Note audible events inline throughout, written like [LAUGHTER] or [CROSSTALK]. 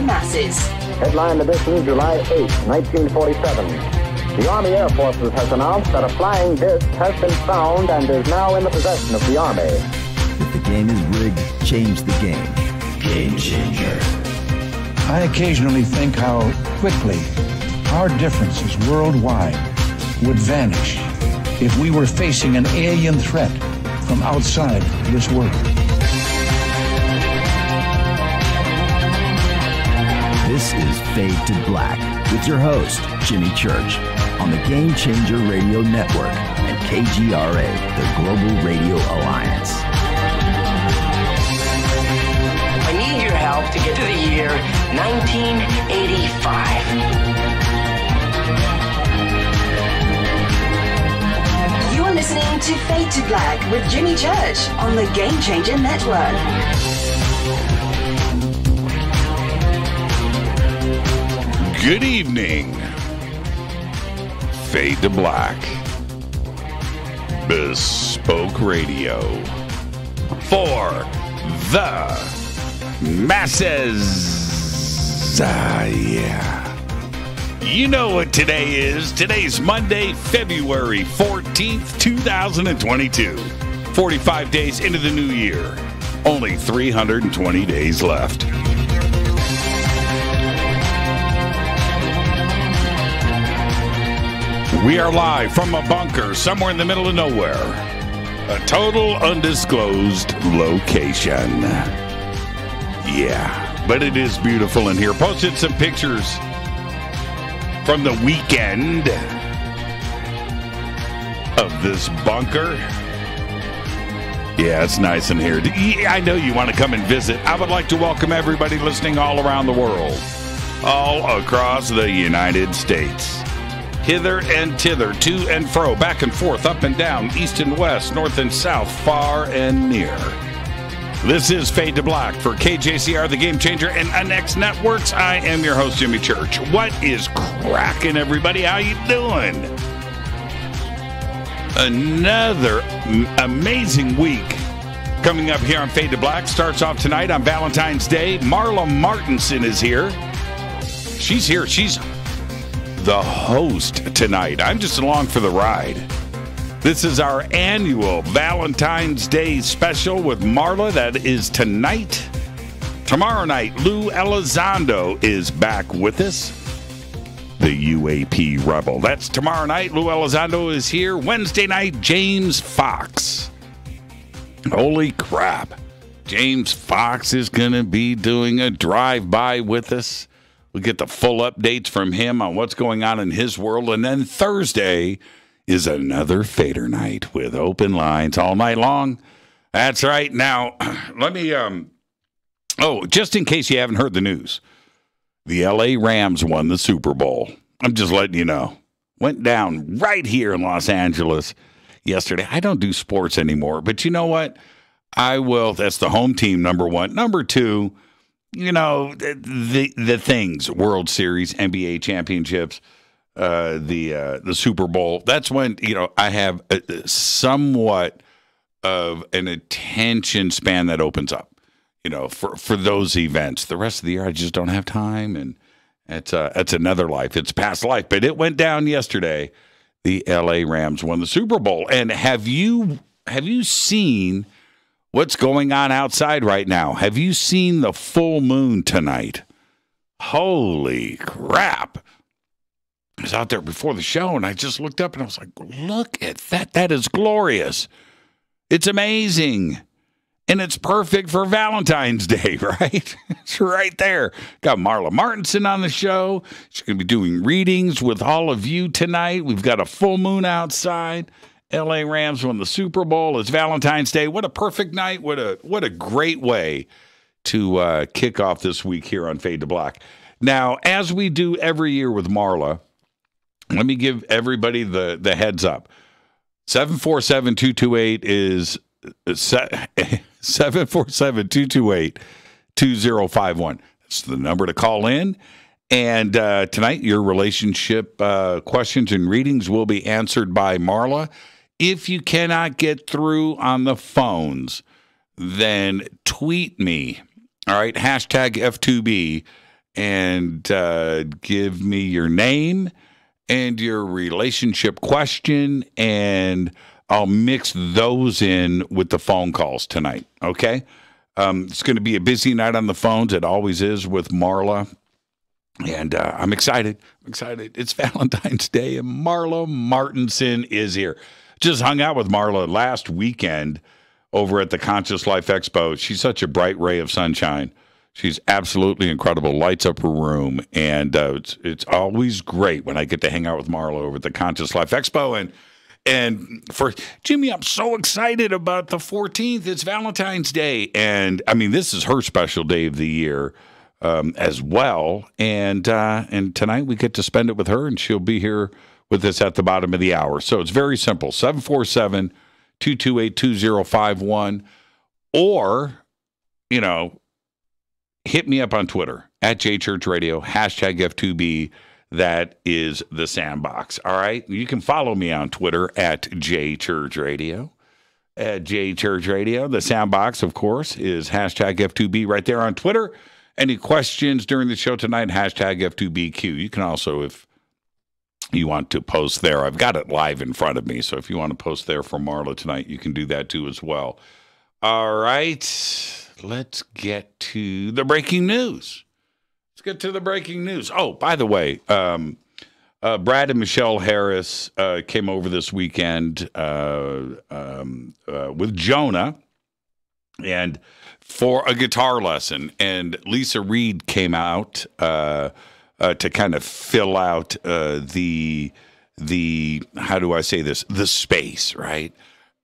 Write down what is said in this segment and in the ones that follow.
radio for the masses. Headline edition, July 8, 1947. The Army Air Forces has announced that a flying disc has been found and is now in the possession of the Army. If the game is rigged, change the game. Game changer. I occasionally think how quickly our differences worldwide would vanish if we were facing an alien threat from outside this world. Fade to Black with your host, Jimmy Church, on the Game Changer Radio Network and KGRA, the Global Radio Alliance. I need your help to get to the year 1985. You're listening to Fade to Black with Jimmy Church on the Game Changer Network. Good evening. Fade to Black. Bespoke Radio. For the masses. Ah, yeah. You know what today is. Today's Monday, February 14th, 2022. 45 days into the new year. Only 320 days left. We are live from a bunker somewhere in the middle of nowhere. A total undisclosed location. Yeah, but it is beautiful in here. Posted some pictures from the weekend of this bunker. Yeah, it's nice in here. I know you want to come and visit. I would like to welcome everybody listening all around the world, all across the United States hither and thither, to and fro, back and forth, up and down, east and west, north and south, far and near. This is Fade to Black for KJCR, the Game Changer, and NX Networks. I am your host, Jimmy Church. What is cracking, everybody? How you doing? Another amazing week coming up here on Fade to Black. Starts off tonight on Valentine's Day. Marla Martenson is here. She's here. She's the host tonight. I'm just along for the ride. This is our annual Valentine's Day special with Marla. That is tonight. Tomorrow night, Lou Elizondo is back with us. The UAP Rebel. That's tomorrow night. Lou Elizondo is here. Wednesday night, James Fox. Holy crap. James Fox is going to be doing a drive by with us. We'll get the full updates from him on what's going on in his world. And then Thursday is another Fader night with open lines all night long. That's right. Now, [CLEARS THROAT] let me, um, oh, just in case you haven't heard the news, the LA Rams won the Super Bowl. I'm just letting you know. Went down right here in Los Angeles yesterday. I don't do sports anymore, but you know what? I will. That's the home team, number one. Number two, you know the the things World Series, NBA championships, uh, the uh, the Super Bowl. That's when you know I have a, somewhat of an attention span that opens up. You know, for for those events. The rest of the year, I just don't have time, and it's uh, it's another life. It's past life. But it went down yesterday. The L.A. Rams won the Super Bowl. And have you have you seen? What's going on outside right now. Have you seen the full moon tonight? Holy crap. I was out there before the show and I just looked up and I was like, look at that. That is glorious. It's amazing. And it's perfect for Valentine's Day, [LAUGHS] right? it's right there. Got Marla Martenson on the show. She's going to be doing readings with all of you tonight. We've got a full moon outside. LA Rams won the Super Bowl. It's Valentine's Day. What a perfect night. What a what a great way to uh, kick off this week here on Fade to Black. Now, as we do every year with Marla, let me give everybody the the heads up. 747-228 is 747-228-2051. [LAUGHS] That's the number to call in. And uh, tonight, your relationship uh, questions and readings will be answered by Marla. If you cannot get through on the phones, then tweet me All right, hashtag F2B and uh, give me your name and your relationship question, and I'll mix those in with the phone calls tonight. Okay. Um, it's going to be a busy night on the phones. It always is with Marla. And uh, I'm excited. I'm excited. It's [LAUGHS] Valentine's Day, and Marla Martenson is here. Just hung out with Marla last weekend over at the Conscious Life Expo. She's such a bright ray of sunshine. She's absolutely incredible. Lights up her room, and uh, it's it's always great when I get to hang out with Marla over at the Conscious Life Expo. And and for Jimmy, I'm so excited about the 14th. It's Valentine's Day, and I mean this is her special day of the year um, as well. And uh, and tonight we get to spend it with her, and she'll be here with us at the bottom of the hour. So it's very simple: 747 228 2051, or you know hit me up on Twitter at JChurchRadio, hashtag F2B. That is the sandbox. All right. You can follow me on Twitter at JChurchRadio. At JChurchRadio. The sandbox, of course, is hashtag F2B right there on Twitter. Any questions during the show tonight? Hashtag F2BQ. You can also, if you want to post there, I've got it live in front of me. So if you want to post there for Marla tonight, you can do that too as well. All right let's get to the breaking news. Let's get to the breaking news. Oh, by the way, um, uh, Brad and Michelle Harris uh, came over this weekend uh, um, uh, with Jonah and for a guitar lesson. And Lisa Reed came out uh, uh, to kind of fill out the the how do I say this the space right.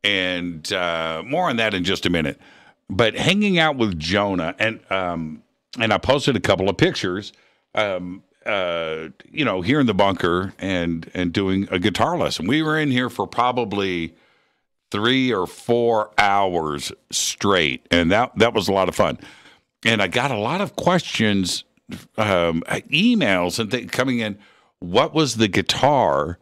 And more on that in just a minute but hanging out with Jonah and um, and I posted a couple of pictures, um, uh, you know, here in the bunker and and doing a guitar lesson. We were in here for probably three or four hours straight, and that that was a lot of fun. And I got a lot of questions, um, emails, and coming in. What was the guitar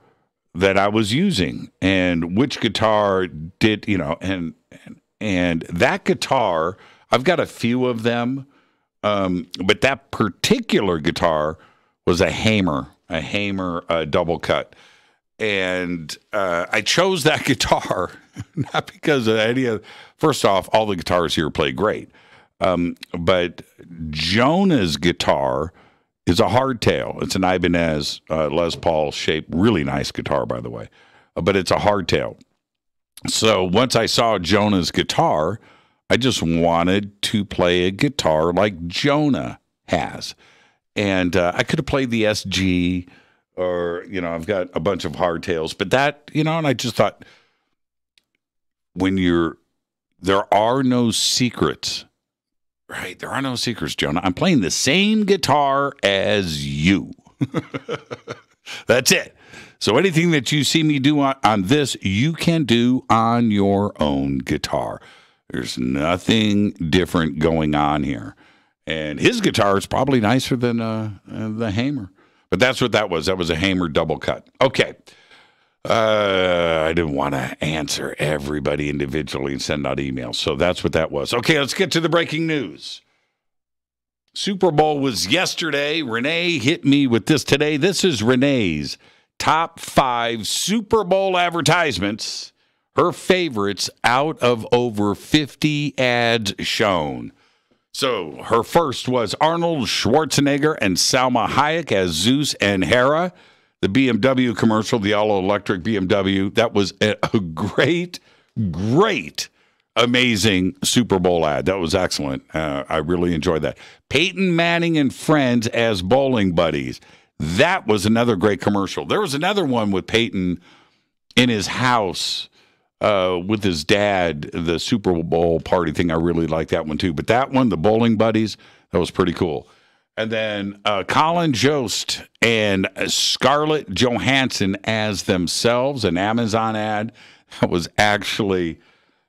that I was using, and which guitar did you know? And and and that guitar, I've got a few of them, um, but that particular guitar was a Hamer, a Hamer uh, double cut. And uh, I chose that [LAUGHS] guitar [LAUGHS] not because of any of, first off, all the guitars here play great. Um, but Jonah's guitar is a hardtail. It's an Ibanez uh, Les Paul shaped, really nice guitar, by the way, uh, but it's a hardtail. So once I saw Jonah's guitar, I just wanted to play a guitar like Jonah has. And uh, I could have played the SG or, you know, I've got a bunch of hardtails, but that, you know, and I just thought when you're, there are no secrets, right? There are no secrets, Jonah. I'm playing the same guitar as you. [LAUGHS] That's it. So anything that you see me do on, on this, you can do on your own guitar. There's nothing different going on here. And his guitar is probably nicer than uh, the Hamer. But that's what that was. That was a Hamer double cut. Okay. Uh, I didn't want to answer everybody individually and send out emails. So that's what that was. Okay, let's get to the breaking news. Super Bowl was yesterday. Renee hit me with this today. This is Renee's top five Super Bowl advertisements, her favorites out of over 50 ads shown. So her first was Arnold Schwarzenegger and Salma Hayek as Zeus and Hera. The BMW commercial, the all electric BMW, that was [LAUGHS] a, great, great, amazing Super Bowl ad. That was excellent. Uh, I really enjoyed that. Peyton Manning and friends as bowling buddies. That was another great commercial. There was another one with Peyton in his house uh, with his dad, the Super Bowl party thing. I really like that one too. But that one, the bowling buddies, that was pretty cool. And then uh, Colin Jost and Scarlett Johansson as themselves, an Amazon ad. That was actually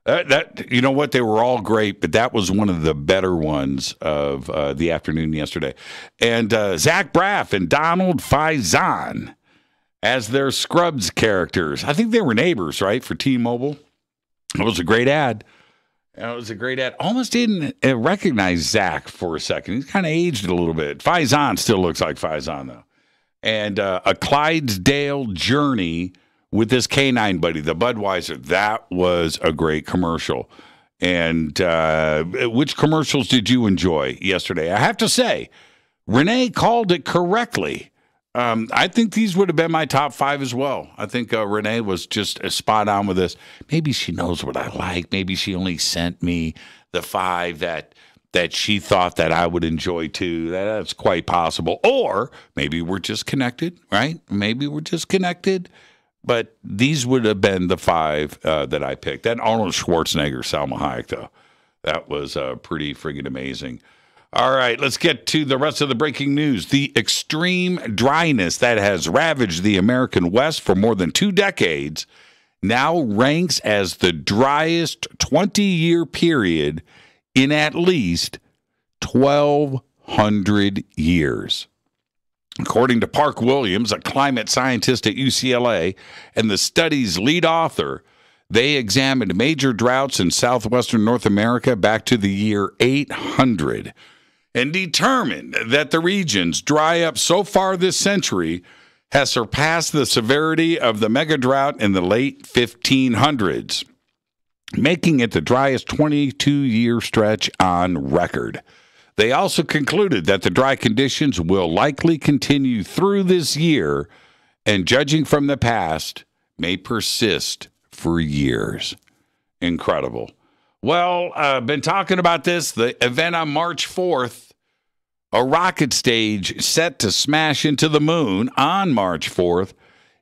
that, that, you know what they were all great, but that was one of the better ones of uh, the afternoon yesterday. And uh, Zach Braff and Donald Faison as their Scrubs characters. I think they were neighbors, right, for T-Mobile. It was a great ad. That was a great ad. Almost didn't uh, recognize Zach for a second. He's kind of aged a little bit. Faison still looks like Faison though. And uh, a Clydesdale journey with this canine buddy, the Budweiser. That was a great commercial. And uh, which commercials did you enjoy yesterday? I have to say, Renee called it correctly. Um, I think these would have been my top five as well. I think uh, Renee was just spot on with this. Maybe she knows what I like. Maybe she only sent me the five that that she thought that I would enjoy too. That's quite possible. Or maybe we're just connected, right? Maybe we're just connected. But these would have been the five uh, that I picked. That Arnold Schwarzenegger, Salma Hayek, though, that was uh, pretty friggin' amazing. All right, let's get to the rest of the breaking news. The extreme dryness that has ravaged the American West for more than two decades now ranks as the driest 20 year period in at least 1,200 years. According to Park Williams, a climate scientist at UCLA and the study's lead author, they examined major droughts in southwestern North America back to the year 800 and determined that the region's dry up so far this century has surpassed the severity of the mega drought in the late 1500s, making it the driest 22 year stretch on record. They also concluded that the dry conditions will likely continue through this year and, judging from the past, may persist for years. Incredible. Well, I've uh, been talking about this. The event on March 4th, a rocket stage set to smash into the moon on March 4th,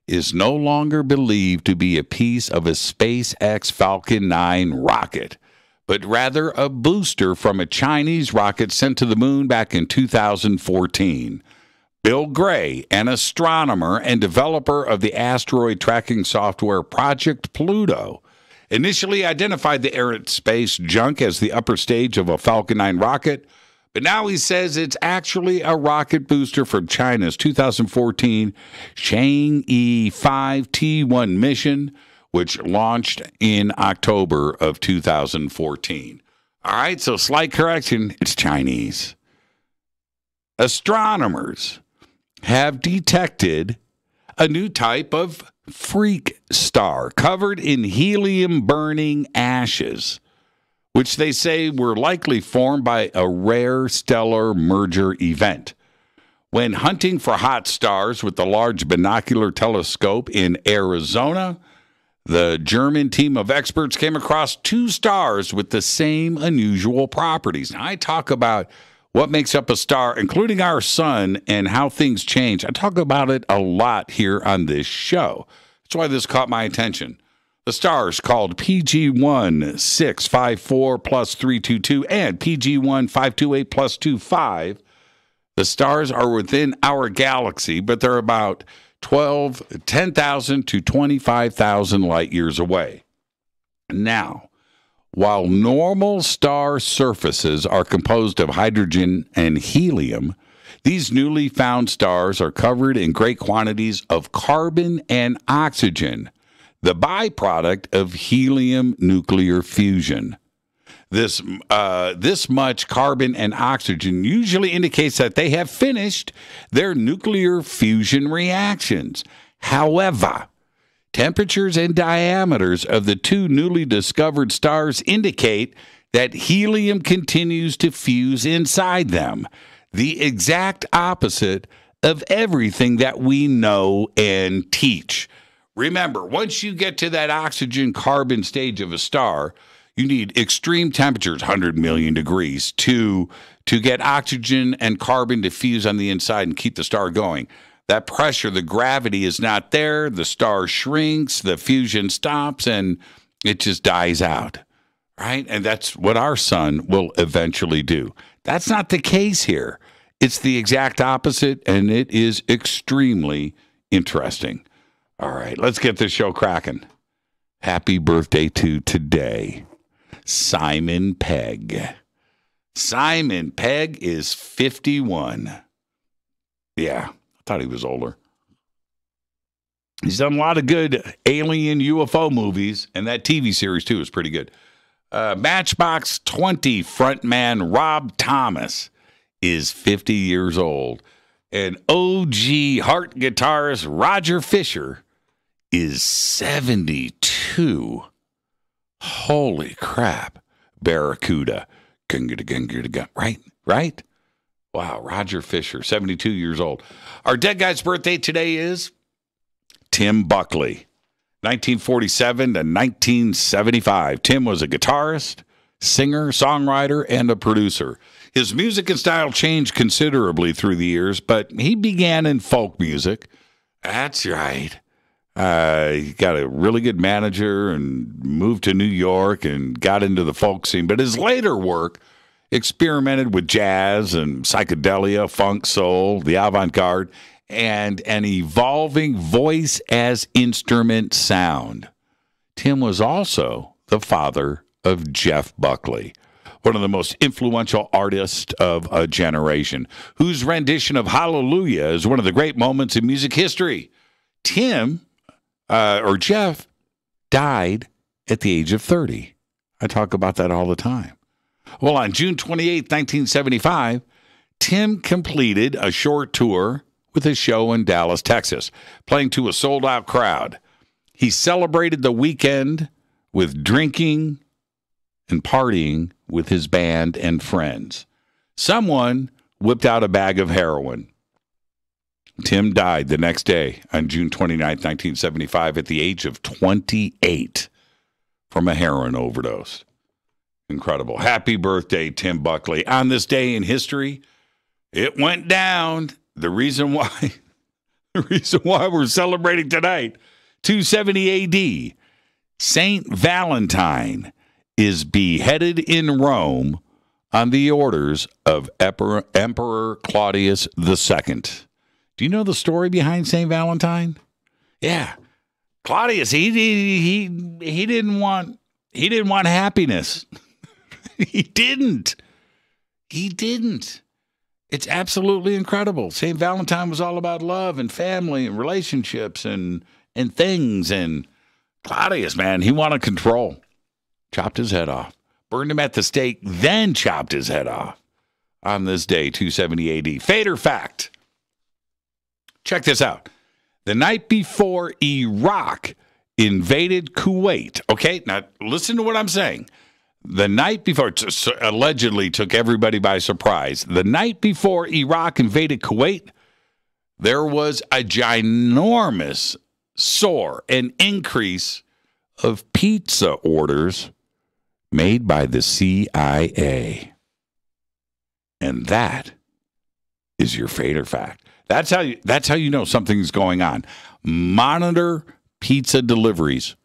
is no longer believed to be a piece of a SpaceX Falcon 9 rocket, but rather a booster from a Chinese rocket sent to the moon back in 2014. Bill Gray, an astronomer and developer of the asteroid tracking software Project Pluto, initially identified the errant space junk as the upper stage of a Falcon 9 rocket, but now he says it's actually a rocket booster from China's 2014 Chang'e 5T1 mission, which launched in October of 2014. All right, so slight correction it's Chinese. Astronomers have detected a new type of freak star covered in helium burning ashes, which they say were likely formed by a rare stellar merger event. When hunting for hot stars with the Large Binocular Telescope in Arizona, the German team of experts came across two stars with the same unusual properties. Now, I talk about what makes up a star, including our sun and how things change. I talk about it a lot here on this show. That's why this caught my attention. The stars called PG1 654 plus 322 and PG1 528 plus 25. The stars are within our galaxy, but they're about 12, 10,000 to 25,000 light years away. Now, while normal star surfaces are composed of hydrogen and helium, these newly found stars are covered in great quantities of carbon and oxygen, the byproduct of helium nuclear fusion. This, uh, this much carbon and oxygen usually indicates that they have finished their nuclear fusion reactions. However, Temperatures and diameters of the two newly discovered stars indicate that helium continues to fuse inside them, the exact opposite of everything that we know and teach. Remember, once you get to that oxygen carbon stage of a star, you need extreme temperatures, 100 million degrees, to to get oxygen and carbon to fuse on the inside and keep the star going that pressure, the gravity is not there. The star shrinks, the fusion stops, and it just dies out. Right? And that's what our sun will eventually do. That's not the case here. It's the exact opposite, and it is extremely interesting. All right, let's get this show cracking. Happy birthday to today, Simon Pegg. Simon Pegg is 51. Yeah, I Thought he was older. He's done a lot of good alien UFO movies, and that TV series too is pretty good. Uh, Matchbox 20 frontman Rob Thomas is 50 years old. And OG Heart guitarist Roger Fisher is 72. Holy crap. Barracuda. Right? Right? Wow. Roger Fisher, 72 years old. Our dead guy's birthday today is Tim Buckley. 1947 to 1975. Tim was a guitarist, singer, songwriter, and a producer. His music and style changed considerably through the years, but he began in folk music. That's right. Uh, he got a really good manager and moved to New York and got into the folk scene. But his later work experimented with jazz and psychedelia, funk, soul, the avant garde, and an evolving voice as instrument sound. Tim was also the father of Jeff Buckley, one of the most influential artists of a generation, whose rendition of Hallelujah is one of the great moments in music history. Tim, uh, or Jeff, died at the age of 30. I talk about that all the time. Well, on June 28, 1975, Tim completed a short tour with his show in Dallas, Texas, playing to a sold out crowd. He celebrated the weekend with drinking and partying with his band and friends. Someone whipped out a bag of heroin. Tim died the next day on June 29, 1975, at the age of 28 from a heroin overdose. Incredible. Happy birthday, Tim Buckley. On this day in history, it went down. The reason why [LAUGHS] the reason why we're celebrating tonight, 270 AD, Saint Valentine is beheaded in Rome on the orders of Emperor, Emperor Claudius II. Do you know the story behind Saint Valentine? Yeah. Claudius, he he he, he didn't want he didn't want happiness. [LAUGHS] he didn't. He didn't. It's absolutely incredible. St. Valentine was all about love and family and relationships and and things. And Claudius, man, he wanted control. Chopped his head off, burned him at the stake, then chopped his head off on this day, 270 AD. Fader fact. Check this out. The night before Iraq invaded Kuwait, okay, now listen to what I'm saying the night before, allegedly took everybody by surprise. The night before Iraq invaded Kuwait, there was a ginormous soar, an increase of pizza orders made by the CIA. And that is your fader fact. That's how you, that's how you know something's going on. Monitor pizza deliveries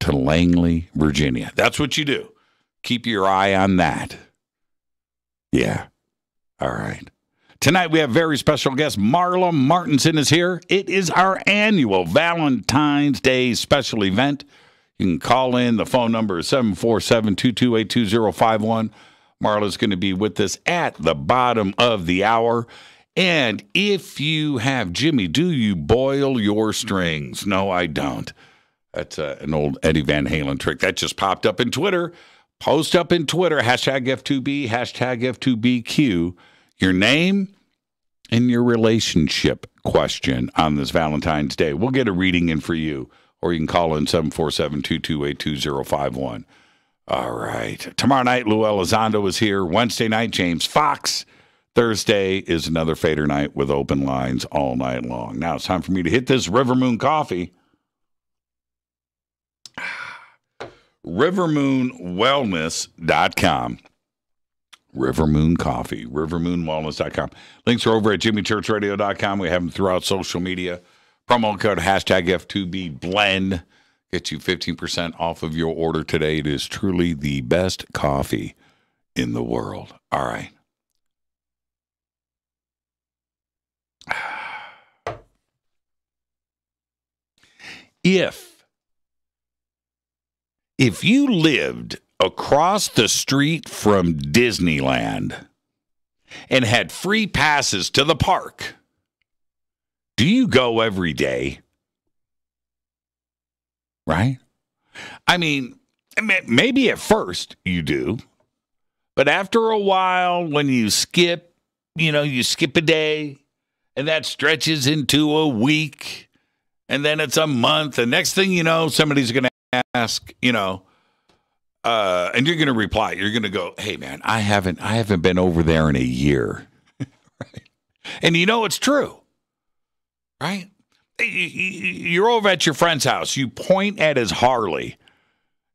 to Langley, Virginia. That's what you do. Keep your eye on that. Yeah. All right. Tonight we have very special guest Marla Martenson is here. It is our annual Valentine's Day special event. You can call in. The phone number is 747-228-2051. Marla's going to be with us at the bottom of the hour. And if you have Jimmy, do you boil your strings? No, I don't. That's uh, an old Eddie Van Halen trick that just popped up in Twitter. Post up in Twitter, hashtag F2B, hashtag F2BQ, your name and your relationship question on this Valentine's Day. We'll get a reading in for you, or you can call in 747 228 2051. All right. Tomorrow night, Lou Elizondo is here. Wednesday night, James Fox. Thursday is another fader night with open lines all night long. Now it's time for me to hit this River Moon coffee. [SIGHS] rivermoonwellness.com. Rivermoon Coffee, rivermoonwellness.com. Links are over at jimmychurchradio.com. We have them throughout social media. Promo code hashtag F2B blend. Get you 15% off of your order today. It is truly the best coffee in the world. All right. If if you lived across the street from Disneyland and had free passes to the park, do you go every day? Right? I mean, maybe at first you do, but after a while, when you skip, you know, you skip a day and that stretches into a week and then it's a month. And next thing you know, somebody's going to ask, you know, uh, and you're going to reply. You're going to go, "Hey, man, I haven't, I haven't been over there in a year," [LAUGHS] right? And you know it's true, right? You're over at your friend's house. You point at his Harley,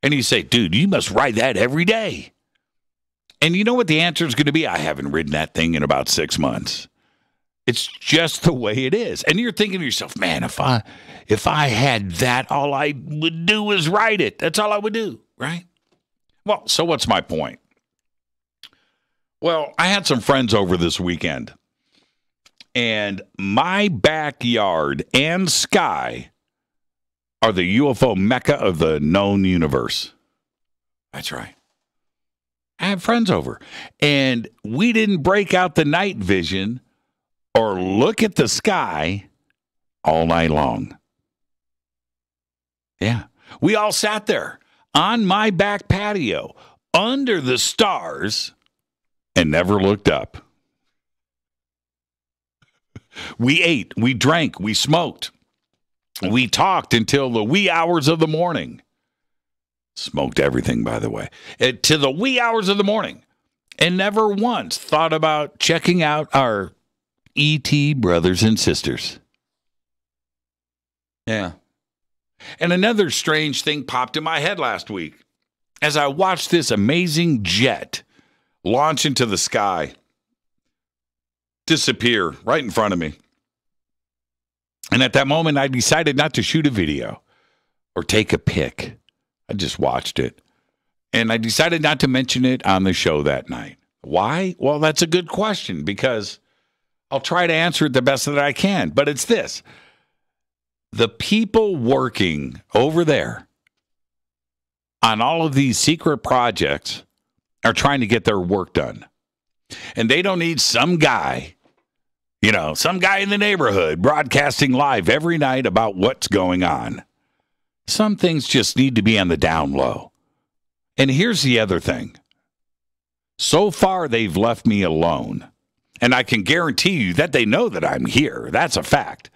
and you say, "Dude, you must ride that every day." And you know what the answer is going to be? I haven't ridden that thing in about six months. It's just the way it is. And you're thinking to yourself, man, if I if I had that, all I would do is write it. That's all I would do, right? Well, so what's my point? Well, I had some friends over this weekend, and my backyard and sky are the UFO mecca of the known universe. That's right. I had friends over, and we didn't break out the night vision or look at the sky all night long. Yeah. We all sat there on my back patio under the stars and never looked up. We ate, we drank, we smoked. We talked until the wee hours of the morning. Smoked everything, by the way, uh, to the wee hours of the morning, and never once thought about checking out our ET brothers and sisters. Yeah. And another strange thing popped in my head last week as I watched this amazing jet launch into the sky, disappear right in front of me. And at that moment, I decided not to shoot a video or take a pic. I just watched it. And I decided not to mention it on the show that night. Why? Well, that's a good question because I'll try to answer it the best that I can. But it's this the people working over there on all of these secret projects are trying to get their work done. And they don't need some guy, you know, some guy in the neighborhood broadcasting live every night about what's going on. Some things just need to be on the down low. And here's the other thing so far, they've left me alone. And I can guarantee you that they know that I'm here. That's a fact.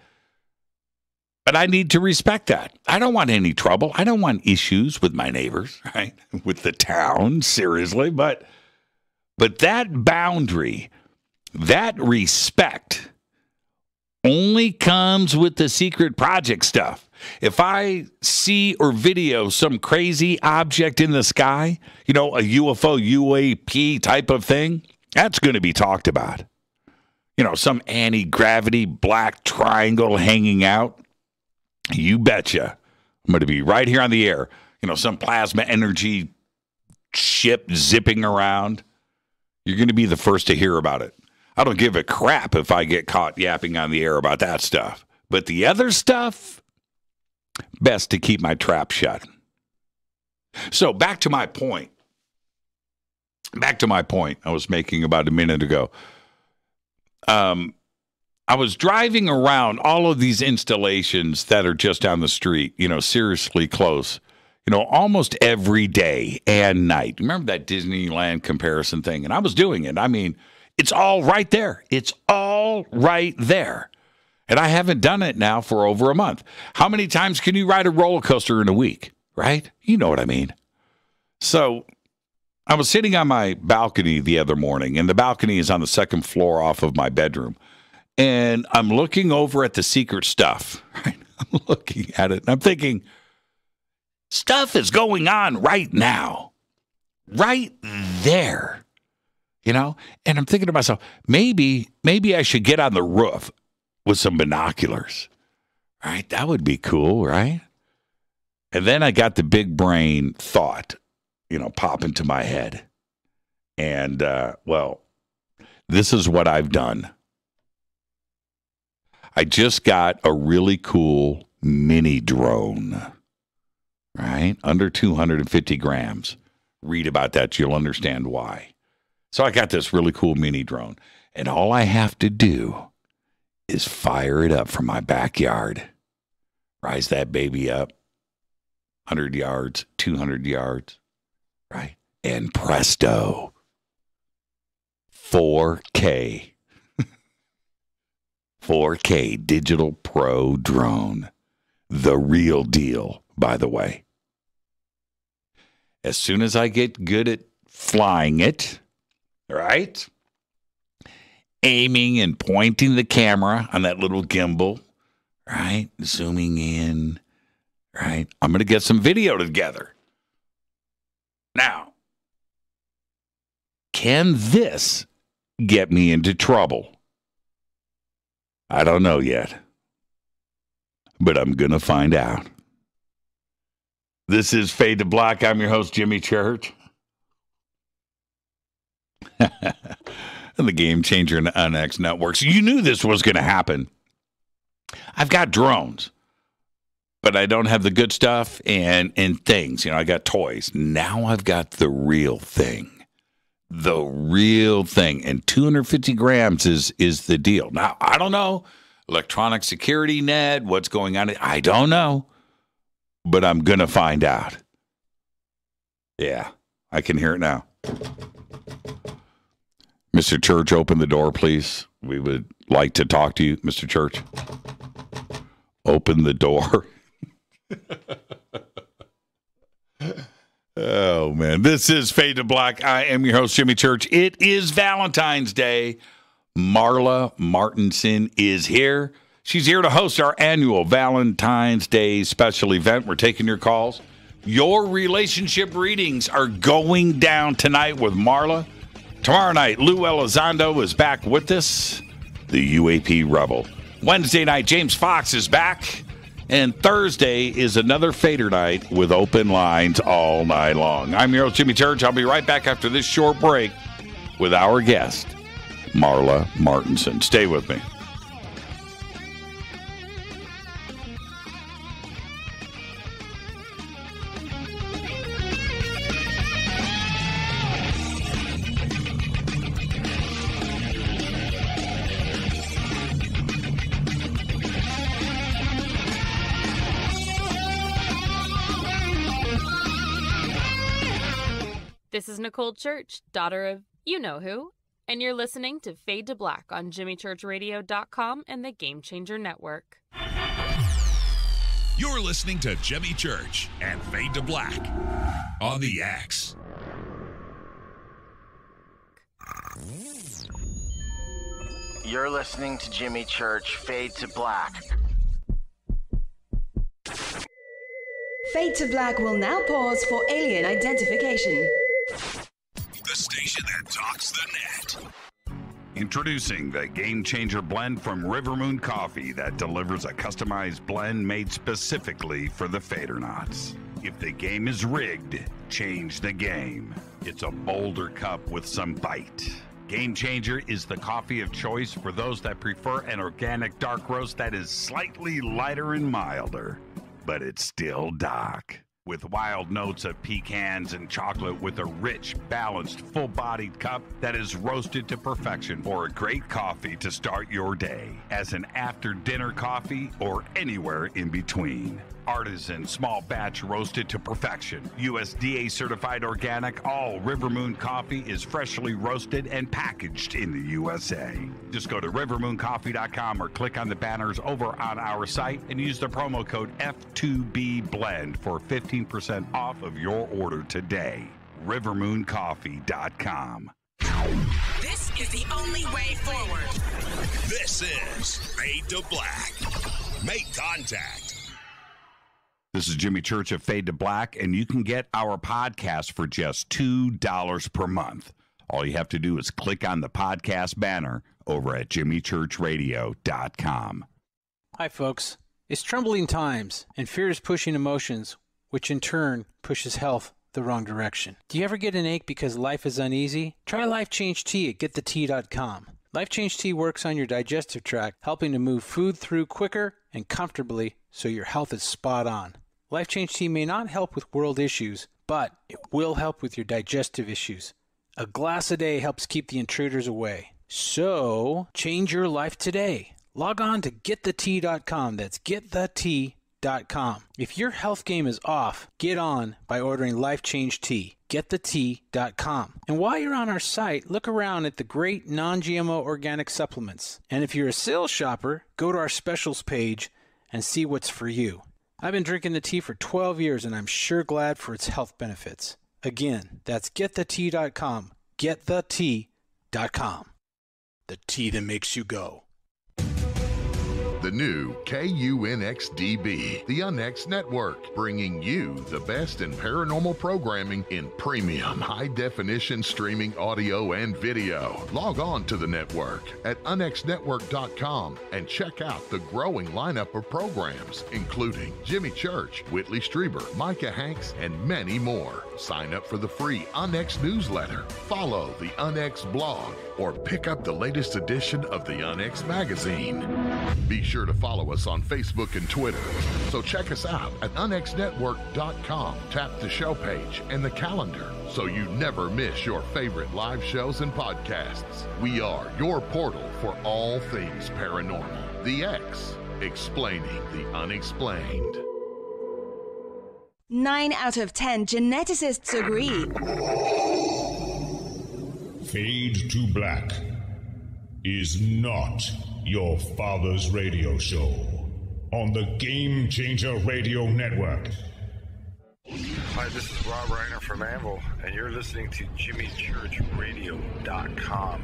But I need to respect that. I don't want any trouble. I don't want issues with my neighbors, [LAUGHS] right? With the town, seriously. But but that boundary, that respect only comes with the secret project stuff. If I see or video some crazy object in the sky, you know, a UFO, UAP type of thing, that's going to be talked about. You know, some anti gravity black triangle hanging out. You betcha. I'm going to be right here on the air. You know, some plasma energy ship zipping around. You're going to be the first to hear about it. I don't give a crap if I get caught yapping on the air about that stuff. But the other stuff, best to keep my trap shut. So, back to my point. Back to my point I was making about a minute ago. Um, I was driving around all of these installations that are just down the street, you know, seriously close, you know, almost every day and night. Remember that Disneyland comparison thing? And I was doing it. I mean, it's all right there. It's all right there. And I haven't done it now for over a month. How many times can you ride a roller coaster in a week? Right? You know what I mean. So I was sitting on my balcony the other morning, and the balcony is on the second floor off of my bedroom and I'm looking over at the secret stuff. [LAUGHS] Right? I'm looking at it and I'm thinking, stuff is going on right now, right there. You know, and I'm thinking to myself, maybe, maybe I should get on the roof with some binoculars. Right? That would be cool, right? And then I got the big brain thought, you know, pop into my head. And, uh, well, this is what I've done. I just got a really cool mini drone, right? Under 250 grams. Read about that. You'll understand why. So I got this really cool mini drone, and all I have to do is fire it up from my backyard, rise that baby up, 100 yards, 200 yards, right? And presto, 4K. 4K [LAUGHS] Digital Pro drone. The real deal, by the way. As soon as I get good at flying it, right? Aiming and pointing the camera on that little gimbal, right? Zooming in, right? I'm going to get some video together. Now, can this get me into trouble? I don't know yet, but I'm going to find out. This is Fade to Black. I'm your host, Jimmy Church. and [LAUGHS] the Game Changer on X Networks. You knew this was going to happen. I've got drones, but I don't have the good stuff and and things. You know, I got toys. Now I've got the real thing. The real thing. And 250 grams is is the deal. Now, I don't know. Electronic security net, what's going on? I don't know. But I'm gonna find out. Yeah, I can hear it now. Mr. Church, open the door, please. We would like to talk to you, Mr. Church. Open the door. [LAUGHS] [LAUGHS] oh, man. This is Fade to Black. I am your host, Jimmy Church. It is Valentine's Day. Marla Martenson is here. She's here to host our annual Valentine's Day special event. We're taking your calls. Your relationship readings are going down tonight with Marla. Tomorrow night, Lou Elizondo is back with us, the UAP Rebel. Wednesday night, James Fox is back. And Thursday is another fader night with open lines all night long. I'm your host, Jimmy Church. I'll be right back after this short break with our guest, Marla Martenson. Stay with me. Is Nicole Church, daughter of you know who, and you're listening to Fade to Black on JimmyChurchRadio.com and the Game Changer Network. You're listening to Jimmy Church and Fade to Black on the X. You're listening to Jimmy Church Fade to Black. Fade to Black will now pause for alien identification. The station that talks the net. Introducing the Game Changer blend from Rivermoon Coffee that delivers a customized blend made specifically for the Fadernauts. If the game is rigged, change the game. It's a bolder cup with some bite. Game Changer is the coffee of choice for those that prefer an organic dark roast that is slightly lighter and milder, but it's still dark. With wild notes of pecans and chocolate, with a rich, balanced, full bodied cup that is roasted to perfection for a great coffee to start your day, as an after dinner coffee or anywhere in between. Artisan, small batch roasted to perfection. USDA certified organic, all Rivermoon coffee is freshly roasted and packaged in the USA. Just go to rivermooncoffee.com or click on the banners over on our site and use the promo code F2B Blend for 15% off of your order today. rivermooncoffee.com. This is the only way forward. This is Fade to Black. Make contact. This is Jimmy Church of Fade to Black, and you can get our podcast for just $2 per month. All you have to do is click on the podcast banner over at jimmychurchradio.com. Hi, folks. It's troubling times, and fear is pushing emotions, which in turn pushes health the wrong direction. Do you ever get an ache because life is uneasy? Try Life Change Tea at getthetea.com. Life Change Tea works on your digestive tract, helping to move food through quicker and comfortably so your health is spot on. Life Change Tea may not help with world issues, but it will help with your digestive issues. A glass a day helps keep the intruders away. So, change your life today. Log on to getthetea.com. That's getthetea.com. If your health game is off, get on by ordering Life Change Tea. Getthetea.com. And while you're on our site, look around at the great non GMO organic supplements. And if you're a sales shopper, go to our specials page and see what's for you. I've been drinking the tea for 12 years and I'm sure glad for its health benefits. Again, that's getthetea.com. Getthetea.com. The tea that makes you go. The new KUNXDB, the UNX network, bringing you the best in paranormal programming in premium high definition streaming audio and video. Log on to the network at unxnetwork.com and check out the growing lineup of programs, including Jimmy Church, Whitley Strieber, Micah Hanks, and many more. Sign up for the free UNX newsletter, follow the UNX blog, or pick up the latest edition of the UNX magazine. Be sure to follow us on Facebook and Twitter. So check us out at unxnetwork.com. Tap the show page and the calendar so you never miss your favorite live shows and podcasts. We are your portal for all things paranormal. The X, explaining the unexplained. Nine out of ten geneticists agree. Fade to Black is not your father's radio show on the Game Changer Radio Network. Hi, this is Robb Reiner from Anvil, and you're listening to JimmyChurchRadio.com.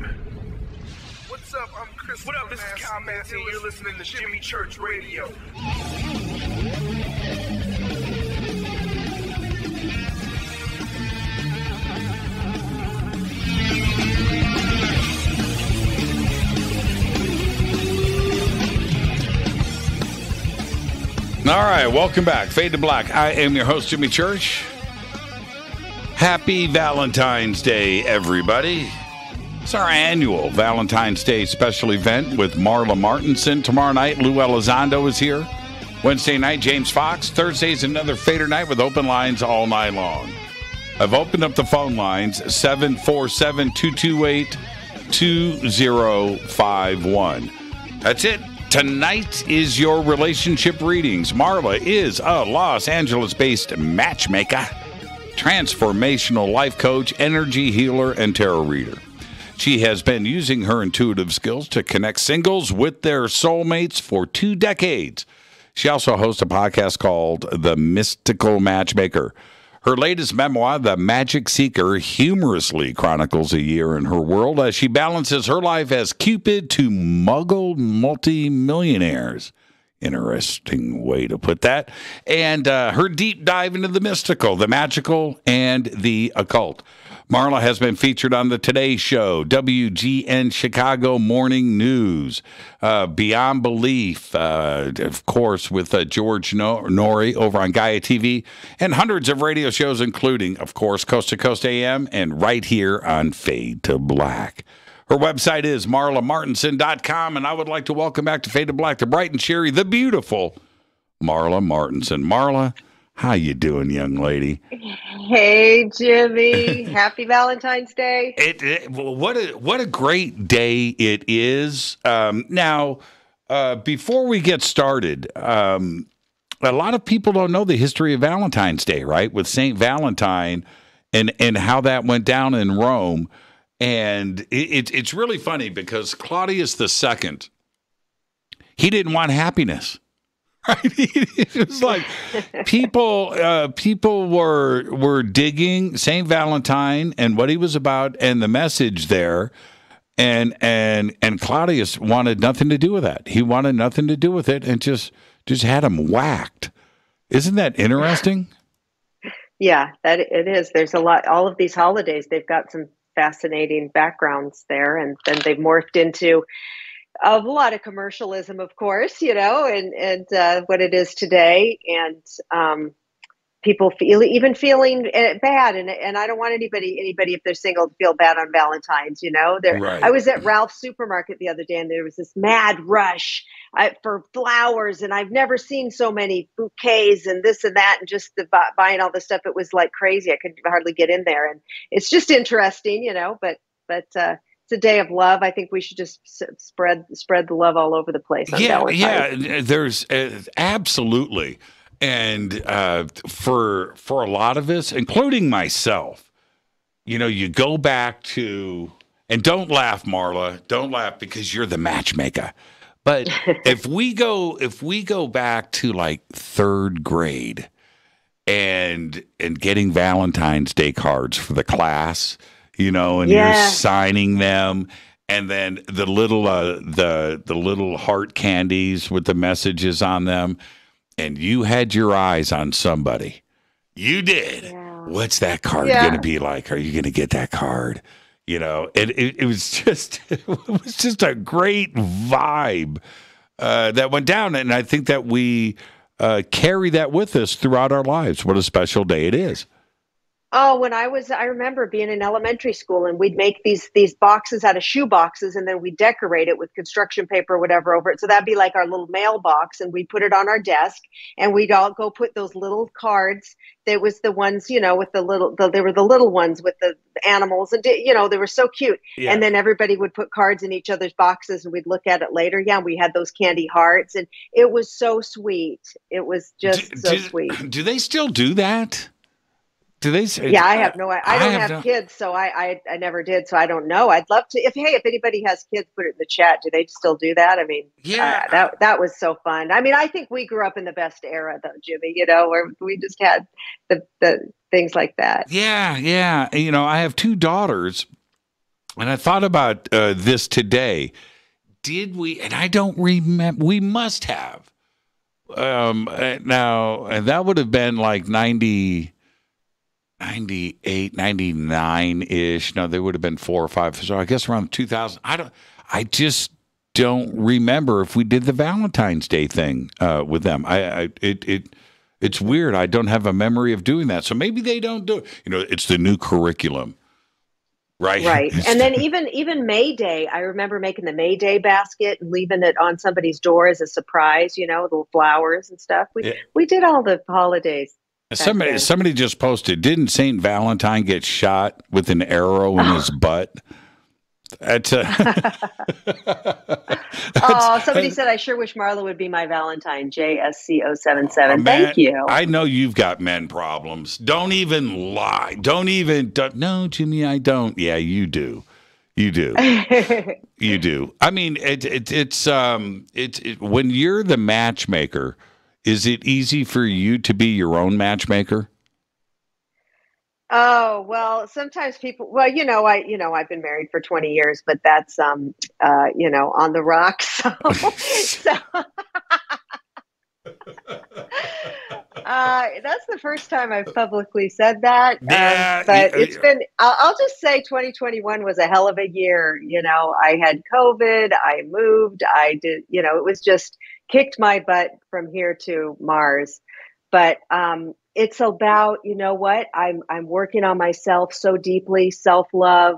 What's up? I'm Chris. What up? This is Kyle Massey. You're listening to Jimmy Church Radio. All right, welcome back. Fade to Black. I am your host, Jimmy Church. Happy Valentine's Day, everybody. It's our annual Valentine's Day special event with Marla Martenson. Tomorrow night, Lou Elizondo is here. Wednesday night, James Fox. Thursday's another Fader night with open lines all night long. I've opened up the phone lines 747 228 2051. That's it. Tonight is your relationship readings. Marla is a Los Angeles based matchmaker, transformational life coach, energy healer, and tarot reader. She has been using her intuitive skills to connect singles with their soulmates for two decades. She also hosts a podcast called The Mystical Matchmaker. Her latest memoir, The Magic Seeker, humorously chronicles a year in her world as she balances her life as Cupid to muggle multimillionaires. Interesting way to put that. And uh, her deep dive into the mystical, the magical, and the occult. Marla has been featured on the Today Show, WGN Chicago Morning News, uh, Beyond Belief, uh, of course, with uh, George Noory over on Gaia TV, and hundreds of radio shows, including, of course, Coast to Coast AM and right here on Fade to Black. Her website is marlamartenson.com, and I would like to welcome back to Fade to Black the bright and cheery, the beautiful Marla Martenson. Marla, how you doing, young lady? Hey, Jimmy. Happy Valentine's Day. [LAUGHS] It, it, what a what a great day it is. Um, now, uh, before we get started, um, a lot of people don't know the history of Valentine's Day, right? With Saint Valentine and and how that went down in Rome, and it, it's really funny because Claudius the Second, he didn't want happiness. Right? it was like people uh, people were were digging Saint Valentine and what he was about and the message there. And and and Claudius wanted nothing to do with that. He wanted nothing to do with it and just just had him whacked. Isn't that interesting? Yeah, that it is. There's a lot all of these holidays, they've got some fascinating backgrounds there and then they've morphed into a lot of commercialism, of course, you know, and and uh, what it is today, and um, people feel even feeling eh, bad, and and I don't want anybody anybody if they're single to feel bad on Valentine's, you know. There, Right. I was at Ralph's supermarket the other day, and there was this mad rush uh, for flowers, and I've never seen so many bouquets and this and that, and just the bu- buying all the stuff. It was like crazy. I could hardly get in there, and it's just interesting, you know. But but uh, it's a day of love. I think we should just s- spread spread the love all over the place. Yeah, Valentine's. yeah. There's uh, absolutely, and uh, for for a lot of us, including myself, you know, you go back to and don't laugh, Marla. Don't laugh because you're the matchmaker. But [LAUGHS] if we go if we go back to like third grade and and getting Valentine's Day cards for the class, you know, and Yeah. you're signing them and then the little uh the the little heart candies with the messages on them and you had your eyes on somebody. You did. What's that card Yeah. going to be like? Are you going to get that card? You know, and it, it was [LAUGHS] just it was just a great vibe uh, that went down, and I think that we uh, carry that with us throughout our lives. What a special day it is! Oh, when I was, I remember being in elementary school, and we'd make these these boxes out of shoe boxes, and then we decorate it with construction paper, or whatever, over it. So that'd be like our little mailbox, and we'd put it on our desk, and we'd all go put those little cards. There was the ones, you know, with the little, the, there were the little ones with the animals, and you know, they were so cute. Yeah. And then everybody would put cards in each other's boxes, and we'd look at it later. Yeah, we had those candy hearts, and it was so sweet. It was just so do, sweet. Do they still do that? Do they? Say, Yeah, I have no. I, I don't have, kids, so I, I I never did. So I don't know. I'd love to. If hey, if anybody has kids, put it in the chat. Do they still do that? I mean, Yeah. uh, that that was so fun. I mean, I think we grew up in the best era, though, Jimmy. You know, where we just had the the things like that. Yeah, yeah. You know, I have two daughters, and I thought about uh, this today. Did we? And I don't remember. We must have. Um. uh, Now, and that would have been like 90, 98, 99 ish. No, there would have been four or five. So I guess around two thousand. I don't. I just don't remember if we did the Valentine's Day thing uh, with them. I, I it it it's weird. I don't have a memory of doing that. So maybe they don't do it. You know, it's the new curriculum, right? Right. [LAUGHS] And then even even May Day, I remember making the May Day basket and leaving it on somebody's door as a surprise. You know, little flowers and stuff. We Yeah. we did all the holidays. Somebody somebody just posted. Didn't Saint Valentine get shot with an arrow in his [LAUGHS] butt? That's a, [LAUGHS] oh, somebody said I sure wish Marla would be my Valentine. JSC077. Man, Thank you. I know you've got men problems. Don't even lie. Don't even. Don't, no, Jimmy, I don't. Yeah, you do. You do. [LAUGHS] You do. I mean, it, it, it's um, it, it when you're the matchmaker. Is it easy for you to be your own matchmaker? Oh, well, sometimes people, well, you know, I, you know, I've been married for 20 years, but that's, um, uh, you know, on the rocks. [LAUGHS] So, so [LAUGHS] uh, that's the first time I've publicly said that. Yeah, um, but y- it's been, I'll, I'll just say 2021 was a hell of a year. You know, I had COVID, I moved, I did, you know, it was just kicked my butt from here to Mars. But um, it's about, you know what, I'm, I'm working on myself so deeply, self love,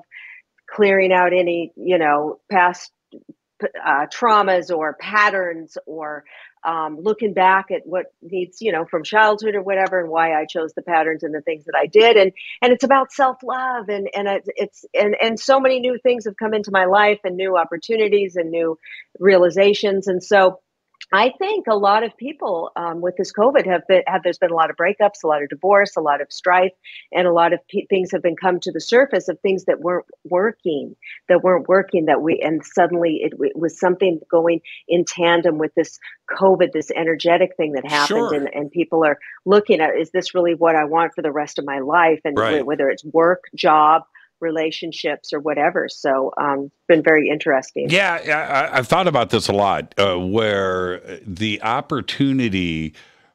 clearing out any, you know, past uh, traumas or patterns or um, looking back at what needs you know from childhood or whatever and why i chose the patterns and the things that i did. And and it's about self-love and and it's, it's and and so many new things have come into my life and new opportunities and new realizations. And so I think a lot of people um, with this COVID have been have there's been a lot of breakups, a lot of divorce, a lot of strife, and a lot of pe things have been come to the surface of things that weren't working, that weren't working. That we and suddenly it, it was something going in tandem with this COVID, this energetic thing that happened, Sure. and and people are looking at is this really what I want for the rest of my life, and Right. whether it's work, job, relationships, or whatever. So um, it's been very interesting. Yeah, yeah, I, I've thought about this a lot, uh, where the opportunity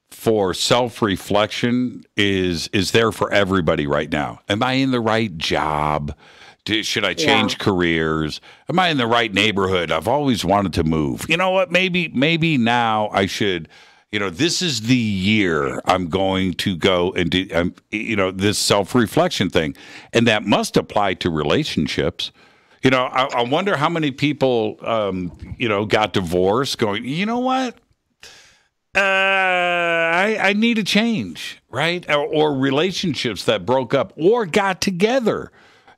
for self-reflection is is there for everybody right now. Am I in the right job? Should I change careers? Am I in the right neighborhood? I've always wanted to move. You know what? Maybe maybe now I should. You know, this is the year I'm going to go and do. Um, you know, this self-reflection thing, and that must apply to relationships. You know, I, I wonder how many people, um, you know, got divorced going, you know what? Uh, I, I need a change, right? Or, or relationships that broke up or got together,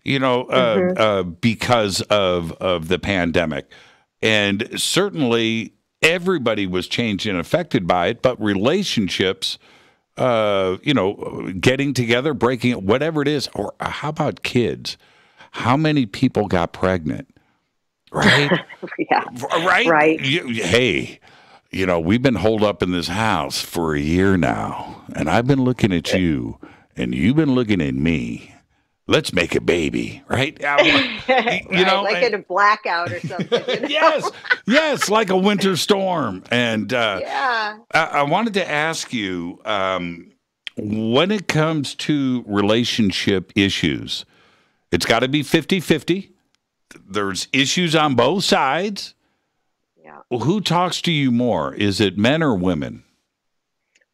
you know, uh, Mhm. uh, because of of the pandemic, and certainly everybody was changed and affected by it. But relationships, uh, you know, getting together, breaking it, whatever it is, or how about kids? How many people got pregnant? Right, [LAUGHS] yeah, right, right. You- hey, you know, we've been holed up in this house for a year now, and I've been looking at you, and you've been looking at me. Let's make a baby, right? [LAUGHS] You know, like in a blackout or something. you [LAUGHS] know? yes, yes, like a winter storm. And uh, Yeah. I, I wanted to ask you um, when it comes to relationship issues, it's got to be 50 50. There's issues on both sides. Yeah. Who talks to you more? Is it men or women?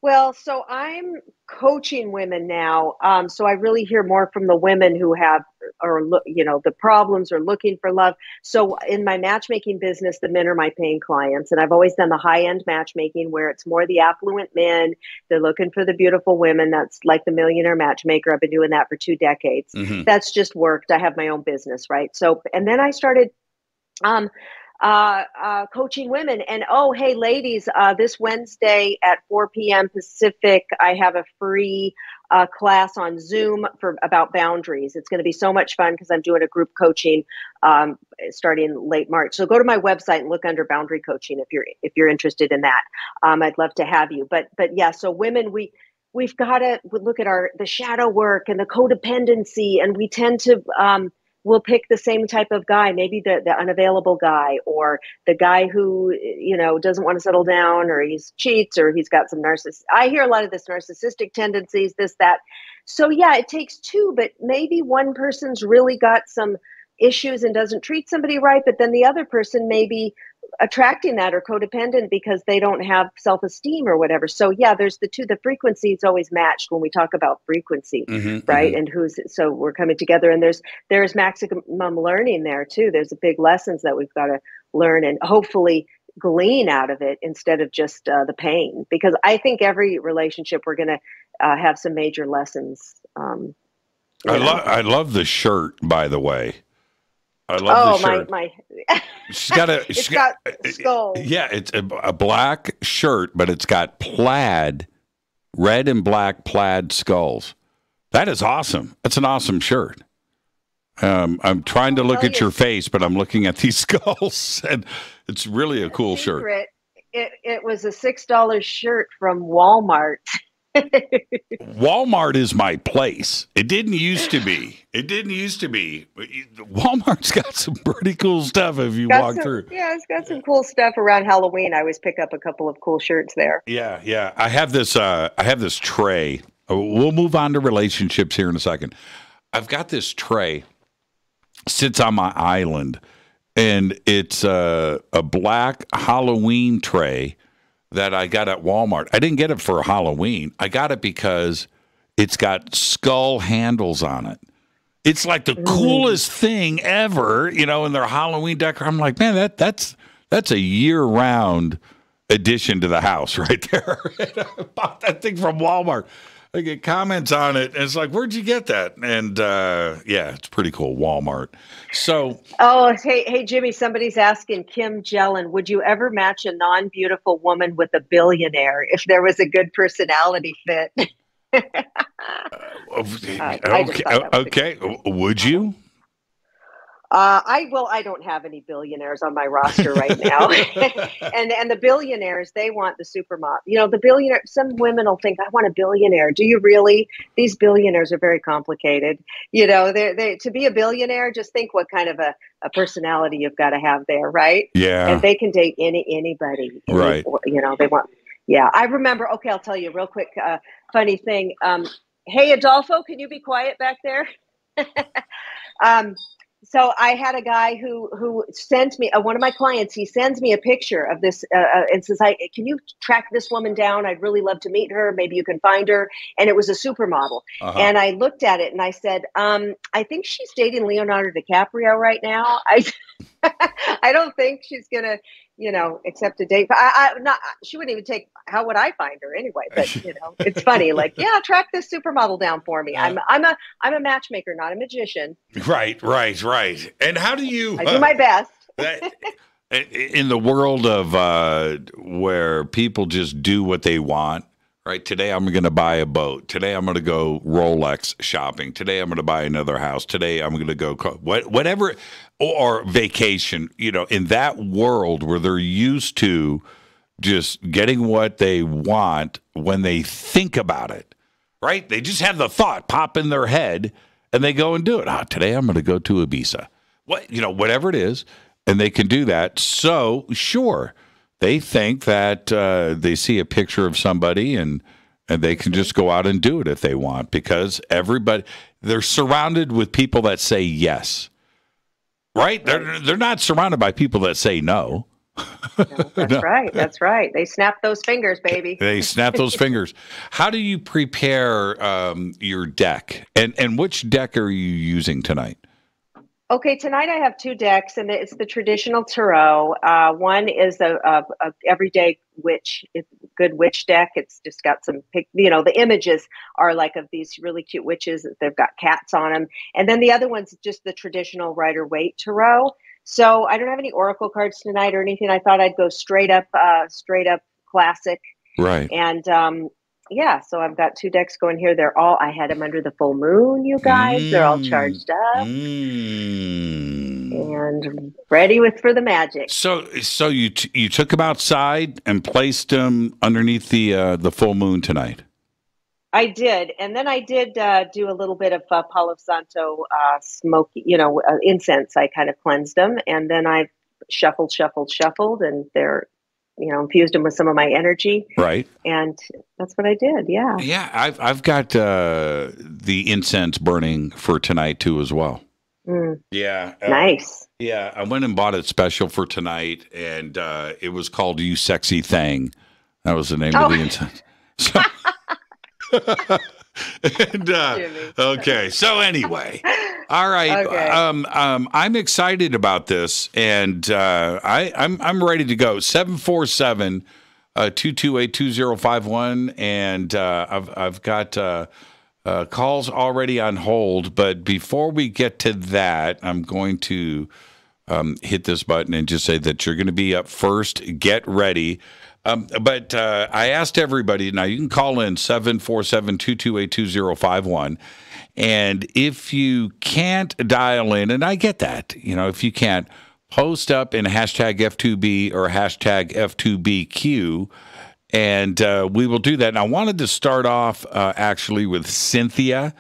Well, so I'm coaching women now. Um, so I really hear more from the women who have, or look, you know, the problems or looking for love. So in my matchmaking business, the men are my paying clients, and I've always done the high end matchmaking where it's more the affluent men. They're looking for the beautiful women. That's like the millionaire matchmaker. I've been doing that for two decades. Mhm. That's just worked. I have my own business, right? So, and then I started um, uh, uh, coaching women. And oh, hey, ladies, uh, this Wednesday at 4 p.m. Pacific, I have a free uh, class on Zoom for about boundaries. It's going to be so much fun because I'm doing a group coaching um, starting late March. So go to my website and look under boundary coaching if you're if you're interested in that. Um, I'd love to have you. But but yeah, so women we we've got to look at our the shadow work and the codependency, and we tend to um, we'll pick the same type of guy, maybe the, the unavailable guy or the guy who, you know, doesn't want to settle down or he's cheats or he's got some narciss. I hear a lot of this narcissistic tendencies, this, that. So yeah, it takes two, but maybe one person's really got some issues and doesn't treat somebody right, but then the other person may be attracting that or codependent because they don't have self-esteem or whatever. So yeah, there's the two, the frequency is always matched when we talk about frequency Mhm, right mhm. and who's so we're coming together and there's there's maximum learning there too there's a big lessons that we've got to learn and hopefully glean out of it instead of just uh, the pain because i think every relationship we're going to uh, have some major lessons um, I love I love the shirt, by the way. I love oh the shirt. my my She's got a. [LAUGHS] it's she's got, got skulls yeah, it's a, a black shirt, but it's got plaid, red and black plaid skulls. That is awesome. That's an awesome shirt. Um, I'm trying to look at you- your face, but I'm looking at these [LAUGHS] skulls, and it's really a cool shirt. it, it was a six dollar shirt from walmart [LAUGHS] [LAUGHS] Walmart is my place. It didn't used to be. It didn't used to be. Walmart's got some pretty cool stuff if you Got walk some- through. yeah it's got some cool stuff around halloween i always pick up a couple of cool shirts there Yeah, yeah. I have this. Uh, I have this tray. Uh, We'll move on to relationships here in a second. I've got this tray sits on my island, and it's uh, a black Halloween tray that I got at Walmart. I didn't get it for Halloween. I got it because it's got skull handles on it. It's like the mm-hmm. coolest thing ever, you know, in their Halloween decor. I'm like, man, that that's that's a year round addition to the house [LAUGHS] right there. [LAUGHS] I bought that thing from Walmart. I get comments on it, and it's like, where'd you get that? And uh, yeah, it's pretty cool. Walmart. So Oh, hey, hey, Jimmy. Somebody's asking Kim Jellin, would you ever match a non-beautiful woman with a billionaire if there was a good personality fit? [LAUGHS] I just okay, that okay. Would you? Uh, I well, I don't have any billionaires on my roster right now, [LAUGHS] [LAUGHS] and and the billionaires they want the supermodel. You know, the billionaire. Some women will think I want a billionaire. Do you really? These billionaires are very complicated. You know, they they to be a billionaire. Just think what kind of a, a personality you've got to have there, right? Yeah. and they can date any anybody. Any- Right. You know, they want. Yeah, I remember. Okay, I'll tell you a real quick uh, funny thing. Um, hey, Adolfo, can you be quiet back there? [LAUGHS] um, so I had a guy who who sent me uh, one of my clients. He sends me a picture of this uh, uh, and says, "I can you track this woman down? I'd really love to meet her. Maybe you can find her." And it was a supermodel. Uh-huh. And I looked at it and I said, um, "I think she's dating Leonardo DiCaprio right now." I [LAUGHS] I don't think she's gonna, you know, accept a date. I, I not. She wouldn't even take. How would I find her anyway? But [LAUGHS] you know, it's funny. Like, yeah, track this supermodel down for me. I'm, I'm a, I'm a matchmaker, not a magician. Right, right, right. And how do you? I do my best. [LAUGHS] that, in the world of uh, where people just do what they want, right? Today I'm going to buy a boat. Today I'm going to go Rolex shopping. Today I'm going to buy another house. Today I'm going to go what, whatever or vacation. You know, in that world where they're used to just getting what they want when they think about it, right? They just have the thought pop in their head and they go and do it. Ah, today I'm going to go to Ibiza. What you know, whatever it is, and they can do that. So sure they think that uh, they see a picture of somebody and and they can just go out and do it if they want because everybody they're surrounded with people that say yes. Right? They're they're not surrounded by people that say no. that's [LAUGHS] no. right. That's right. They snap those fingers, baby. [LAUGHS] they snap those fingers. How do you prepare um, your deck? And and which deck are you using tonight? Okay, tonight I have two decks, and it's the traditional tarot. Uh, one is a, a, a, everyday witch, good witch deck. It's just got some, you know, the images are like of these really cute witches. They've got cats on them, and then the other one's just the traditional Rider Waite tarot. So I don't have any oracle cards tonight or anything. I thought I'd go straight up, uh, straight up classic. Right. And um, yeah, so I've got two decks going here. They're all I had them under the full moon, you guys. Mm. They're all charged up. Mm. And ready with for the magic. So so you t- you took them outside and placed them underneath the uh, the full moon tonight. I did, and then I did uh, do a little bit of uh, Palo Santo uh, smoke, you know, uh, incense. I kind of cleansed them, and then I shuffled, shuffled, shuffled, and they're you know, infused them with some of my energy. Right. And that's what I did. Yeah. Yeah. I've, I've got uh, the incense burning for tonight too, as well. Mm. Yeah. Uh, nice. Yeah. I went and bought it special for tonight and uh, it was called You Sexy Thing. That was the name oh. of the incense. [LAUGHS] So, [LAUGHS] [LAUGHS] and, uh, okay. So anyway, all right. [LAUGHS] Okay. Um, um, I'm excited about this, and uh, I, I'm I'm ready to go. Seven four seven. Uh, two two eight two zero five one, and uh, I've I've got uh, uh, calls already on hold. But before we get to that, I'm going to um, hit this button and just say that you're going to be up first. Get ready. Um, but uh, I asked everybody now you can call in 747 228 2051. And if you can't dial in, and I get that, you know, if you can't, post up in hashtag F2B or hashtag F2BQ, and uh, we will do that. And I wanted to start off uh, actually with Cynthia.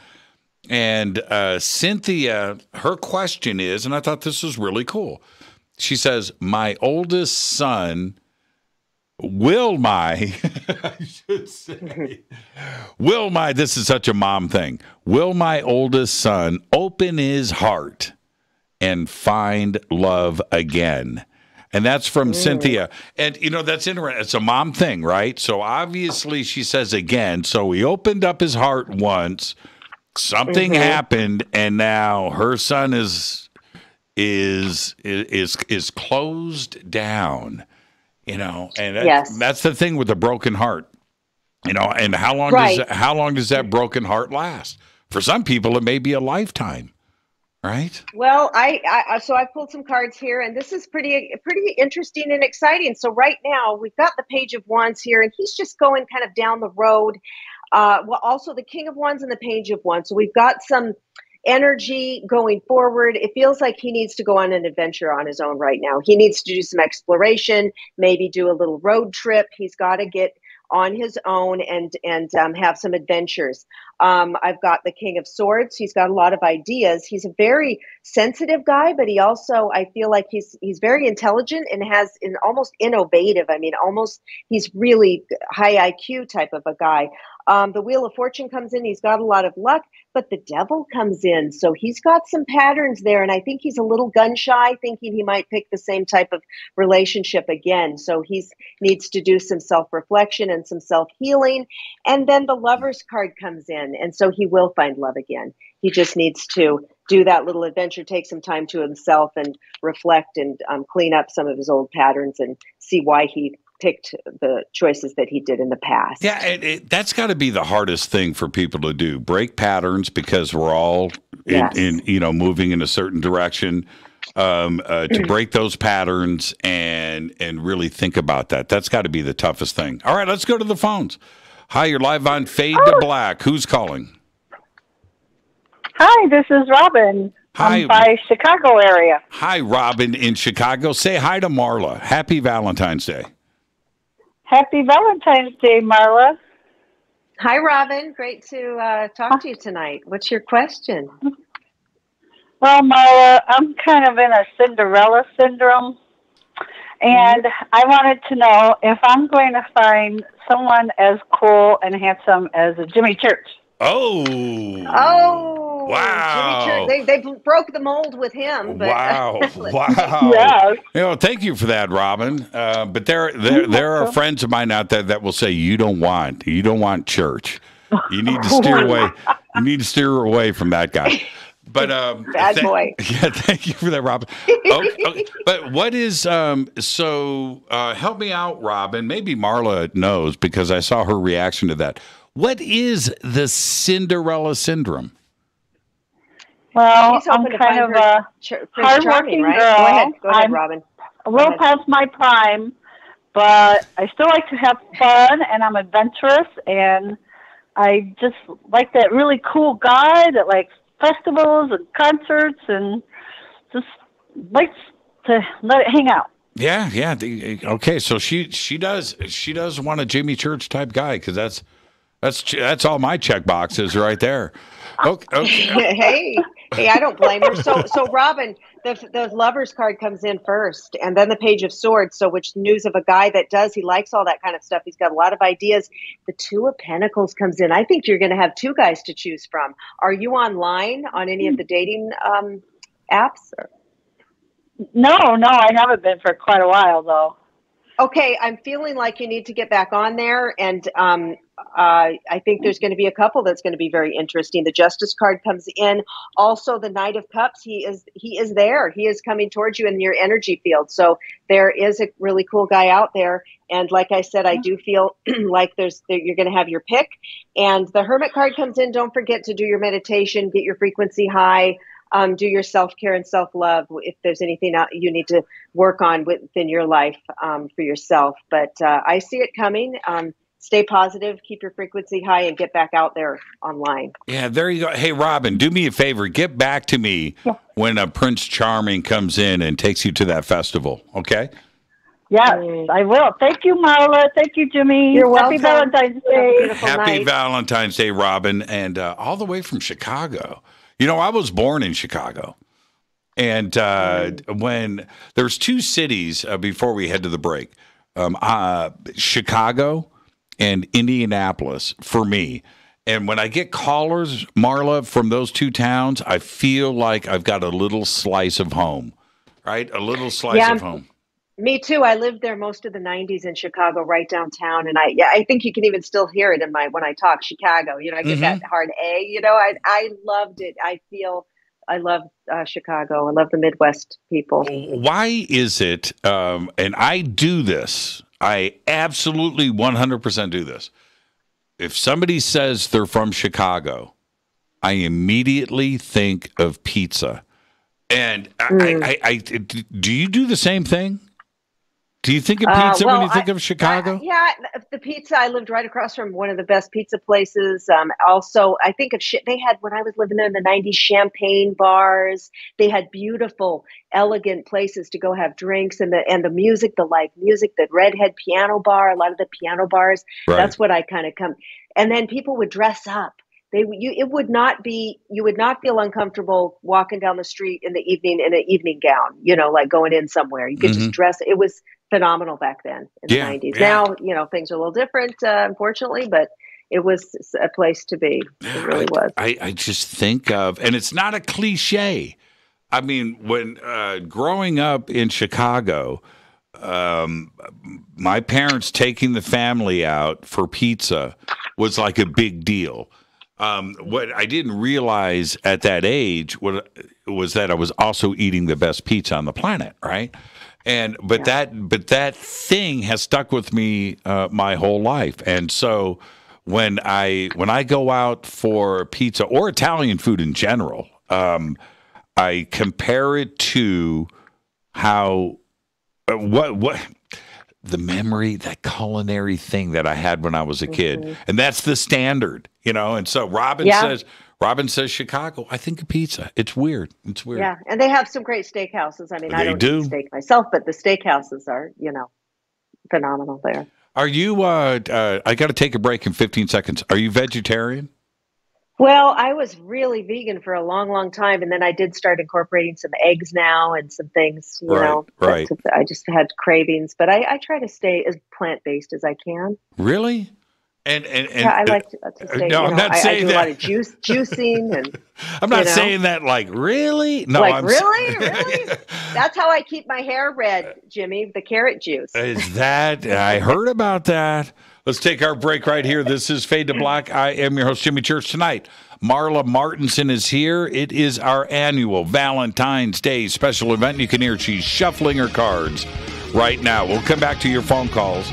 And uh, Cynthia, her question is, and I thought this was really cool. She says, My oldest son will my [LAUGHS] I should say will my this is such a mom thing. Will my oldest son open his heart and find love again? And that's from Ooh. Cynthia. And you know that's interesting. It's a mom thing, right? So obviously she says again. So he opened up his heart once. Something mm-hmm. happened and now her son is is is is closed down you know, and that, yes. that's the thing with a broken heart. You know, and how long right. does how long does that broken heart last? For some people, it may be a lifetime right? Well, I, I, so I pulled some cards here, and this is pretty pretty interesting and exciting. So right now we've got the Page of Wands here, and he's just going kind of down the road. Uh, well, also the King of Wands and the Page of Wands. So we've got some energy going forward. It feels like he needs to go on an adventure on his own right now. He needs to do some exploration, maybe do a little road trip. He's got to get on his own and and um, have some adventures. Um, I've got the King of Swords. He's got a lot of ideas. He's a very sensitive guy, but he also I feel like he's he's very intelligent and has an almost innovative. I mean, almost he's really high IQ type of a guy. Um, the Wheel of Fortune comes in. He's got a lot of luck, but the devil comes in. So he's got some patterns there. And I think he's a little gun shy, thinking he might pick the same type of relationship again. So he needs to do some self reflection and some self healing. And then the lover's card comes in. And so he will find love again. He just needs to do that little adventure, take some time to himself and reflect and um, clean up some of his old patterns and see why he picked the choices that he did in the past. Yeah, it, it, that's got to be the hardest thing for people to do: break patterns because we're all in, Yes. in you know moving in a certain direction. Um, uh, to break those patterns and and really think about that. That's got to be the toughest thing. All right, let's go to the phones. Hi, you're live on Fade to Black. Who's calling? Hi, this is Robin. Hi. I'm by Chicago area. Hi, Robin in Chicago. Say hi to Marla. Happy Valentine's Day. Happy Valentine's Day, Marla. Hi, Robin. Great to uh, talk to you tonight. What's your question? Well, Marla, I'm kind of in a Cinderella syndrome. And I wanted to know if I'm going to find someone as cool and handsome as Jimmy Church. Oh. Oh, Wow. Jimmy Church. They, they broke the mold with him. But Wow! [LAUGHS] Wow! Yes. You know, thank you for that, Robin. Uh, but there, there, there are friends of mine out there that will say you don't want, you don't want church. You need to steer [LAUGHS] away. You need to steer away from that guy. But um, Bad thank- boy. Yeah, thank you for that, Robin. Okay, okay. But what is um? So uh, help me out, Robin. Maybe Marla knows because I saw her reaction to that. What is the Cinderella syndrome? Well, He's I'm kind of her a Ch- Prince Charming, hardworking right? girl. Go ahead. Go ahead, I'm Robin. a little past my prime, but I still like to have fun, and I'm adventurous, and I just like that really cool guy that likes festivals and concerts, and just likes to let it hang out. Yeah, yeah. the- okay, so she she does she does want a Jimmy Church type guy because that's that's that's all my check boxes right there. Okay, [LAUGHS] okay. hey, hey, I don't blame her. So, so Robin, the the lovers card comes in first, and then the page of swords. So, which news of a guy that does he likes all that kind of stuff. He's got a lot of ideas. The two of pentacles comes in. I think you're going to have two guys to choose from. Are you online on any of the dating um, apps? No, no, I haven't been for quite a while though. Okay, I'm feeling like you need to get back on there, and um, uh, I think there's going to be a couple that's going to be very interesting. The Justice card comes in. Also, the Knight of Cups. He is he is there. He is coming towards you in your energy field. So there is a really cool guy out there. And like I said, I do feel [CLEARS THROAT] like there's there, you're going to have your pick. And the Hermit card comes in. Don't forget to do your meditation, get your frequency high. Um, do your self care and self love if there's anything out you need to work on within your life um, for yourself. But uh, I see it coming. Um, stay positive, keep your frequency high, and get back out there online. Yeah, there you go. Hey, Robin, do me a favor. Get back to me when a Prince Charming comes in and takes you to that festival. Okay. Yes, I will. Thank you, Marla. Thank you, Jimmy. You're Happy welcome. Valentine's Day. Happy Valentine's Day, Robin, and uh, all the way from Chicago. You know, I was born in Chicago, and uh, when there's two cities uh, before we head to the break, um, uh, Chicago and Indianapolis for me. And when I get callers, Marla, from those two towns, I feel like I've got a little slice of home, right? A little slice Yeah, of home. Me too. I lived there most of the '90s in Chicago, right downtown, and I yeah, I think you can even still hear it in my when I talk Chicago. You know, I get that Mhm. hard A. You know, I I loved it. I feel I love uh, Chicago. I love the Midwest people. why is it um, and i do this i absolutely 100% do this if somebody says they're from chicago i immediately think of pizza and I, Mm. I, I, I do you do the same thing do you think of Uh, pizza when well, you think I- of chicago Yeah, the pizza. I lived right across from one of the best pizza places. Um, also, I think of shit. They had when I was living there in the '90s, champagne bars. They had beautiful, elegant places to go have drinks, and the and the music, the live music, the Redhead Piano Bar. A lot of the piano bars. Right. That's what I kind of come. And then people would dress up. They you it would not be you would not feel uncomfortable walking down the street in the evening in an evening gown. You know, like going in somewhere. You could Mhm. just dress. It was phenomenal back then in Yeah, the 90s. yeah. Now, you know, things are a little different, uh, unfortunately, but it was a place to be. It really was. I, I just think of, and it's not a cliche. I mean, when uh, growing up in Chicago, um, my parents taking the family out for pizza was like a big deal. Um, what I didn't realize at that age what, was that I was also eating the best pizza on the planet, right? And but yeah. that but that thing has stuck with me uh, my whole life, and so when I when I go out for pizza or Italian food in general, um, I compare it to how uh, what what the memory, that culinary thing that I had when I was a kid. Mm-hmm. And that's the standard, you know. And so Robin yeah. says, Robin says Chicago. I think of pizza. It's weird. It's weird. Yeah, and they have some great steakhouses. I mean, they I don't do. eat steak myself, but the steakhouses are, you know, phenomenal there. Are you? Uh, uh, I got to take a break in 15 seconds. Are you vegetarian? Well, I was really vegan for a long, long time, and then I did start incorporating some eggs now and some things. You right, know, right. I just had cravings, but I, I try to stay as plant based as I can. Really? And and, and yeah, I like to, uh, to uh, stay. No, I'm know, not saying I, I do that. a lot of juice, [LAUGHS] juicing, and I'm not you know, saying that like really. No, like I'm really, [LAUGHS] really. That's how I keep my hair red, Jimmy. The carrot juice. Is that I heard about that? Let's take our break right here. This is Fade to Black. I am your host, Jimmy Church. Tonight, Marla Martenson is here. It is our annual Valentine's Day special event. You can hear she's shuffling her cards right now. We'll come back to your phone calls.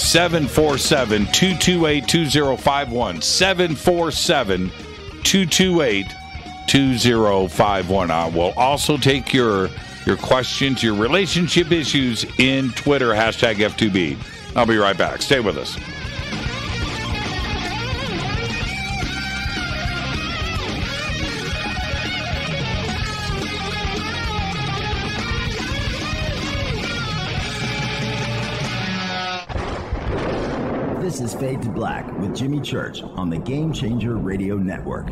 747 228 2051. 747 228 2051. I will also take your your questions, your relationship issues in Twitter, hashtag F2B. I'll be right back. Stay with us. This is Fade to Black with Jimmy Church on the Game Changer Radio Network.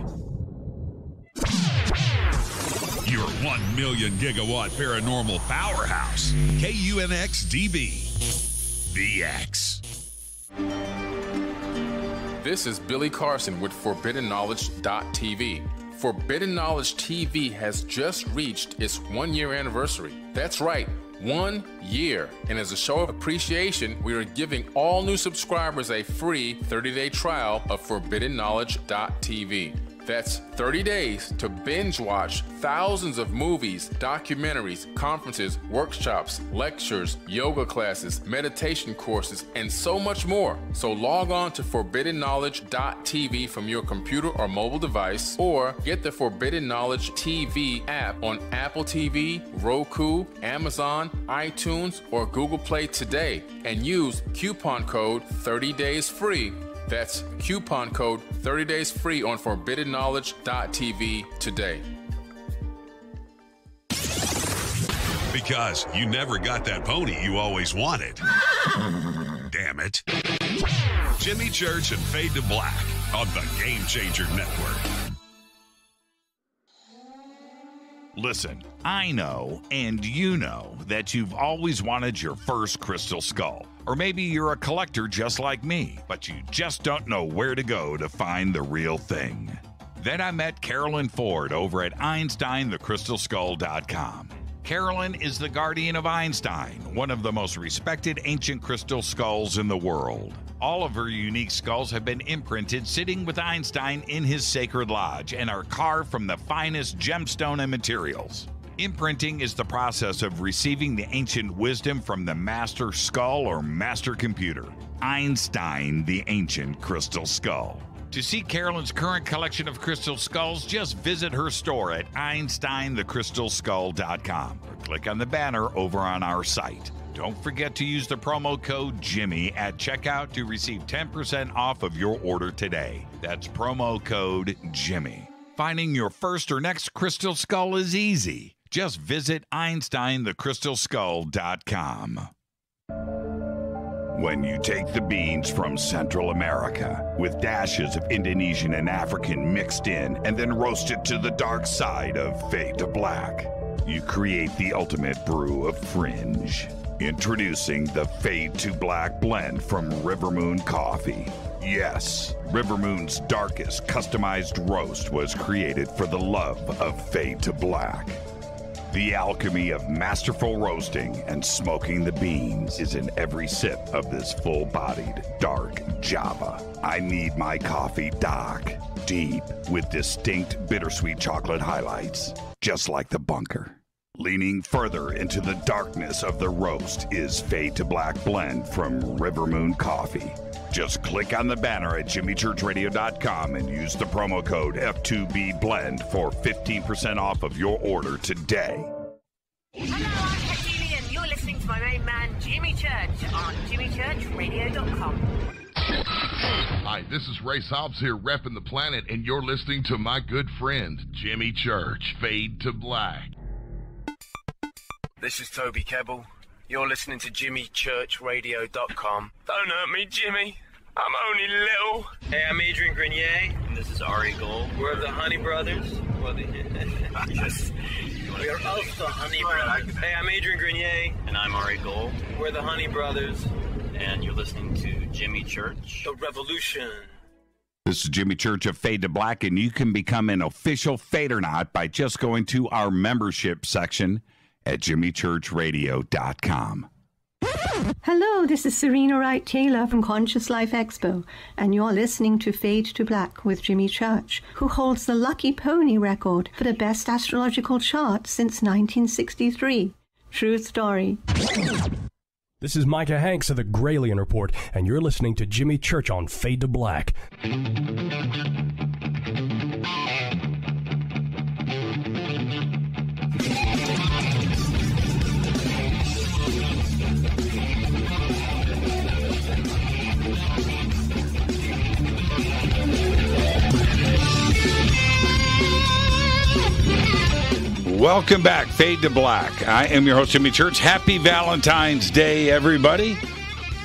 Your 1 million gigawatt paranormal powerhouse, KUNX DB. VX. This is Billy Carson with ForbiddenKnowledge.tv. Forbidden Knowledge TV has just reached its one year anniversary. That's right, one year. And as a show of appreciation, we are giving all new subscribers a free 30 day trial of ForbiddenKnowledge.tv. That's 30 days to binge watch thousands of movies, documentaries, conferences, workshops, lectures, yoga classes, meditation courses, and so much more. So log on to forbiddenknowledge.tv from your computer or mobile device, or get the Forbidden Knowledge TV app on Apple TV, Roku, Amazon, iTunes, or Google Play today and use coupon code 30 days free that's coupon code 30 days free on forbiddenknowledge.tv today. Because you never got that pony you always wanted. [LAUGHS] Damn it. Jimmy Church and Fade to Black on the Game Changer Network. Listen, I know, and you know, that you've always wanted your first crystal skull. Or maybe you're a collector just like me, but you just don't know where to go to find the real thing. Then I met Carolyn Ford over at EinsteinTheCrystalSkull.com. Carolyn is the guardian of Einstein, one of the most respected ancient crystal skulls in the world. All of her unique skulls have been imprinted sitting with Einstein in his sacred lodge and are carved from the finest gemstone and materials. Imprinting is the process of receiving the ancient wisdom from the master skull or master computer. Einstein, the ancient crystal skull. To see Carolyn's current collection of crystal skulls, just visit her store at EinsteinTheCrystalSkull.com or click on the banner over on our site. Don't forget to use the promo code Jimmy at checkout to receive 10% off of your order today. That's promo code Jimmy. Finding your first or next crystal skull is easy. Just visit EinsteinTheCrystalSkull.com. When you take the beans from Central America with dashes of Indonesian and African mixed in and then roast it to the dark side of fade to black, you create the ultimate brew of fringe. Introducing the Fade to Black blend from Rivermoon Coffee. Yes, Rivermoon's darkest customized roast was created for the love of Fade to Black. The alchemy of masterful roasting and smoking the beans is in every sip of this full bodied dark Java. I need my coffee dark, deep, with distinct bittersweet chocolate highlights, just like the bunker. Leaning further into the darkness of the roast is Fade to Black Blend from River Moon Coffee. Just click on the banner at jimmychurchradio.com and use the promo code F2B Blend for 15% off of your order today. Hello, I'm Katie, and you're listening to my main man, Jimmy Church, on jimmychurchradio.com. Hi, this is Ray Hobbs here, repping the planet, and you're listening to my good friend, Jimmy Church, Fade to Black. This is Toby Kebbell. You're listening to JimmyChurchRadio.com. Don't hurt me, Jimmy. I'm only little. Hey, I'm Adrian Grenier. And this is Ari Gold. We're the Honey Brothers. Well, the... [LAUGHS] yes. We are of the Honey Brothers. Hey, I'm Adrian Grenier. And I'm Ari Gold. We're the Honey Brothers. And you're listening to Jimmy Church. The Revolution. This is Jimmy Church of Fade to Black, and you can become an official Fadernaut by just going to our membership section at jimmychurchradio.com. Hello, this is Serena Wright Taylor from Conscious Life Expo, and you're listening to Fade to Black with Jimmy Church, who holds the Lucky Pony record for the best astrological chart since 1963. True story. This is Micah Hanks of the Gralien Report, and you're listening to Jimmy Church on Fade to Black. Welcome back, Fade to Black. I am your host, Jimmy Church. Happy Valentine's Day, everybody.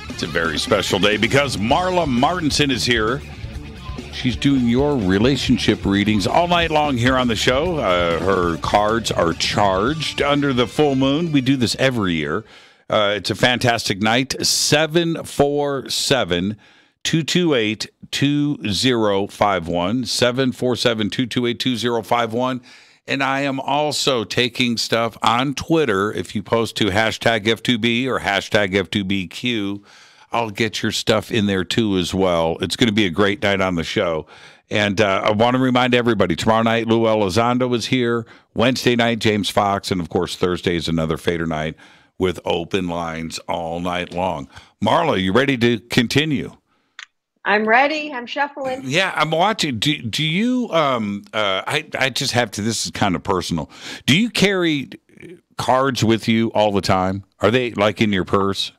It's a very special day because Marla Martenson is here. She's doing your relationship readings all night long here on the show. Uh, her cards are charged under the full moon. We do this every year. Uh, it's a fantastic night. 747 228 2051. 747 228 2051. And I am also taking stuff on Twitter. If you post to hashtag F2B or hashtag F2BQ, I'll get your stuff in there too as well. It's going to be a great night on the show. And uh, I want to remind everybody tomorrow night, Lou Elizondo is here. Wednesday night, James Fox. And of course, Thursday is another fader night with open lines all night long. Marla, you ready to continue? I'm ready. I'm shuffling. Yeah, I'm watching. Do, do you? Um, uh, I I just have to. This is kind of personal. Do you carry cards with you all the time? Are they like in your purse?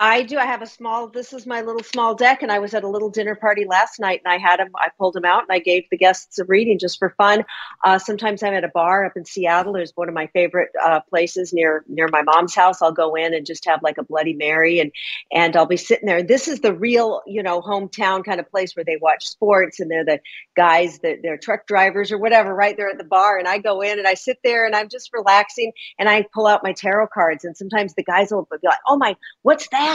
I do. I have a small. This is my little small deck, and I was at a little dinner party last night, and I had them. I pulled them out, and I gave the guests a reading just for fun. Uh, sometimes I'm at a bar up in Seattle. There's one of my favorite uh, places near near my mom's house. I'll go in and just have like a Bloody Mary, and and I'll be sitting there. This is the real, you know, hometown kind of place where they watch sports, and they're the guys that they're truck drivers or whatever. Right there at the bar, and I go in and I sit there, and I'm just relaxing, and I pull out my tarot cards, and sometimes the guys will be like, "Oh my, what's that?"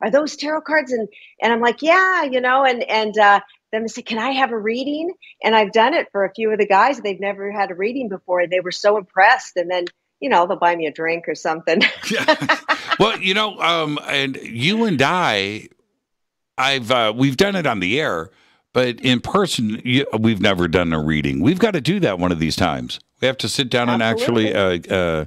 Are those tarot cards? And and i'm like yeah you know and and uh then they say can i have a reading? And i've done it for a few of the guys. They've never had a reading before. And they were so impressed. And then you know they'll buy me a drink or something. [LAUGHS] Well you know um and you and i i've uh, we've done it on the air but in person you, we've never done a reading. We've got to do that one of these times. We have to sit down Absolutely. and actually uh, uh,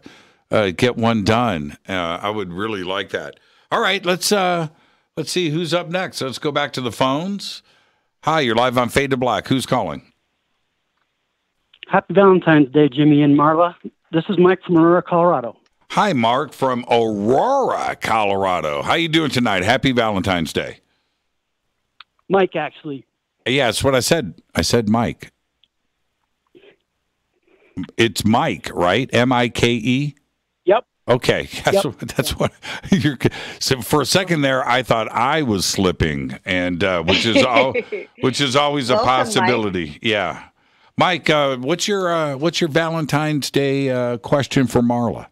uh, get one done. Uh, i would really like that all right, let's uh let's see who's up next. Let's go back to the phones. Hi, you're live on Fade to Black. Who's calling? Happy Valentine's Day, Jimmy and Marla. This is Mike from Aurora, Colorado. Hi, Mark from Aurora, Colorado. How you doing tonight? Happy Valentine's Day. Mike, actually. Yeah, that's what I said. I said Mike. It's Mike, right? M I K E. Yep. Okay, [LAUGHS] that's Yep. what, that's what [LAUGHS] you're. So for a second there, I thought I was slipping, and uh, which is all, [LAUGHS] which is always a Welcome, Mike. possibility. Yeah, Mike, uh, what's your uh, what's your Valentine's Day uh, question for Marla?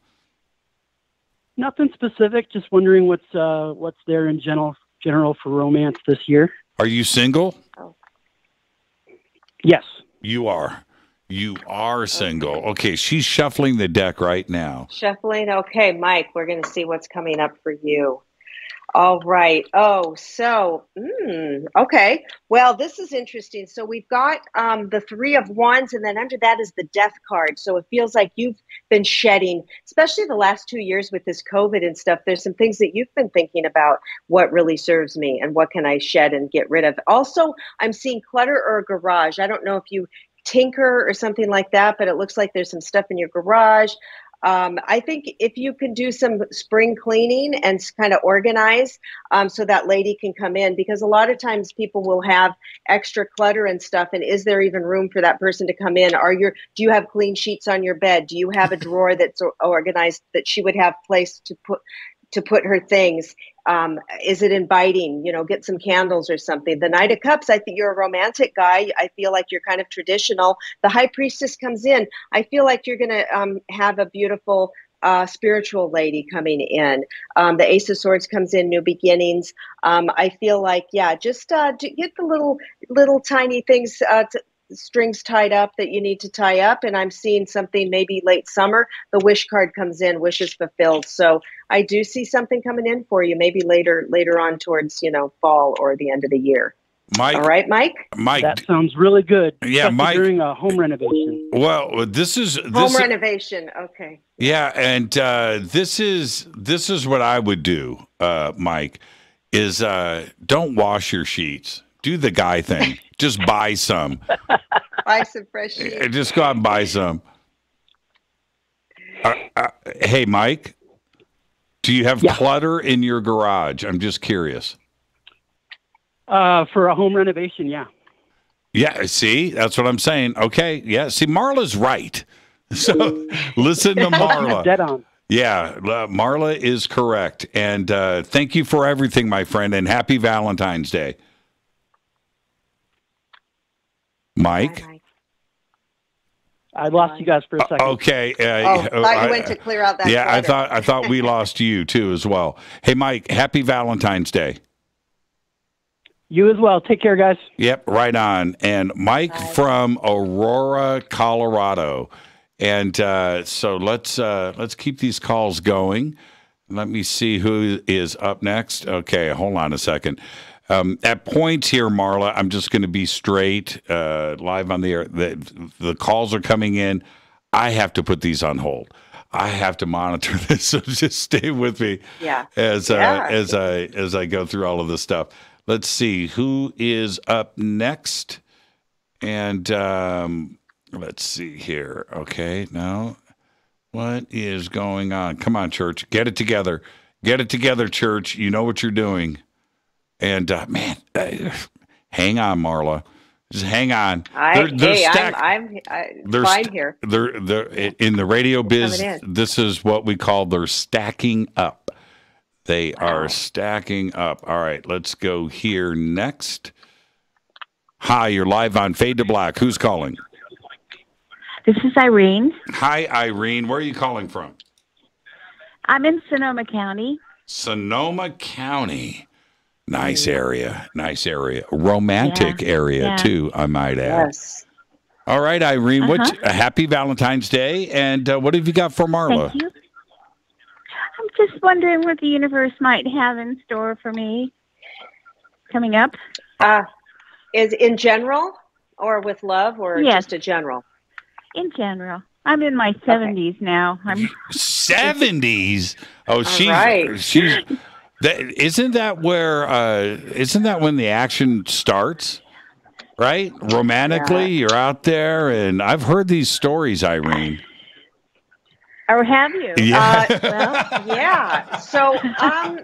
Nothing specific. Just wondering what's uh, what's there in general general for romance this year. Are you single? Yes. You are. You are single. Okay, she's shuffling the deck right now. Shuffling. Okay, Mike, we're going to see what's coming up for you. All right. Oh, so, mm, okay. Well, this is interesting. So we've got um, the three of wands, and then under that is the death card. So it feels like you've been shedding, especially the last two years with this COVID and stuff. There's some things that you've been thinking about what really serves me and what can I shed and get rid of. Also, I'm seeing clutter or a garage. I don't know if you tinker or something like that, but it looks like there's some stuff in your garage. Um, I think if you can do some spring cleaning and kind of organize um, so that lady can come in, because a lot of times people will have extra clutter and stuff. And is there even room for that person to come in? Are your do you have clean sheets on your bed? Do you have a [LAUGHS] drawer that's organized that she would have place to put to put her things? Um, is it inviting? You know, get some candles or something. The Knight of Cups, I think you're a romantic guy. I feel like you're kind of traditional. The High Priestess comes in. I feel like you're going to um, have a beautiful uh, spiritual lady coming in. Um, the Ace of Swords comes in, new beginnings. Um, I feel like, yeah, just uh, get the little, little tiny things uh, to, strings tied up that you need to tie up and i'm seeing something maybe late summer the wish card comes in wishes fulfilled so i do see something coming in for you maybe later later on towards you know fall or the end of the year Mike. all right mike Mike. That sounds really good. Yeah, especially Mike- During a home renovation. Well, this is this home renovation okay Yeah, and uh, this is this is what I would do, uh, Mike. Is uh, don't wash your sheets. Do the guy thing. [LAUGHS] Just buy some. buy some fresh sheets. Uh, Just go out and buy some. Uh, uh, hey, Mike. Do you have clutter in your garage? I'm just curious. Uh, for a home renovation, yeah. Yeah, see, that's what I'm saying. Okay, yeah. See, Marla's right. [LAUGHS] So listen to [LAUGHS] Marla. Dead on. Yeah, uh, Marla is correct. And uh, thank you for everything, my friend, and happy Valentine's Day. Mike? I lost you guys for a second. Okay. Uh, Oh, thought you I- went to clear out that Yeah, I thought I thought we [LAUGHS] lost you too as well. Hey, Mike, happy Valentine's Day. You as well. Take care, guys. Yep, right on. And Mike from Aurora, Colorado. And uh, so let's uh, let's keep these calls going. Let me see who is up next. Okay, hold on a second. Um, at points here, Marla, I'm just going to be straight uh, live on the air. The, the calls are coming in. I have to put these on hold. I have to monitor [LAUGHS] this, so just stay with me Yeah. as uh, Yeah. as I as I go through all of this stuff. Let's see who is up next, and um, let's see here. Okay, now what is going on? Come on, church, get it together. Get it together, church. You know what you're doing. And uh, man, uh, hang on, Marla. Just hang on. I, They're- they're hey, stack- I'm, I'm I, they're fine st- here. They're, they're in the radio biz. Coming This is what we call they're stacking up. They are stacking up. All right, let's go here next. Hi, you're live on Fade to Black. Who's calling? This is Irene. Hi, Irene. Where are you calling from? I'm in Sonoma County. Sonoma County. Nice area. Nice area. Romantic Yeah, area yeah. too, I might add. Yes. All right, Irene. What? Uh-huh. uh, happy Valentine's Day, and uh, what have you got for Marla? Thank you. I'm just wondering what the universe might have in store for me coming up. Uh, is in general or with love or Yes. just a general? In general, I'm in my 70s now. I'm [LAUGHS] Seventies. Oh, she's right. she's. That, isn't that where? Uh, isn't that when the action starts? Right, romantically, you're out there, and I've heard these stories, Irene. or have you? Yeah. Uh, well, yeah. So, um,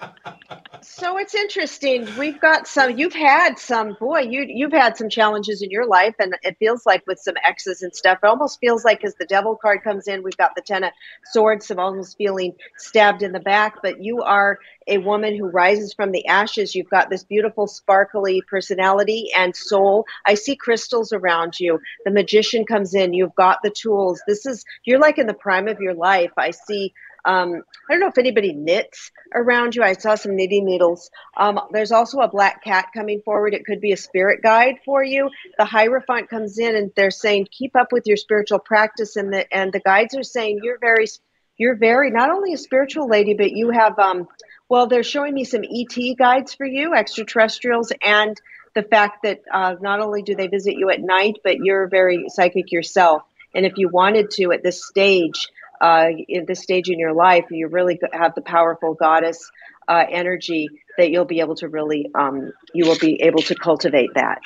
so it's interesting. We've got some. You've had some. Boy, you you've had some challenges in your life, and it feels like with some exes and stuff. It almost feels like as the devil card comes in, we've got the ten of swords. Of almost feeling stabbed in the back, but you are a woman who rises from the ashes. You've got this beautiful, sparkly personality and soul. I see crystals around you. The magician comes in. You've got the tools. This is you're like in the prime of your life. I see Um, I don't know if anybody knits around you. I saw some knitting needles. Um, there's also a black cat coming forward. It could be a spirit guide for you. The Hierophant comes in and they're saying, keep up with your spiritual practice. And the, and the guides are saying, you're very, you're very, not only a spiritual lady, but you have, um, well, they're showing me some ET guides for you, extraterrestrials, and the fact that uh, not only do they visit you at night, but you're very psychic yourself. And if you wanted to at this stage, uh, in this stage in your life, you really have the powerful goddess uh, energy that you'll be able to really, um, you will be able to cultivate that.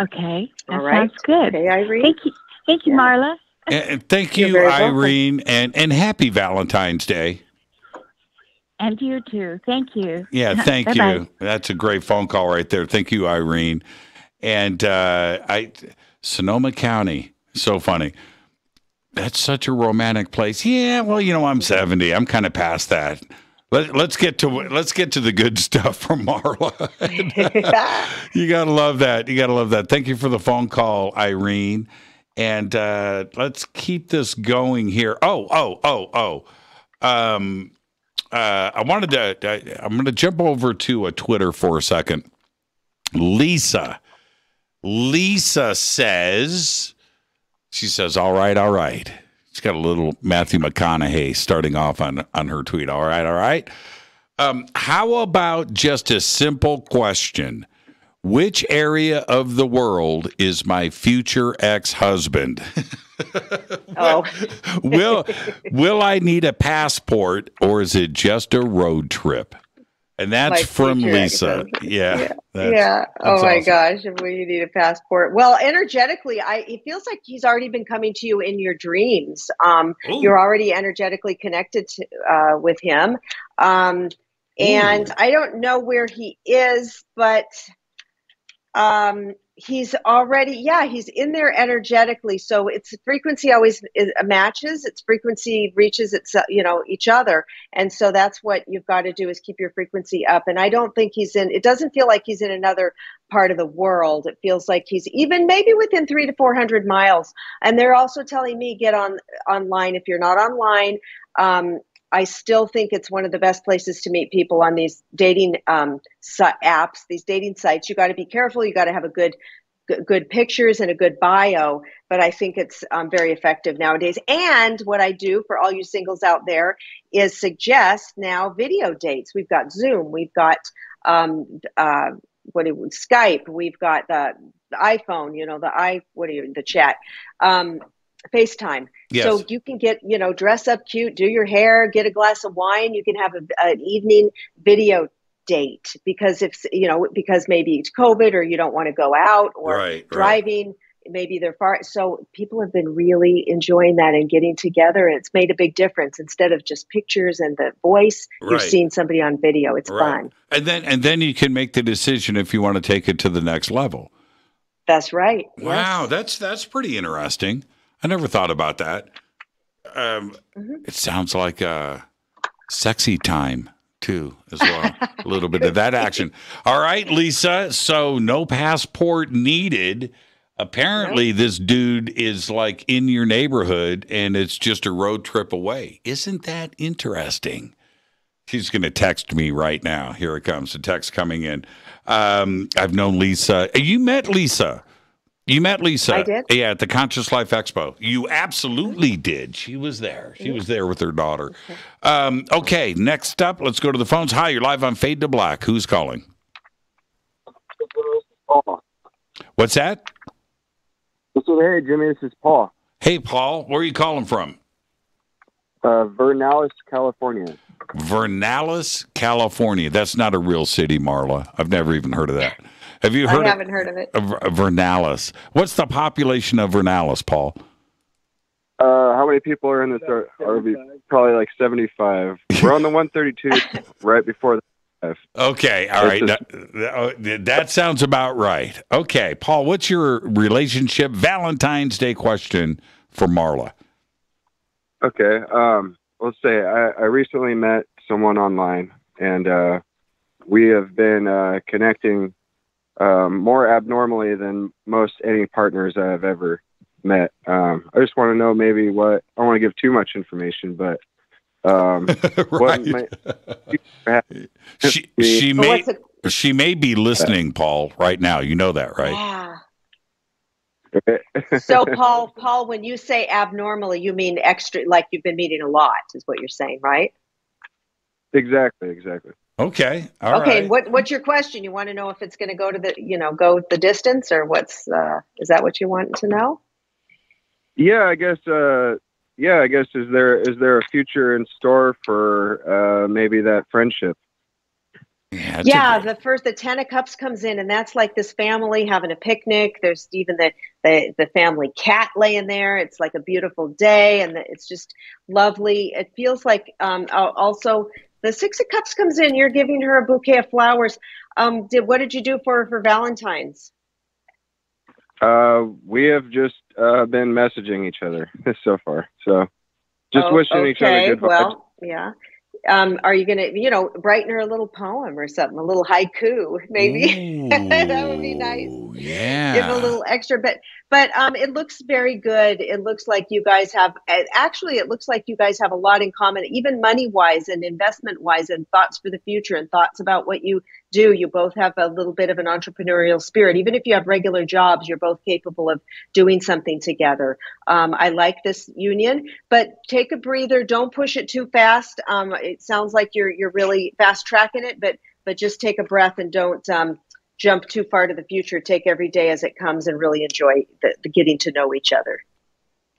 Okay, that All right. sounds good. Okay, Irene. Thank you, thank you, Marla. And, and thank You're welcome. Irene, and and happy Valentine's Day. And you too. Thank you. Yeah, [LAUGHS] thank you. That's a great phone call right there. Thank you, Irene. And uh, I, Sonoma County, so funny. That's such a romantic place. Yeah, well, you know, I'm 70. I'm kind of past that. Let, let's get to let's get to the good [LAUGHS] stuff from Marla. [LAUGHS] you gotta love that. You gotta love that. Thank you for the phone call, Irene. And uh, let's keep this going here. Oh, oh, oh, oh. Um, uh, I wanted to. I, I'm going to jump over to a Twitter for a second. Lisa, Lisa says, she says, "All right, all right." She's got a little Matthew McConaughey starting off on on her tweet. All right, all right. Um, how about just a simple question? Which area of the world is my future ex husband? [LAUGHS] Oh, will will I need a passport or is it just a road trip? And that's My from Lisa. ex-husband. Yeah. that's- yeah. Oh my awesome. gosh. Well, you need a passport. Well, energetically, I it feels like he's already been coming to you in your dreams. Um, Ooh. you're already energetically connected to, uh, with him. Um, and I don't know where he is, but um, he's already yeah he's in there energetically. So its frequency always matches its frequency reaches its uh, you know each other. And so that's what you've got to do is keep your frequency up. And i don't think he's in it doesn't feel like he's in another part of the world. It feels like he's even maybe within three to four hundred miles. And they're also telling me get on online if you're not online. Um, I still think it's one of the best places to meet people on these dating um, apps, these dating sites. You got to be careful. You got to have a good, good, pictures and a good bio. But I think it's um, very effective nowadays. And what I do for all you singles out there is suggest now video dates. We've got Zoom. We've got um, uh, what do we, Skype. We've got the, the iPhone. You know the i what are you the chat. Um, FaceTime. Yes. So you can get, you know, dress up cute, do your hair, get a glass of wine. You can have a, an evening video date because if, you know, because maybe it's COVID or you don't want to go out or Right, right. driving, maybe they're far. So people have been really enjoying that and getting together. It's made a big difference. Instead of just pictures and the voice, you're seeing somebody on video. It's Right. fun. And then and then you can make the decision if you want to take it to the next level. That's right. Wow, that's that's pretty interesting. I never thought about that. Um, Mm-hmm. It sounds like a sexy time too, as well. a little bit of that action. [LAUGHS] All right, Lisa. So no passport needed. Apparently, this dude is like in your neighborhood, and it's just a road trip away. Isn't that interesting? She's going to text me right now. Here it comes. The text coming in. Um, I've known Lisa. You met Lisa. You met Lisa. I did? Yeah, at the Conscious Life Expo. You absolutely did. She was there. She was there with her daughter. Um, okay, next up, let's go to the phones. Hi, you're live on Fade to Black. Who's calling? Paul. What's that? This is, hey, Jimmy, this is Paul. Hey, Paul. Where are you calling from? Uh, Vernalis, California. Vernalis, California. That's not a real city, Marla. I've never even heard of that. Have you heard? I heard haven't heard of it. of, of Vernalis? What's the population of Vernalis, Paul? Uh, how many people are in this R- RV? Probably like 75. [LAUGHS] We're on the 132 right before the five. Okay, all right. That's That, that- oh, that sounds about right. Okay, Paul, what's your relationship Valentine's Day question for Marla? Okay. Um, let's say I, I recently met someone online, and uh, we have been uh, connecting um, more abnormally than most any partners I have ever met. Um, I just want to know maybe what I don't want to give too much information, but um, [LAUGHS] what might, [LAUGHS] she she may she may be listening, Paul, right now. You know that, right? Yeah. so [LAUGHS] Paul, Paul, when you say abnormally, you mean extra, like you've been meeting a lot, is what you're saying, right? Exactly, exactly. Okay. All okay. right. What What's your question? You want to know if it's going to go to the, you know, go the distance, or what's? Uh, is that what you want to know? Yeah, I guess. Uh, yeah, I guess is there is there a future in store for uh, maybe that friendship? Yeah, yeah the first the ten of cups comes in and that's like this family having a picnic there's even the the, the family cat laying there it's like a beautiful day and it's just lovely it feels like um, also the six of cups comes in. You're giving her a bouquet of flowers. Um, did what did you do for her for valentine's? Uh, we have just uh, been messaging each other [LAUGHS] so far. So just oh, wishing okay. each other good vibes. well yeah um, are you going to, you know, brighten her a little poem or something, a little haiku, maybe? [LAUGHS] that would be nice. Yeah. Give a little extra bit. But um, it looks very good. It looks like you guys have, actually, it looks like you guys have a lot in common, even money wise and investment wise, and thoughts for the future and thoughts about what you do. You both have a little bit of an entrepreneurial spirit. Even if you have regular jobs, you're both capable of doing something together. Um, I like this union, but take a breather. Don't push it too fast. Um, it sounds like you're you're really fast tracking it, but but just take a breath and don't um, jump too far to the future. Take every day as it comes and really enjoy the, the getting to know each other.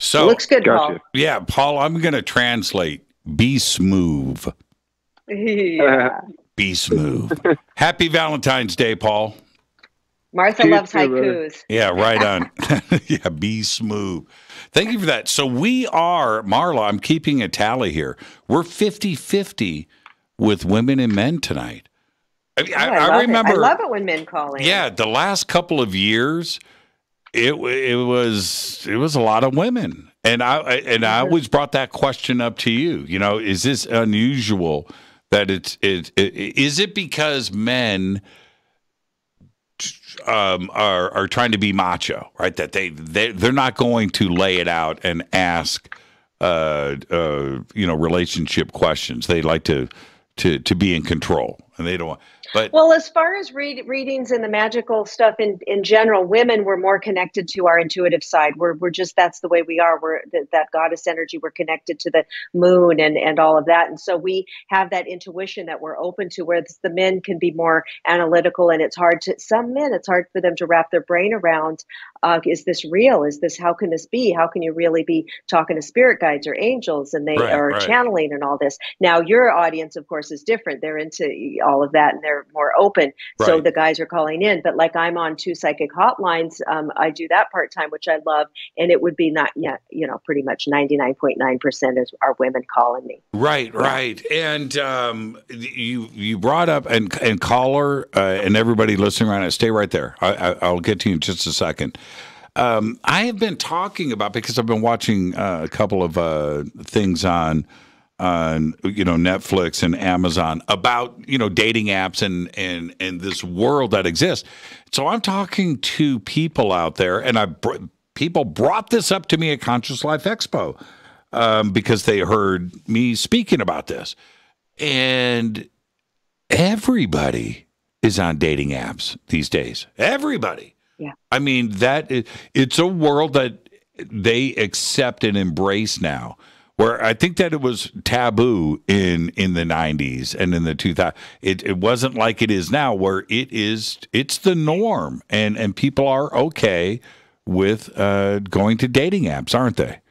So It looks good, Paul. Yeah, Paul, I'm going to translate. Be smooth. [LAUGHS] yeah. Be smooth. [LAUGHS] Happy Valentine's Day, Paul. Martha You loves too, brother. haikus. Yeah, right on. [LAUGHS] [LAUGHS] yeah, be smooth. Thank you for that. So we are, Marla, I'm keeping a tally here. We're 50 50 with women and men tonight. I, mean, I, Oh, I remember. It. I love it when men call in. Yeah, the last couple of years, it it was it was a lot of women, and I I- and I mm-hmm. always brought that question up to you. You know, is this unusual that it's it, it is it because men um, are are trying to be macho, right? That they they they're not going to lay it out and ask uh, uh, you know relationship questions. They like to to to be in control, and they don't. want But Well, as far as read, readings and the magical stuff in, in general, women were more connected to our intuitive side. We're, we're just, that's the way we are. We're that, that goddess energy. We're connected to the moon and, and all of that. And so we have that intuition that we're open to where the men can be more analytical. And it's hard to, some men, it's hard for them to wrap their brain around. Uh, is this real? Is this, how can this be? How can you really be talking to spirit guides or angels and they Right, are right. channeling and all this? Now, your audience, of course, is different. They're into all of that and they're more open. So the guys are calling in. But like I'm on two psychic hotlines, um, I do that part time, which I love. And it would be not, yeah, you know, pretty much 99.9% is are women calling me. Right, right, and um, you you brought up and and caller uh, and everybody listening right now, stay right there. I, I, I'll get to you in just a second. Um, I have been talking about because I've been watching uh, a couple of uh, things on on you know Netflix and Amazon about you know dating apps and and and this world that exists. So I'm talking to people out there, and I br- people brought this up to me at Conscious Life Expo um, because they heard me speaking about this, and everybody is on dating apps these days. Everybody. Yeah. I mean that is, it's a world that they accept and embrace now. Where I think that it was taboo in in the '90s and in the 2000s, it it wasn't like it is now, where it is it's the norm, and and people are okay with uh, going to dating apps, aren't they?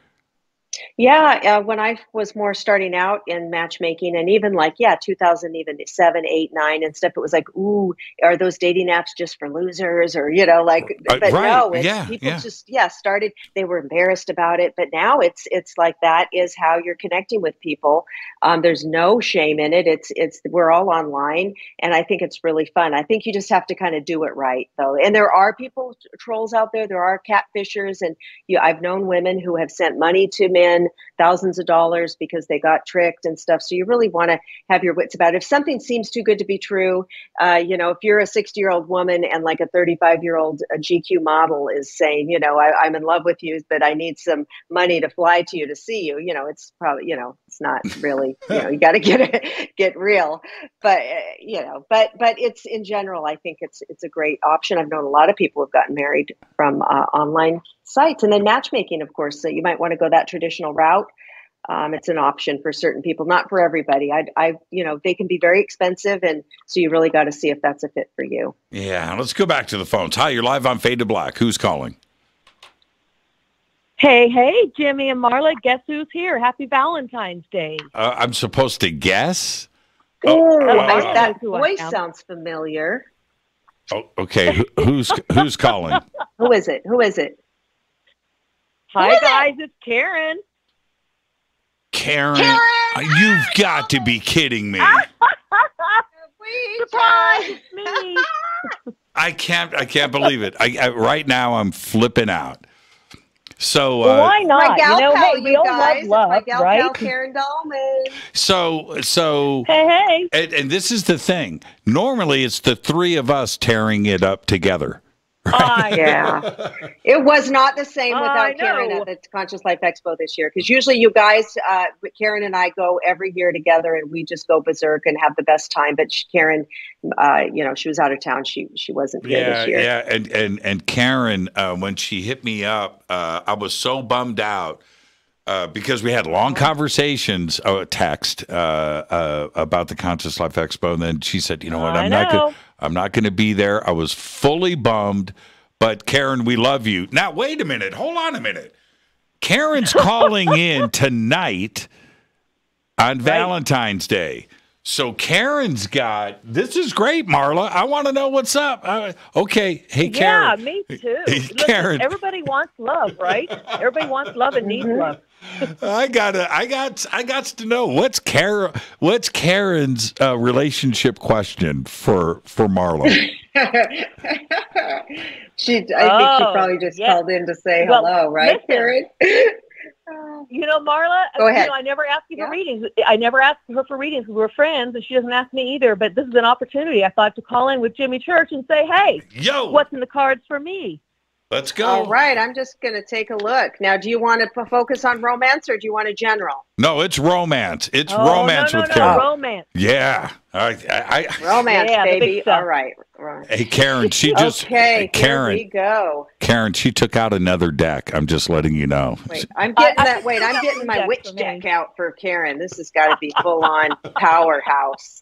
Yeah, uh, when I was more starting out in matchmaking, and even like yeah, two thousand, even seven, eight, nine, and stuff, it was like, ooh, are those dating apps just for losers, or you know, like, Uh, but right, no, it's, yeah, people yeah. just yeah started. They were embarrassed about it, but now it's it's like that is how you're connecting with people. Um, there's no shame in it. It's it's we're all online, and I think it's really fun. I think you just have to kind of do it right, though. And there are people trolls out there. There are catfishers, and you, I've known women who have sent money to men thousands of dollars because they got tricked and stuff. So you really want to have your wits about it. If something seems too good to be true, uh, you know, if you're a 60 year old woman and like a 35 year old GQ model is saying, you know, I, I'm in love with you, but I need some money to fly to you to see you, you know, it's probably, you know, it's not really, you know, you got to get it, [LAUGHS] get real. But uh, you know, but but it's in general, I think it's it's a great option. I've known a lot of people who've gotten married from uh, online sites, and then matchmaking, of course. So you might want to go that traditional route. Um, it's an option for certain people, not for everybody. I, I, you know, they can be very expensive, and so you really got to see if that's a fit for you. Yeah, let's go back to the phones. Hi, you're live on Fade to Black. Who's calling? Hey, hey, Jimmy and Marla, guess who's here? Happy Valentine's Day. Uh, I'm supposed to guess. Oh, uh, I- that I voice am. sounds familiar. Oh, okay. Who, who's who's calling? [LAUGHS] Who is it? Who is it? Hi, guys, it's Karen. Karen. Uh, You've got to be kidding me. [LAUGHS] Surprise, me. I can't. I can't believe it. I, I right now I'm flipping out. So Well, uh, why not? My gal you know, pal, hey, we you all guys. love My love, gal right? pal, Karen Dahlman. so so. Hey, hey. And, and this is the thing. Normally, it's the three of us tearing it up together. [LAUGHS] yeah. It was not the same without Karen at the Conscious Life Expo this year. Because usually you guys, uh, Karen and I go every year together and we just go berserk and have the best time. But she, Karen, uh, you know, she was out of town. She she wasn't here Yeah, this year. yeah, and and and Karen, uh, when she hit me up, uh, I was so bummed out uh, because we had long conversations, uh, text uh, uh, about the Conscious Life Expo, and then she said, "You know what? I I'm not know. gonna, I'm not going to be there." I was fully bummed, but Karen, we love you. Now, wait a minute, hold on a minute. Karen's [LAUGHS] calling in tonight on Valentine's Day. So Karen's got this is great, Marla. I want to know what's up. Uh, okay, hey Karen. Yeah, me too. Hey, Listen, Karen. everybody wants love, right? Everybody wants love and needs love. I gotta, I got, I got to know what's Karen, what's Karen's uh, relationship question for for Marla. [LAUGHS] she, I think she Oh, probably just yeah. called in to say Well, hello, right, listen. Karen? [LAUGHS] You know, Marla, Go ahead. you know, I never asked you for readings. I never asked her for readings because we're friends, and she doesn't ask me either. But this is an opportunity. I thought to call in with Jimmy Church and say, "Hey, Yo. what's in the cards for me?" Let's go. All right, I'm just going to take a look. Now, do you want to focus on romance or do you want a general? No, it's romance. It's Oh, romance no, no, with no, Karen. romance. Yeah, I, I, I, Romance, Yeah, baby. All right. right. hey Karen, she [LAUGHS] just okay, Karen, here we go. Karen, she took out another deck. I'm just letting you know. Wait, I'm getting I- I that. think Wait, I'm getting my deck witch deck out for Karen. This has got to be full on [LAUGHS] powerhouse,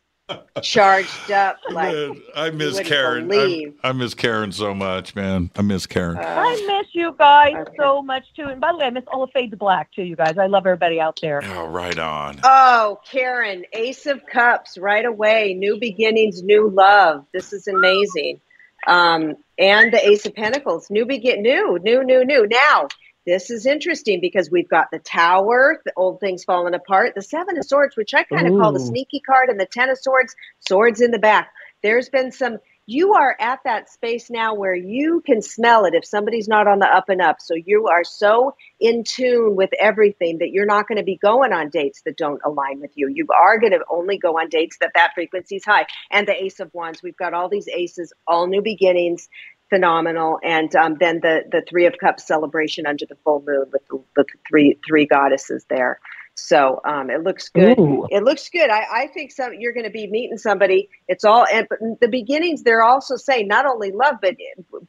charged up [LAUGHS] like Man, I miss Karen. I, I miss Karen so much, man. I miss Karen. Uh, I miss you guys so much too. And by the way, I miss all of Fade to Black too, you guys. I love everybody out there. oh, right on. Oh, Karen, Ace of Cups right away. New beginnings, new love. This is amazing. Um, and the Ace of Pentacles, new begin, new, new, new, new. Now, this is interesting because we've got the Tower, the old things falling apart, the Seven of Swords, which I kind of call the sneaky card, and the Ten of Swords, swords in the back. There's been some. You are at that space now where you can smell it if somebody's not on the up and up. So you are so in tune with everything that you're not going to be going on dates that don't align with you. You are going to only go on dates that that frequency is high. And the Ace of Wands, we've got all these aces, all new beginnings, phenomenal. And um, then the the Three of Cups celebration under the full moon with the, the three three goddesses there. So um, it looks good. Ooh. It looks good. I, I think some you're going to be meeting somebody. It's all and but the beginnings. They're also saying not only love but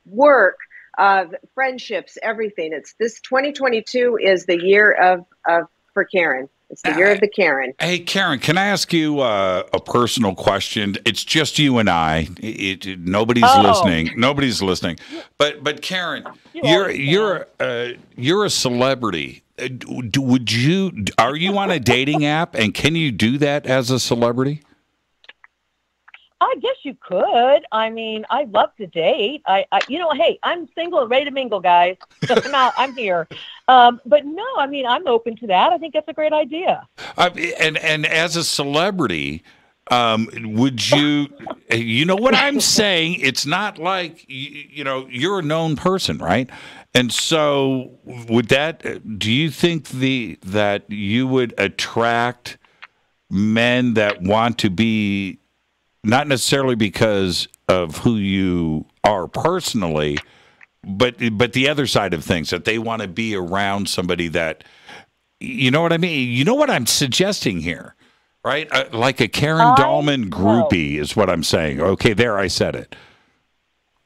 work, uh, friendships, everything. It's this 2022 is the year of of for Karen. It's the year of the Karen. Hey, Karen, can I ask you uh, a personal question? It's just you and I. It, it- nobody's Oh. listening. Nobody's listening. But but Karen, You you're you're uh, you're a celebrity. Uh, do- Would you? Are you on a dating app? And can you do that as a celebrity? I guess you could. I mean, I love to date. I, I you know, hey, I'm single, ready to mingle, guys. I'm out. I'm here. Um, but no, I mean, I'm open to that. I think that's a great idea. Uh, and and as a celebrity, um, would you? You know what I'm saying? It's not like you, you know you're a known person, right? And so, would that? Do you think the that you would attract men that want to be not necessarily because of who you are personally, but but the other side of things that they want to be around somebody that you know what I mean. You know what I'm suggesting here, right? Uh, like a Karen I Dahlman groupie is what I'm saying. Okay, there I said it.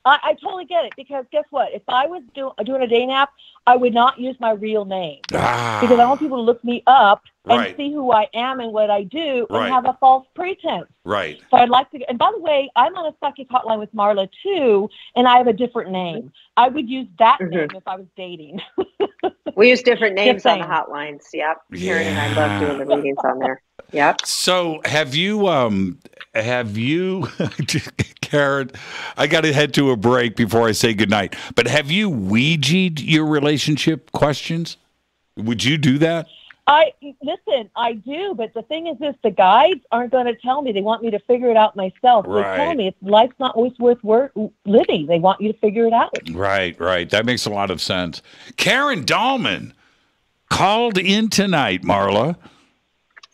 I, I totally get it because guess what? If I was do, doing a day app, I would not use my real name Ah, because I want people to look me up and Right. see who I am and what I do Right. and have a false pretense. right. So I'd like to. And by the way, I'm on a psychic hotline with Marla too, and I have a different name. I would use that Mm-hmm. name if I was dating. [LAUGHS] We use different names Just on the hotlines. Yep. Karen and I love doing the readings on there. Yep. So have you um have you [LAUGHS] Karen I gotta head to a break before I say goodnight. But have you Ouija'd your relationship questions? Would you do that? I listen. I do, but the thing is, this: the guides aren't going to tell me. They want me to figure it out myself. They tell Right. me it's life's not always worth wor- living. They want you to figure it out. Right, right. That makes a lot of sense. Karen Dahlman called in tonight, Marla.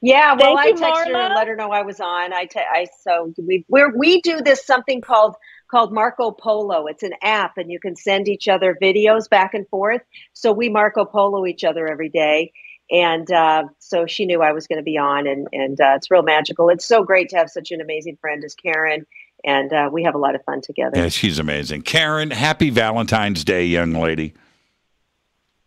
Yeah, well, Thank I you, texted her and let her know I was on. I, te- I so we we we do this something called called Marco Polo. It's an app, and you can send each other videos back and forth. So we Marco Polo each other every day, and uh, so she knew I was going to be on, and and uh, it's real magical. It's so great to have such an amazing friend as Karen, and uh, we have a lot of fun together. Yeah, she's amazing. Karen, happy Valentine's Day, young lady.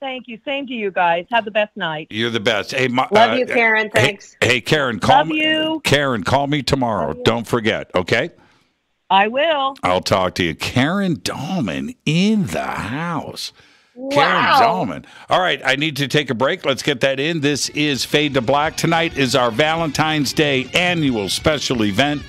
Thank you. Same to you guys. Have the best night. You're the best. Hey, Ma- Love uh, you, Karen. Thanks. Hey, Karen, call Love me. you. Karen, call me tomorrow. Don't forget, okay? I will. I'll talk to you. Karen Dahlman in the house. Wow. Karen Dahlman. All right, I need to take a break. Let's get that in. This is Fade to Black. Tonight is our Valentine's Day annual special event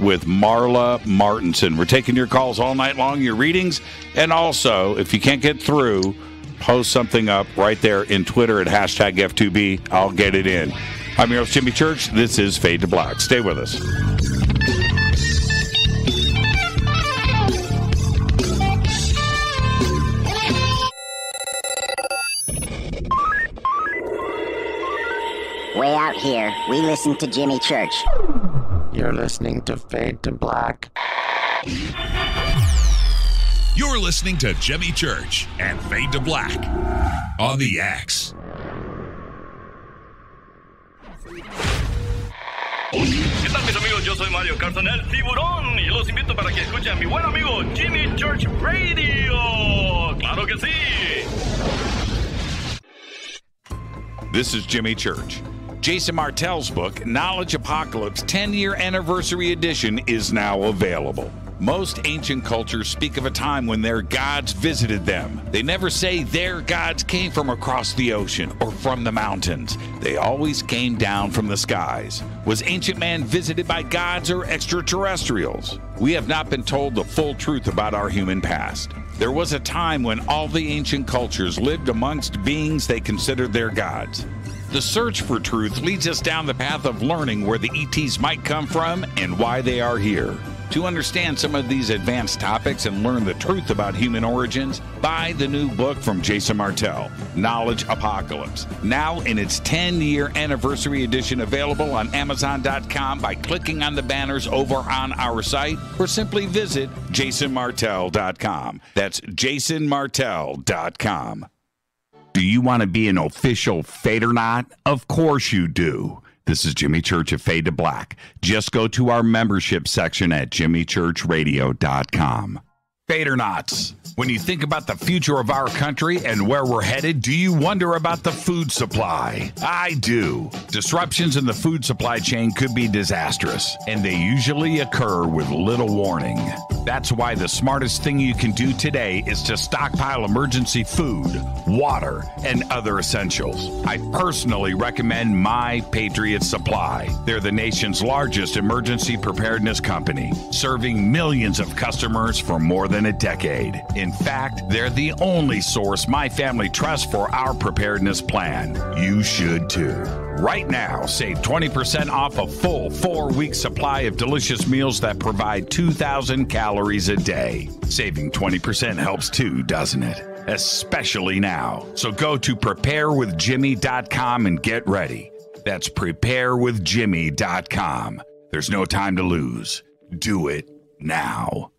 with Marla Martenson. We're taking your calls all night long, your readings, and also, if you can't get through, post something up right there in Twitter at hashtag F2B. I'll get it in. I'm your host, Jimmy Church. This is Fade to Black. Stay with us. Way out here, we listen to Jimmy Church. You're listening to Fade to Black. You're listening to Jimmy Church and Fade to Black on the X. ¿Qué tal mis amigos? Yo soy Mario Carson, el tiburón, y los invito para que escuchen a mi buen amigo Jimmy Church Radio. ¡Claro que sí! This is Jimmy Church. Jason Martell's book, Knowledge Apocalypse 10 year anniversary edition, is now available. Most ancient cultures speak of a time when their gods visited them. They never say their gods came from across the ocean or from the mountains. They always came down from the skies. Was ancient man visited by gods or extraterrestrials? We have not been told the full truth about our human past. There was a time when all the ancient cultures lived amongst beings they considered their gods. The search for truth leads us down the path of learning where the ETs might come from and why they are here. To understand some of these advanced topics and learn the truth about human origins, buy the new book from Jason Martell, Knowledge Apocalypse. Now in its 10 year anniversary edition, available on Amazon.com by clicking on the banners over on our site or simply visit jasonmartell.com. That's jasonmartell.com. Do you want to be an official Fadernaut? Of course you do. This is Jimmy Church of Fade to Black. Just go to our membership section at jimmychurchradio.com. Fadernauts. When you think about the future of our country and where we're headed, do you wonder about the food supply? I do. Disruptions in the food supply chain could be disastrous, and they usually occur with little warning. That's why the smartest thing you can do today is to stockpile emergency food, water, and other essentials. I personally recommend My Patriot Supply. They're the nation's largest emergency preparedness company, serving millions of customers for more than a decade. In fact, they're the only source my family trusts for our preparedness plan. You should too. Right now, save 20% off a full four week supply of delicious meals that provide 2,000 calories a day. Saving 20% helps too, doesn't it? especially now. So go to preparewithjimmy.com and get ready. That's preparewithjimmy.com. There's no time to lose. Do it now.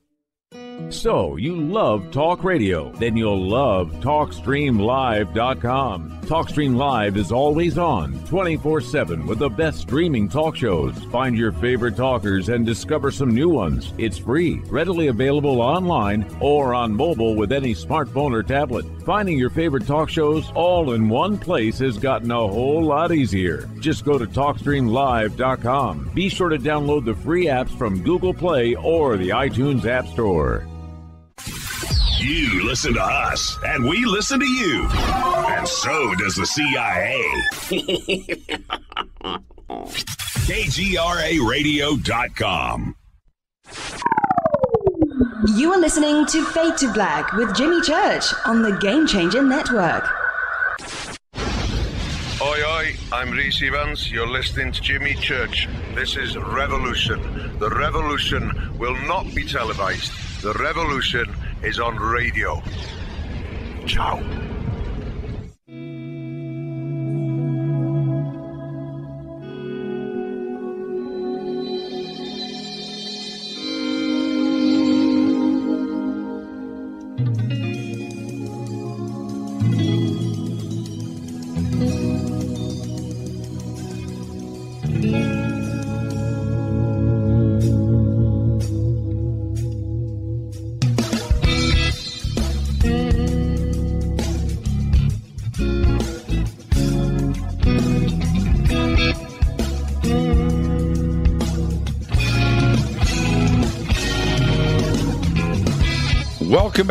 So, you love talk radio? Then you'll love TalkStreamLive.com. TalkStream Live is always on, 24 7, with the best streaming talk shows. Find your favorite talkers and discover some new ones. It's free, readily available online or on mobile with any smartphone or tablet. Finding your favorite talk shows all in one place has gotten a whole lot easier. Just go to TalkStreamLive.com. Be sure to download the free apps from Google Play or the iTunes App Store. You listen to us, and we listen to you. And so does the CIA. [LAUGHS] KGRARadio.com. You are listening to Fade to Black with Jimmy Church on the Game Changer Network. Oi, oi, I'm Reese Evans. You're listening to Jimmy Church. This is Revolution. The revolution will not be televised. The revolution is on radio. Ciao.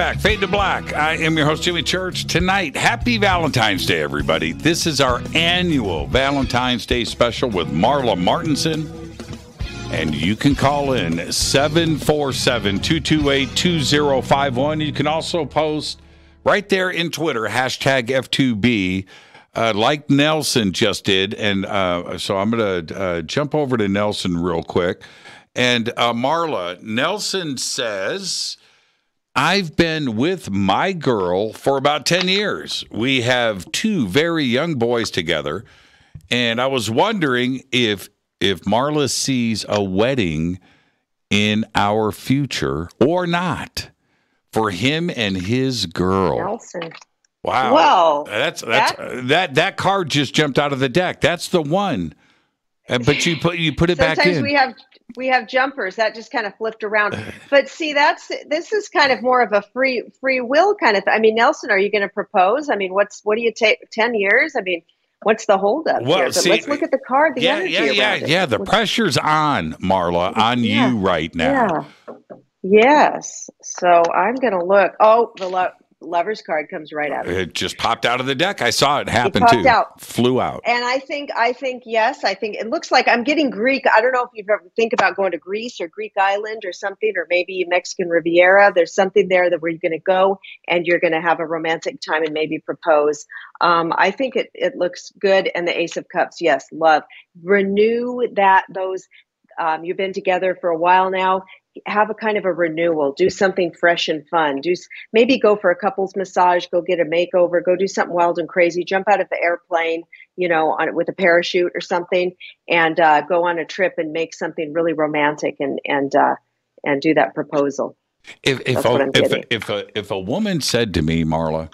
Back. Fade to Black. I am your host, Jimmy Church. Tonight, happy Valentine's Day, everybody. This is our annual Valentine's Day special with Marla Martenson. And you can call in 747 228 2051. You can also post right there in Twitter, hashtag F2B, uh, like Nelson just did. And uh, so I'm going to uh, jump over to Nelson real quick. And uh, Marla, Nelson says. I've been with my girl for about 10 years. We have two very young boys together. And I was wondering if if Marla sees a wedding in our future or not for him and his girl. Nelson. Wow. Well, that's that's that that card just jumped out of the deck. That's the one. But you put you put it back Sometimes in. we have we have jumpers that just kind of flipped around. [LAUGHS] But see, that's this is kind of more of a free free will kind of. Th- I mean, Nelson, are you going to propose? I mean, what's what do you take? Ten years? I mean, what's the holdup Well, here? But see, let's look at the card. The yeah, energy yeah, yeah, it. yeah. The What's- pressure's on, Marla, on Yeah, you right now. Yeah. Yes. So I'm going to look. Oh, the lo- lover's card comes right out. It just popped out of the deck. I saw it happen popped too. out. Flew out. And I think, I think, yes, I think it looks like I'm getting Greek. I don't know if you've ever think about going to Greece or Greek island or something, or maybe Mexican Riviera. There's something there that where you're going to go and you're going to have a romantic time and maybe propose. Um, I think it, it looks good. And the Ace of Cups, yes, love. Renew that, those, um, you've been together for a while now. Have a kind of a renewal. Do something fresh and fun. Do maybe go for a couples massage. Go get a makeover. Go do something wild and crazy. Jump out of the airplane, you know, on with a parachute or something, and uh, go on a trip and make something really romantic and and uh, and do that proposal. If if a, if a, if a if a woman said to me, Marla,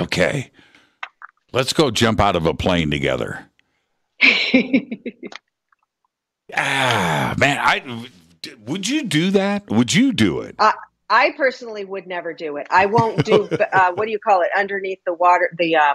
okay, let's go jump out of a plane together. [LAUGHS] ah, man, I would you do that? Would you do it? I, I personally would never do it. I won't do [LAUGHS] uh, what do you call it underneath the water, the uh,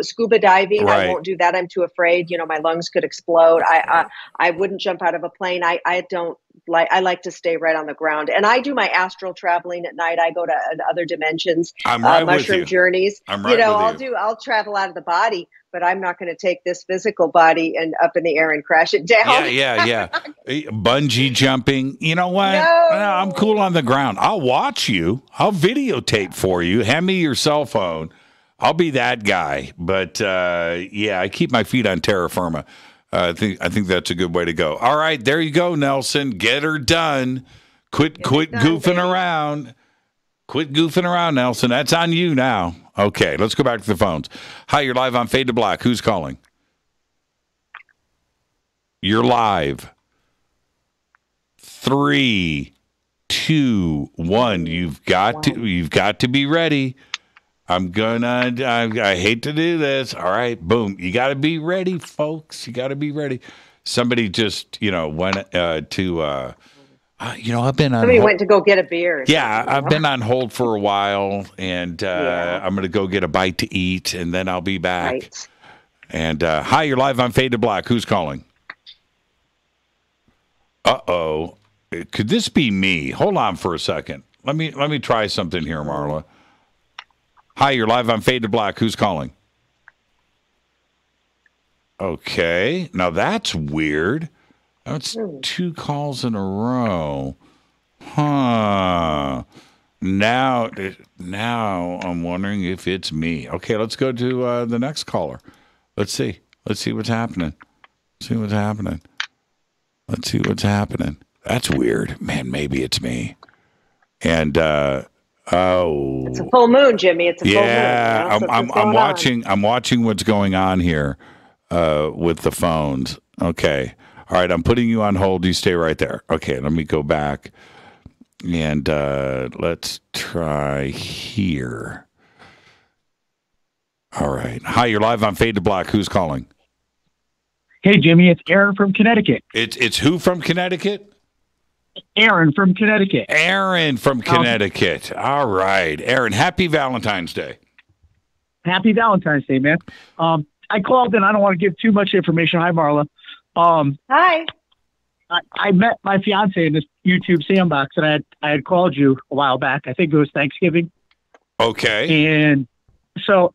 scuba diving. Right. I won't do that. I'm too afraid. You know, my lungs could explode. I I, I wouldn't jump out of a plane. I, I don't like. I like to stay right on the ground. And I do my astral traveling at night. I go to uh, other dimensions. I'm uh, right with mushroom you. journeys. I'm you know, I'll you. do. I'll travel out of the body. But I'm not going to take this physical body and up in the air and crash it down. Yeah, yeah, [LAUGHS] yeah. Eh, Bungee jumping. You know what? No. No, I'm cool on the ground. I'll watch you. I'll videotape for you. Hand me your cell phone. I'll be that guy. But uh, yeah, I keep my feet on terra firma. I think I think that's a good way to go. All right, there you go, Nelson. Get her done. Quit quit done, goofing baby. around. Quit goofing around, Nelson. That's on you now. Okay, let's go back to the phones. Hi, you're live on Fade to Black. Who's calling? You're live. Three, two, one. You've got to. You've got to be ready. I'm gonna. I, I hate to do this. All right, boom. You got to be ready, folks. You got to be ready. Somebody just, you know, went uh, to. Uh, uh, you know, I've been on. Somebody hold- went to go get a beer. yeah, I've been on hold for a while, and uh, I'm going to go get a bite to eat, and then I'll be back. And uh, hi, you're live on Fade to Black. Who's calling? Uh oh, could this be me? Hold on for a second. Let me let me try something here, Marla. Hi, you're live on Fade to Black. Who's calling? Okay, now that's weird. That's two calls in a row. Huh. Now, now I'm wondering if it's me. Okay, let's go to uh, the next caller. Let's see. Let's see what's happening. see what's happening. Let's see what's happening. That's weird, man. Maybe it's me. And uh, oh, It's a full moon, Jimmy. It's a yeah, full moon. you know, so I'm, I'm, I'm going on? watching. I'm watching what's going on here uh, with the phones. Okay, all right. I'm putting you on hold. You stay right there. Okay, let me go back and uh, let's try here. All right. Hi, you're live on Fade to Black. Who's calling? Hey, Jimmy, it's Aaron from Connecticut. It's it's who from Connecticut? Aaron from Connecticut. Aaron from Connecticut. All right, Aaron. Happy Valentine's Day. Happy Valentine's Day, man. Um, I called and I don't want to give too much information. Hi, Marla. Um, Hi. I, I met my fiance in this YouTube sandbox, and I had I had called you a while back. I think it was Thanksgiving, Okay. and so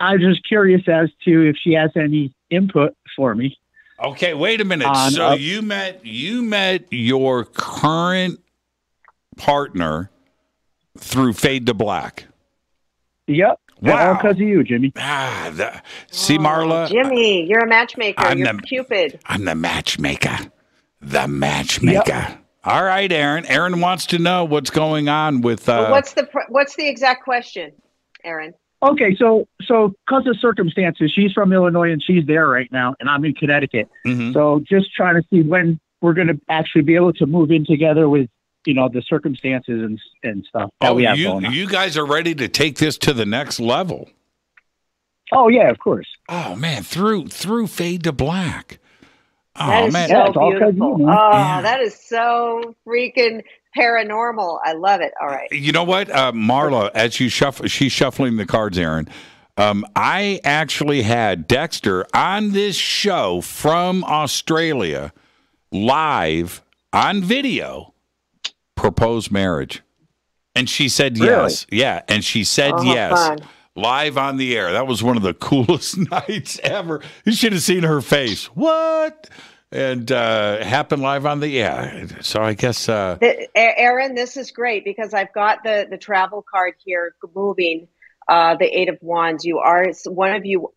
I was just curious as to if she has any input for me. Okay, wait a minute. On so up- you met you met your current partner through Fade to Black. Yep. Wow. All because of you, Jimmy. Ah, the, see, Marla, Jimmy, you're a matchmaker. I'm you're the- Cupid. I'm the matchmaker. The matchmaker. All right, Aaron. Aaron wants to know what's going on with. Uh, But what's the what's the exact question, Aaron? Okay, so so because of circumstances, she's from Illinois and she's there right now, and I'm in Connecticut. Mhm. So just trying to see when we're going to actually be able to move in together with you know the circumstances and and stuff that oh, we have you going on. you guys are ready to take this to the next level. oh yeah, of course. Oh man, through through Fade to Black. Oh That is man, so beautiful. Oh, that is so freaking paranormal. I love it. All right. You know what, uh, Marla? As you shuffle, she's shuffling the cards, Aaron. Um, I actually had Dexter on this show from Australia, live on video, propose marriage, and she said Really? yes. Yeah, and she said Oh, yes. fun. Live on the air. That was one of the [LAUGHS] coolest [LAUGHS] nights ever. You should have seen her face. What? And uh, happened live on the yeah. So I guess uh, The, Aaron, this is great because I've got the the travel card here moving. Uh, the Eight of Wands. You are one of you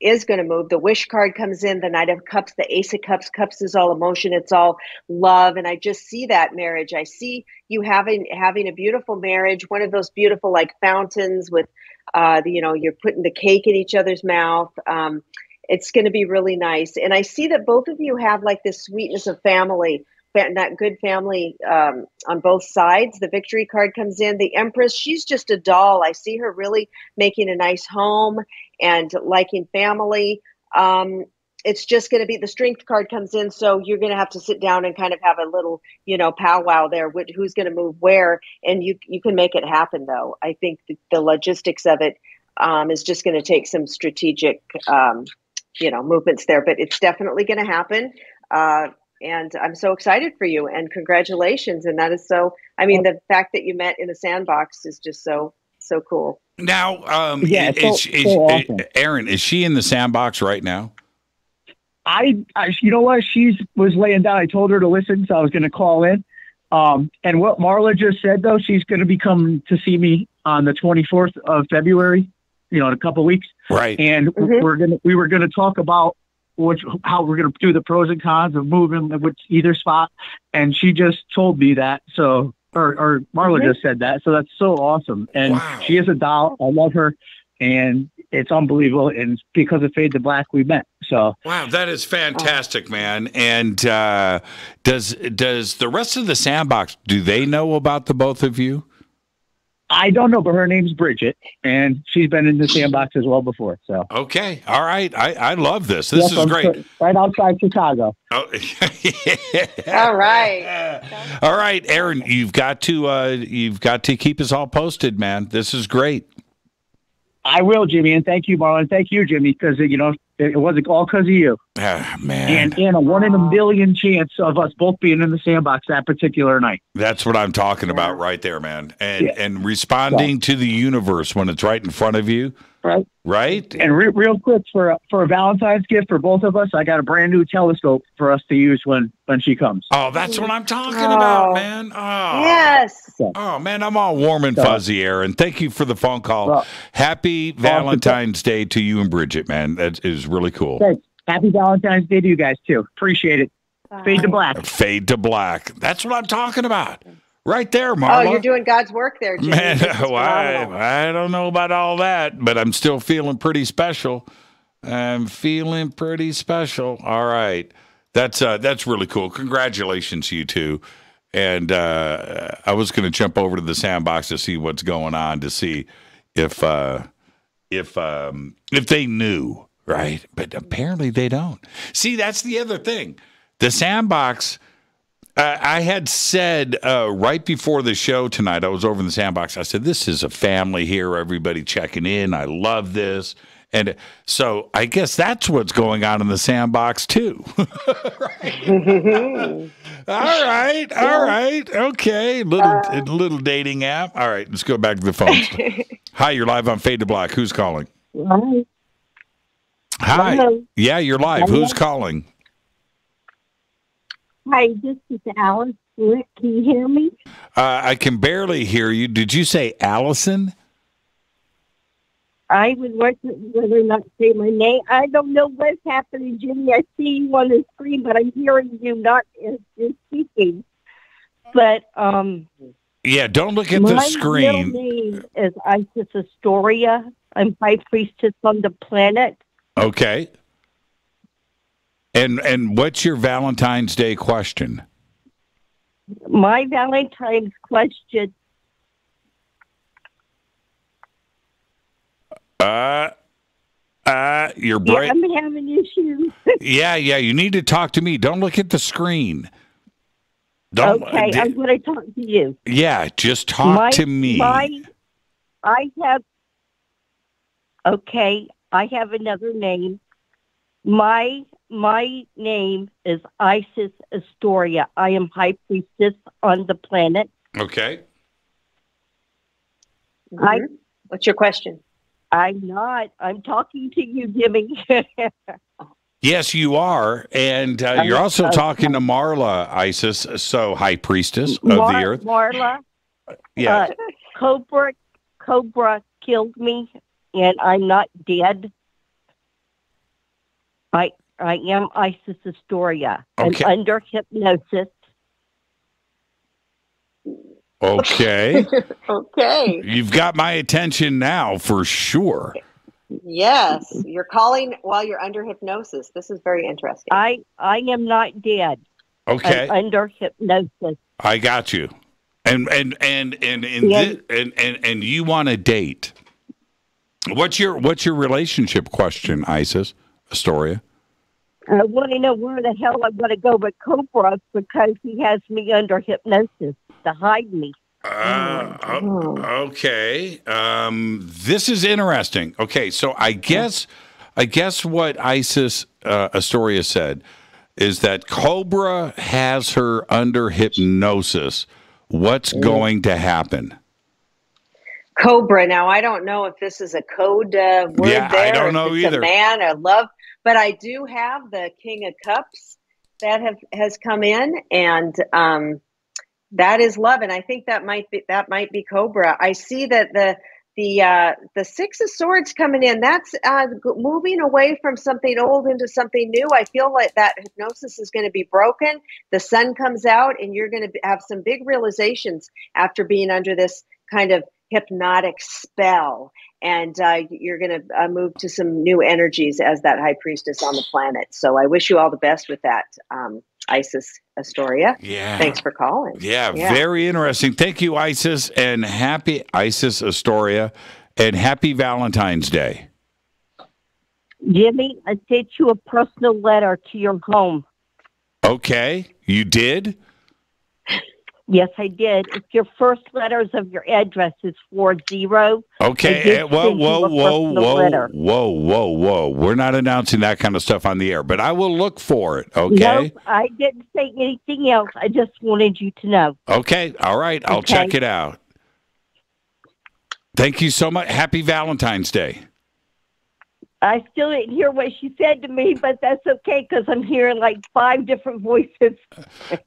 is going to move. The Wish card comes in. The Knight of Cups. The Ace of Cups. Cups is all emotion. It's all love. And I just see that marriage. I see you having having a beautiful marriage. One of those beautiful like fountains with, uh, you know, you're putting the cake in each other's mouth. Um, it's going to be really nice. And I see that both of you have like this sweetness of family, that good family um, on both sides. The victory card comes in. The Empress, she's just a doll. I see her really making a nice home and liking family. Um, it's just going to be the strength card comes in, so you're going to have to sit down and kind of have a little, you know, powwow there. With who's going to move where, and you you can make it happen. Though I think the, the logistics of it um, is just going to take some strategic, um, you know, movements there. But it's definitely going to happen. Uh, and I'm so excited for you and congratulations. And that is so, I mean, the fact that you met in the sandbox is just so, so cool. Now, um, Yeah, is, so- is, is- so awesome. Aaron, is she in the sandbox right now? I, I, you know what? She's was laying down. I told her to listen, so I was going to call in. Um, and what Marla just said, though, she's going to be coming to see me on the 24th of February. You know, in a couple weeks. Right. And we're gonna we were going to talk about which how we're going to do the pros and cons of moving which either spot. And she just told me that. So or, or Marla Mhm. just said that. So that's so awesome. And she is a doll. I love her. And it's unbelievable. And it's because of Fade to Black we met. So Wow, that is fantastic, man. And uh, does does the rest of the sandbox do they know about the both of you? I don't know, but her name's Bridget, and she's been in the sandbox as well before. So Okay, all right. I, I love this. This Yes, is I'm great. so- right outside Chicago. Oh, [LAUGHS] All right. [LAUGHS] all right, Aaron, you've got to uh, you've got to keep us all posted, man. This is great. I will, Jimmy, and thank you, Marlon. Thank you, Jimmy, because you know it, it wasn't all because of you. Ah, man, And and a one in a million chance of us both being in the sandbox that particular night. that's what I'm talking about right there, man. And and responding to the universe when it's right in front of you, Right. right? And re- real quick for a, for a Valentine's gift for both of us, I got a brand new telescope for us to use when when she comes. Oh, that's what I'm talking about, oh. man. Oh. Yes. Oh man, I'm all warm and fuzzy, Aaron. Thank you for the phone call. Happy Valentine's Day to you and Bridget, man. That is really cool. Thanks. Happy Valentine's Day to you guys too. Appreciate it. Fade to black. Fade to black. That's what I'm talking about. Right there, Marla. Oh, you're doing God's work there, Jimmy. Man, [LAUGHS] well. I, I don't know about all that, but I'm still feeling pretty special. I'm feeling pretty special. All right. That's uh, that's really cool. Congratulations, you two. And uh, I was going to jump over to the sandbox to see what's going on to see if uh, if um, if they knew, right? But apparently they don't. See, that's the other thing. The sandbox. Uh, I had said uh, right before the show tonight, I was over in the sandbox. I said, This is a family here, everybody checking in. I love this. And so I guess that's what's going on in the sandbox, too. [LAUGHS] all right. All right. Okay. Little, little dating app. All right. Let's go back to the phones. [LAUGHS] Hi, you're live on Fade to Black. Who's calling? Hi. Hi. Yeah, you're live. Who's calling? Hi, this is Alice. Rick, Can you hear me? Uh, I can barely hear you. Did you say Allison? I was wondering whether or not to say my name. I don't know what's happening, Jimmy. I see you on the screen, but I'm hearing you not as you're speaking. But um, Yeah, don't look at my the screen. name is Isis Astoria. I'm high priestess on the planet. Okay. And and what's your Valentine's Day question? My Valentine's question Uh uh you're Yeah. I'm having issues. [LAUGHS] Yeah, yeah, you need to talk to me. Don't look at the screen. Don't okay, di- I'm going to talk to you. Yeah, just talk My- to me. My, I have. Okay, I have another name. My my name is Isis Astoria. I am high priestess on the planet. Okay. I. What's your question? I'm not. I'm talking to you, Jimmy. [LAUGHS] Yes, you are. And uh, you're also talking to [LAUGHS] Marla, Isis, so high priestess of Mar- the earth. Marla. Yeah. Uh, Cobra Cobra killed me, and I'm not dead. I I am Isis Astoria. Okay. I'm under hypnosis. Okay. [LAUGHS] okay. You've got my attention now for sure. Yes, you're calling while you're under hypnosis. This is very interesting. I I am not dead. Okay. I'm under hypnosis. I got you. And and and and and Yeah. thi- and, and, and you want a date. What's your what's your relationship question, Isis Astoria? I want to know where the hell I'm going to go with Cobra because he has me under hypnosis to hide me. Uh, o- okay. Um, this is interesting. Okay, so I guess I guess what Isis uh, Astoria said is that Cobra has her under hypnosis. What's going to happen? Cobra. Now, I don't know if this is a code uh, word Yeah, I don't if know it's either. A man or love, but I do have the King of Cups that have has come in, and um, that is love, and I think that might be that might be Cobra. I see that the the uh, the Six of Swords coming in. That's uh, moving away from something old into something new. I feel like that hypnosis is going to be broken. The sun comes out, and you're going to have some big realizations after being under this kind of hypnotic spell. And uh, you're going to uh, move to some new energies as that high priestess on the planet. So I wish you all the best with that, um, Isis Astoria. Yeah. Thanks for calling. Yeah, very interesting. Thank you, Isis, and happy Isis Astoria, and happy Valentine's Day. Jimmy, I sent you a personal letter to your home. Okay, you did. Yes, I did. It's your first letters of your address is four zero. Okay. Eh, Whoa, whoa, whoa, whoa, letter. whoa, whoa, whoa. We're not announcing that kind of stuff on the air, but I will look for it. Okay. Nope, I didn't say anything else. I just wanted you to know. Okay. All right. I'll Okay. check it out. Thank you so much. Happy Valentine's Day. I still didn't hear what she said to me, but that's okay because I'm hearing like five different voices.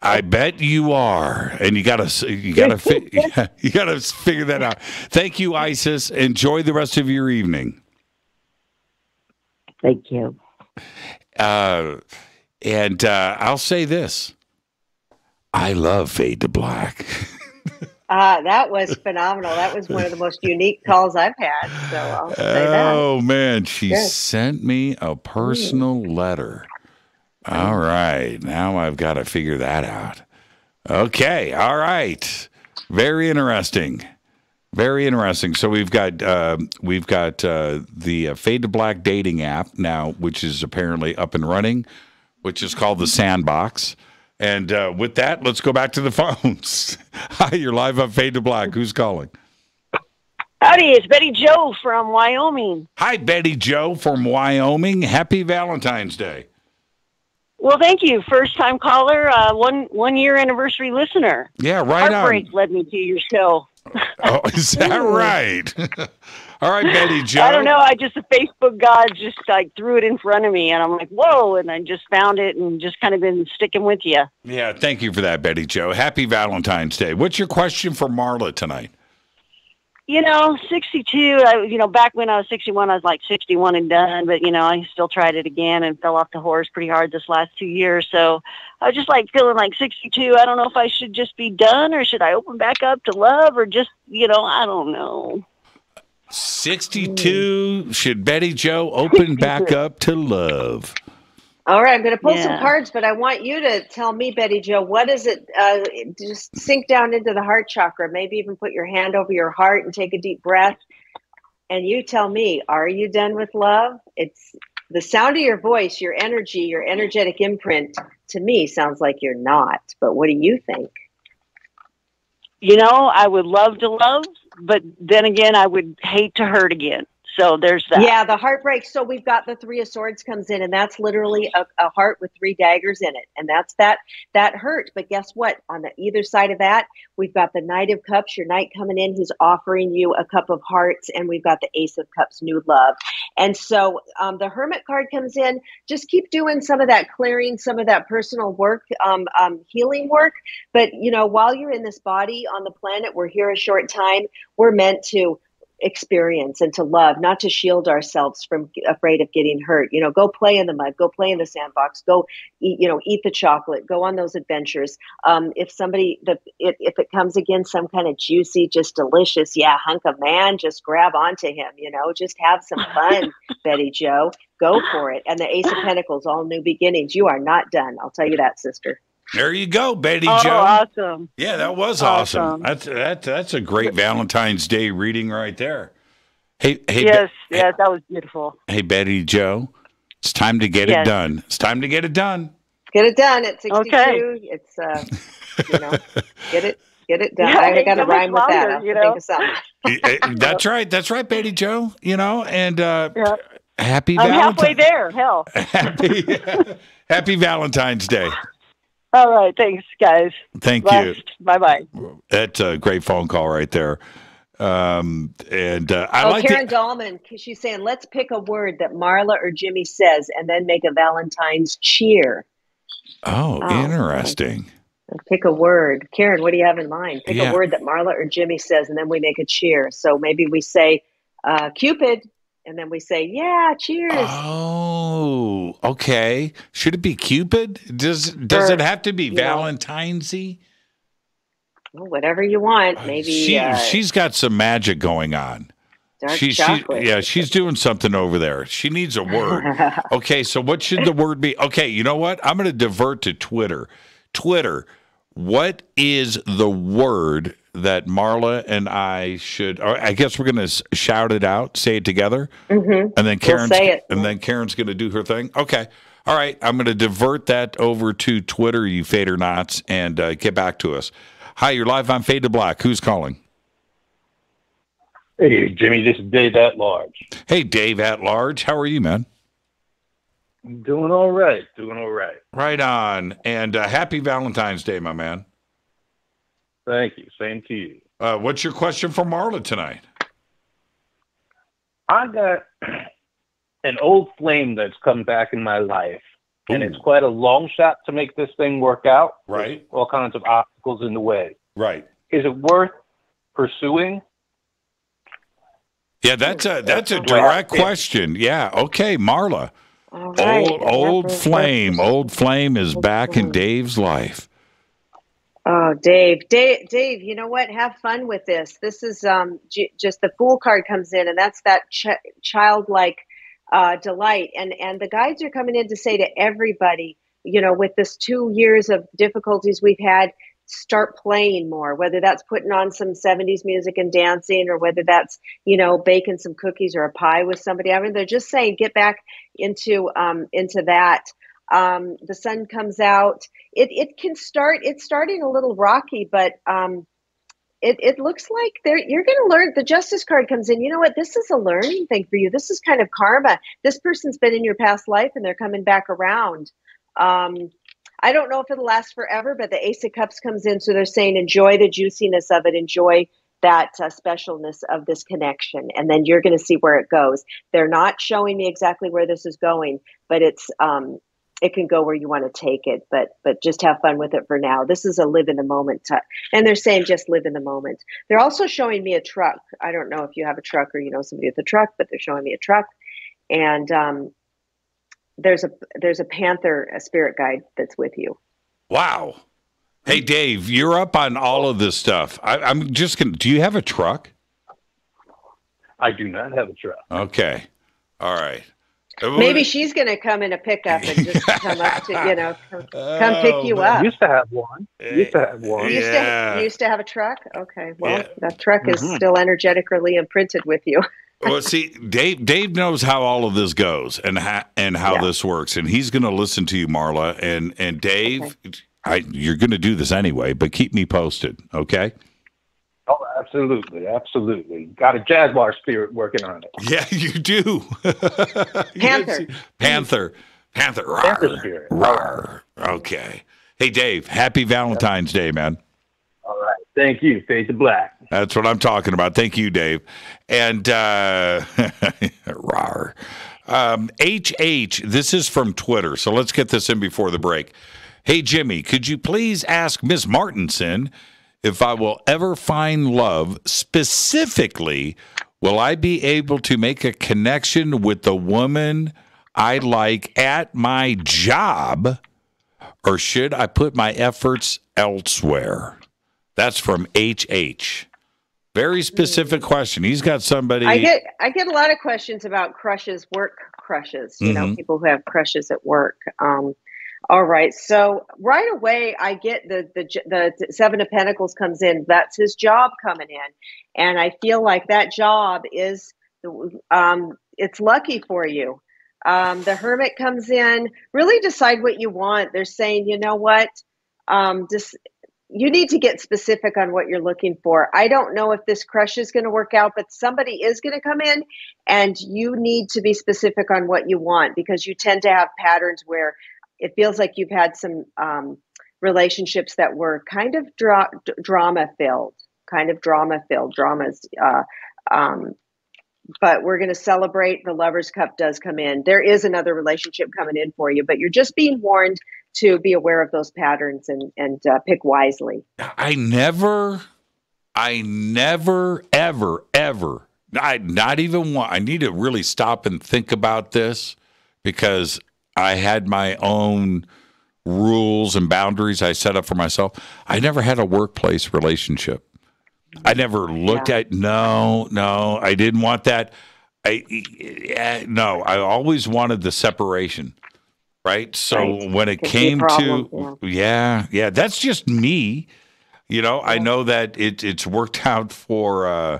I bet you are, and you gotta you gotta [LAUGHS] fi- [LAUGHS] you gotta figure that out. Thank you, Isis. Enjoy the rest of your evening. Thank you. Uh, and uh, I'll say this: I love Fade to Black. [LAUGHS] Uh, that was [LAUGHS] phenomenal. That was one of the most unique calls I've had. So I'll say that. Oh man, she Good. sent me a personal letter. All right, now I've got to figure that out. Okay, all right, very interesting, very interesting. So we've got uh, we've got uh, the uh, Fade to Black dating app now, which is apparently up and running, which is called the Sandbox. And uh, with that, let's go back to the [LAUGHS] phones. Hi, you're live on Fade to Black. Who's calling? Howdy, it's Betty Joe from Wyoming. Hi, Betty Joe from Wyoming. Happy Valentine's Day. Well, thank you. First time caller, uh, one one year anniversary listener. Yeah, right Heartbreak led me to your show. Oh, is that [LAUGHS] right? [LAUGHS] All right, Betty Joe. I don't know. I just the Facebook God just like threw it in front of me, and I'm like, whoa! And I just found it, and just kind of been sticking with you. Yeah, thank you for that, Betty Joe. Happy Valentine's Day. What's your question for Marla tonight? You know, 62. I, you know, back when I was 61, I was like 61 and done. But you know, I still tried it again and fell off the horse pretty hard this last two years. So I was just like feeling like 62. I don't know if I should just be done or should I open back up to love or just, you know, I don't know. 62. Should Betty Joe open [LAUGHS] back up to love? All right, I'm going to pull some cards, but I want you to tell me, Betty Joe, what is it? Uh, just sink down into the heart chakra. Maybe even put your hand over your heart and take a deep breath. And you tell me, are you done with love? It's the sound of your voice, your energy, your energetic imprint. To me, sounds like you're not. But what do you think? You know, I would love to love, but then again, I would hate to hurt again. So there's that. Yeah, the heartbreak. So we've got the three of swords comes in, and that's literally a, a heart with three daggers in it, and that's that that hurt. But guess what? On the either side of that, we've got the knight of cups, your knight coming in. He's offering you a cup of hearts, and we've got the ace of cups, new love. And so um, the hermit card comes in. Just keep doing some of that clearing, some of that personal work, um, um, healing work. But you know, while you're in this body on the planet, we're here a short time. We're meant to experience and to love, not to shield ourselves from afraid of getting hurt. You know, go play in the mud, go play in the sandbox, go eat, you know, eat the chocolate, go on those adventures. Um, if somebody, the, if, if it comes against some kind of juicy, just delicious, yeah, hunk of man, just grab onto him, you know, just have some [LAUGHS] fun, Betty Joe. Go for it. And the Ace of Pentacles, all new beginnings. You are not done. I'll tell you that, sister. There you go, Betty Oh, Joe. awesome. Yeah, that was awesome. Awesome. That's that, that's a great Valentine's Day reading right there. Hey, hey, Be- yes, yes, that was beautiful. hey, Betty Joe. It's time to get it done. It's time to get it done. Get it done at 62. Okay. It's, uh, you know, get it, get it [LAUGHS] done. Yeah, I ain't got to so much rhyme with that. longer, I'll have you know? of something. [LAUGHS] Eh, eh, that's right. That's right, Betty Joe. You know, and uh, happy I'm halfway there. Hell. [LAUGHS] happy, happy Valentine's Day. All right. Thanks, guys. Thank you. Bye bye. That's a great phone call right there. Um, and uh, I oh, like Karen the, Dahlman, 'cause she's saying, let's pick a word that Marla or Jimmy says and then make a Valentine's cheer. oh, Oh, interesting. Pick a word. Karen, what do you have in mind? Pick Yeah. a word that Marla or Jimmy says, and then we make a cheer. So maybe we say uh, Cupid, and then we say, yeah, cheers. Oh, okay. Should it be Cupid? Does does Or, it have to be know, Valentine's-y? Well, whatever you want. Maybe She uh, she's got some magic going on. dark She, she chocolate. yeah, she's doing something over there. She needs a word. [LAUGHS] okay, so what should the word be? Okay, you know what? I'm going to divert to Twitter. Twitter. What is the word that Marla and I should? Or I guess we're going to shout it out, say it together, Mhm. and then We'll Karen's and then Karen's going to do her thing. Okay. All right, I'm going to divert that over to Twitter, you Fadernauts, and uh, get back to us. Hi, you're live on Fade to Black. Who's calling? Hey, Jimmy, this is Dave at large. Hey, Dave at large. How are you, man? I'm Doing all right. Doing all right. Right on. And uh, happy Valentine's Day, my man. Thank you. Same to you. Uh, what's your question for Marla tonight? I got an old flame that's come back in my life, and it's quite a long shot to make this thing work out. Right. All kinds of obstacles in the way. Right. Is it worth pursuing? Yeah, that's a that's a direct question. Yeah. Okay, Marla. right. Old old flame. Old flame is back in Dave's life. Oh, Dave, Dave, Dave, you know what? Have fun with this. This is um j- just the fool card comes in, and that's that ch- childlike uh, delight. And and the guides are coming in to say to everybody, you know, with this two years of difficulties we've had, start playing more. Whether that's putting on some '70s music and dancing, or whether that's you know baking some cookies or a pie with somebody. I mean, they're just saying get back into um into that um, the sun comes out. It it can start. It's starting a little rocky, but um, it it looks like there you're going to learn. The justice card comes in. You know what? This is a learning thing for you. This is kind of karma. This person's been in your past life, and they're coming back around. Um, I don't know if it'll last forever, but the Ace of Cups comes in, so they're saying enjoy the juiciness of it, enjoy that uh, specialness of this connection, and then you're going to see where it goes. They're not showing me exactly where this is going, but it's um, it can go where you want to take it. But but just have fun with it for now. This is a live in the moment, ti- and they're saying just live in the moment. They're also showing me a truck. I don't know if you have a truck or you know somebody with a truck, but they're showing me a truck, and um, there's a there's a panther, a spirit guide that's with you. Wow. Hey, Dave, you're up on all of this stuff. I, I'm just going to, do you have a truck? I do not have a truck. Okay. All right. Maybe she's going to come in a pickup and just [LAUGHS] come up to you know come, come pick you up. Used to have one. Used to have one. You used, Yeah. to, you used to have a truck? Okay. Well, Yeah. that truck is Mhm. still energetically imprinted with you. [LAUGHS] well, see, Dave. Dave knows how all of this goes and how and how Yeah. this works, and he's going to listen to you, Marla. And and Dave, I, you're going to do this anyway, but keep me posted, okay? Oh, absolutely, absolutely. Got a jaguar spirit working on it. Yeah, [LAUGHS] you do. [LAUGHS] Panther. Panther, Panther, rawr, Panther spirit. rawr. Okay. Hey, Dave. Happy Valentine's Day, man. All right. Thank you. Fade to black. That's what I'm talking about. Thank you, Dave. And uh, [LAUGHS] rawr. Um, HH, this is from Twitter. So let's get this in before the break. Hey, Jimmy, could you please ask Miss Martenson if I will ever find love? Specifically, will I be able to make a connection with the woman I like at my job, or should I put my efforts elsewhere? That's from HH. Very specific question. He's got somebody. I get I get a lot of questions about crushes, work crushes. You know, Mhm. people who have crushes at work. Um, all right, so right away I get the the the seven of Pentacles comes in. That's his job coming in, and I feel like that job is um, it's lucky for you. Um, the Hermit comes in. Really decide what you want. They're saying, you know what, um, just you need to get specific on what you're looking for. I don't know if this crush is going to work out, but somebody is going to come in and you need to be specific on what you want because you tend to have patterns where it feels like you've had some um, relationships that were kind of dra- drama filled, kind of drama filled, dramas. Uh, um, but we're going to celebrate the lovers cup does come in there is another relationship coming in for you but you're just being warned to be aware of those patterns and and uh, pick wisely. I never, I never, ever, ever, I not even want. I need to really stop and think about this because I had my own rules and boundaries I set up for myself. I never had a workplace relationship. I never looked Yeah. at no, no. I didn't want that. I no. I always wanted the separation. Right. So Right. when it Could be a came problem, to yeah, yeah, that's just me. You know, I know that it it's worked [LAUGHS] out for uh,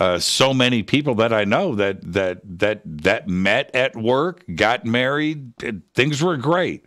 uh, so many people that I know that that that that met at work, got married, things were great.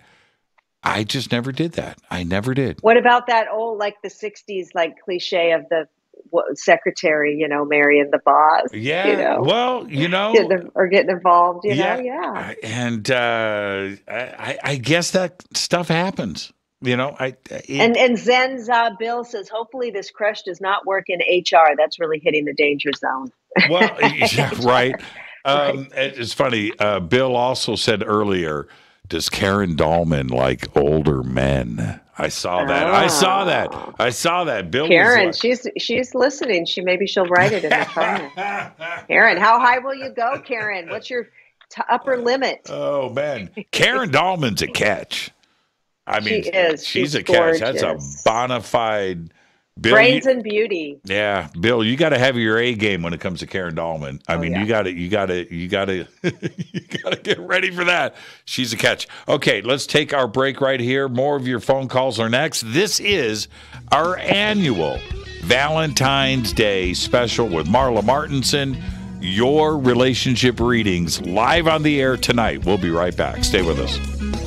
I just never did that. I never did. What about that old like the '60s like cliche of the what, secretary, you know, marrying the boss? Yeah. you know, Well, you know, getting, or getting involved. You Yeah. know, yeah. and uh, I, I guess that stuff happens. You know, I And and Zen's uh, Bill says, hopefully this crush does not work in HR. That's really hitting the danger zone. well, [LAUGHS] yeah, right. Um, it- It's funny. Uh, Bill also said earlier, "Does Karen Dahlman like older men?" I saw that. I saw that. I saw that. Bill Karen, like, she's she's listening. She maybe she'll write it in the comment. [LAUGHS] Karen, how high will you go, Karen? What's your t- upper limit? "Oh man, Karen Dahlman's a catch." I mean, She is. She's, She's a catch. That's a gorgeous. bona fide. Bill, Brains you- and beauty. Yeah, Bill, you got to have your A game when it comes to Karen Dahlman. I oh, mean, you got to, you got to, you got to, [LAUGHS] you got to get ready for that. She's a catch. Okay, let's take our break right here. More of your phone calls are next. This is our annual Valentine's Day special with Marla Martenson. Your relationship readings live on the air tonight. We'll be right back. Stay with us.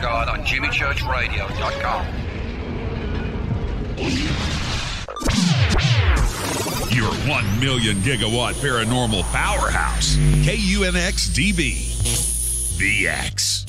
Guard on JimmyChurchRadio.com. Your 1 million gigawatt paranormal powerhouse, KUNX DB. The X.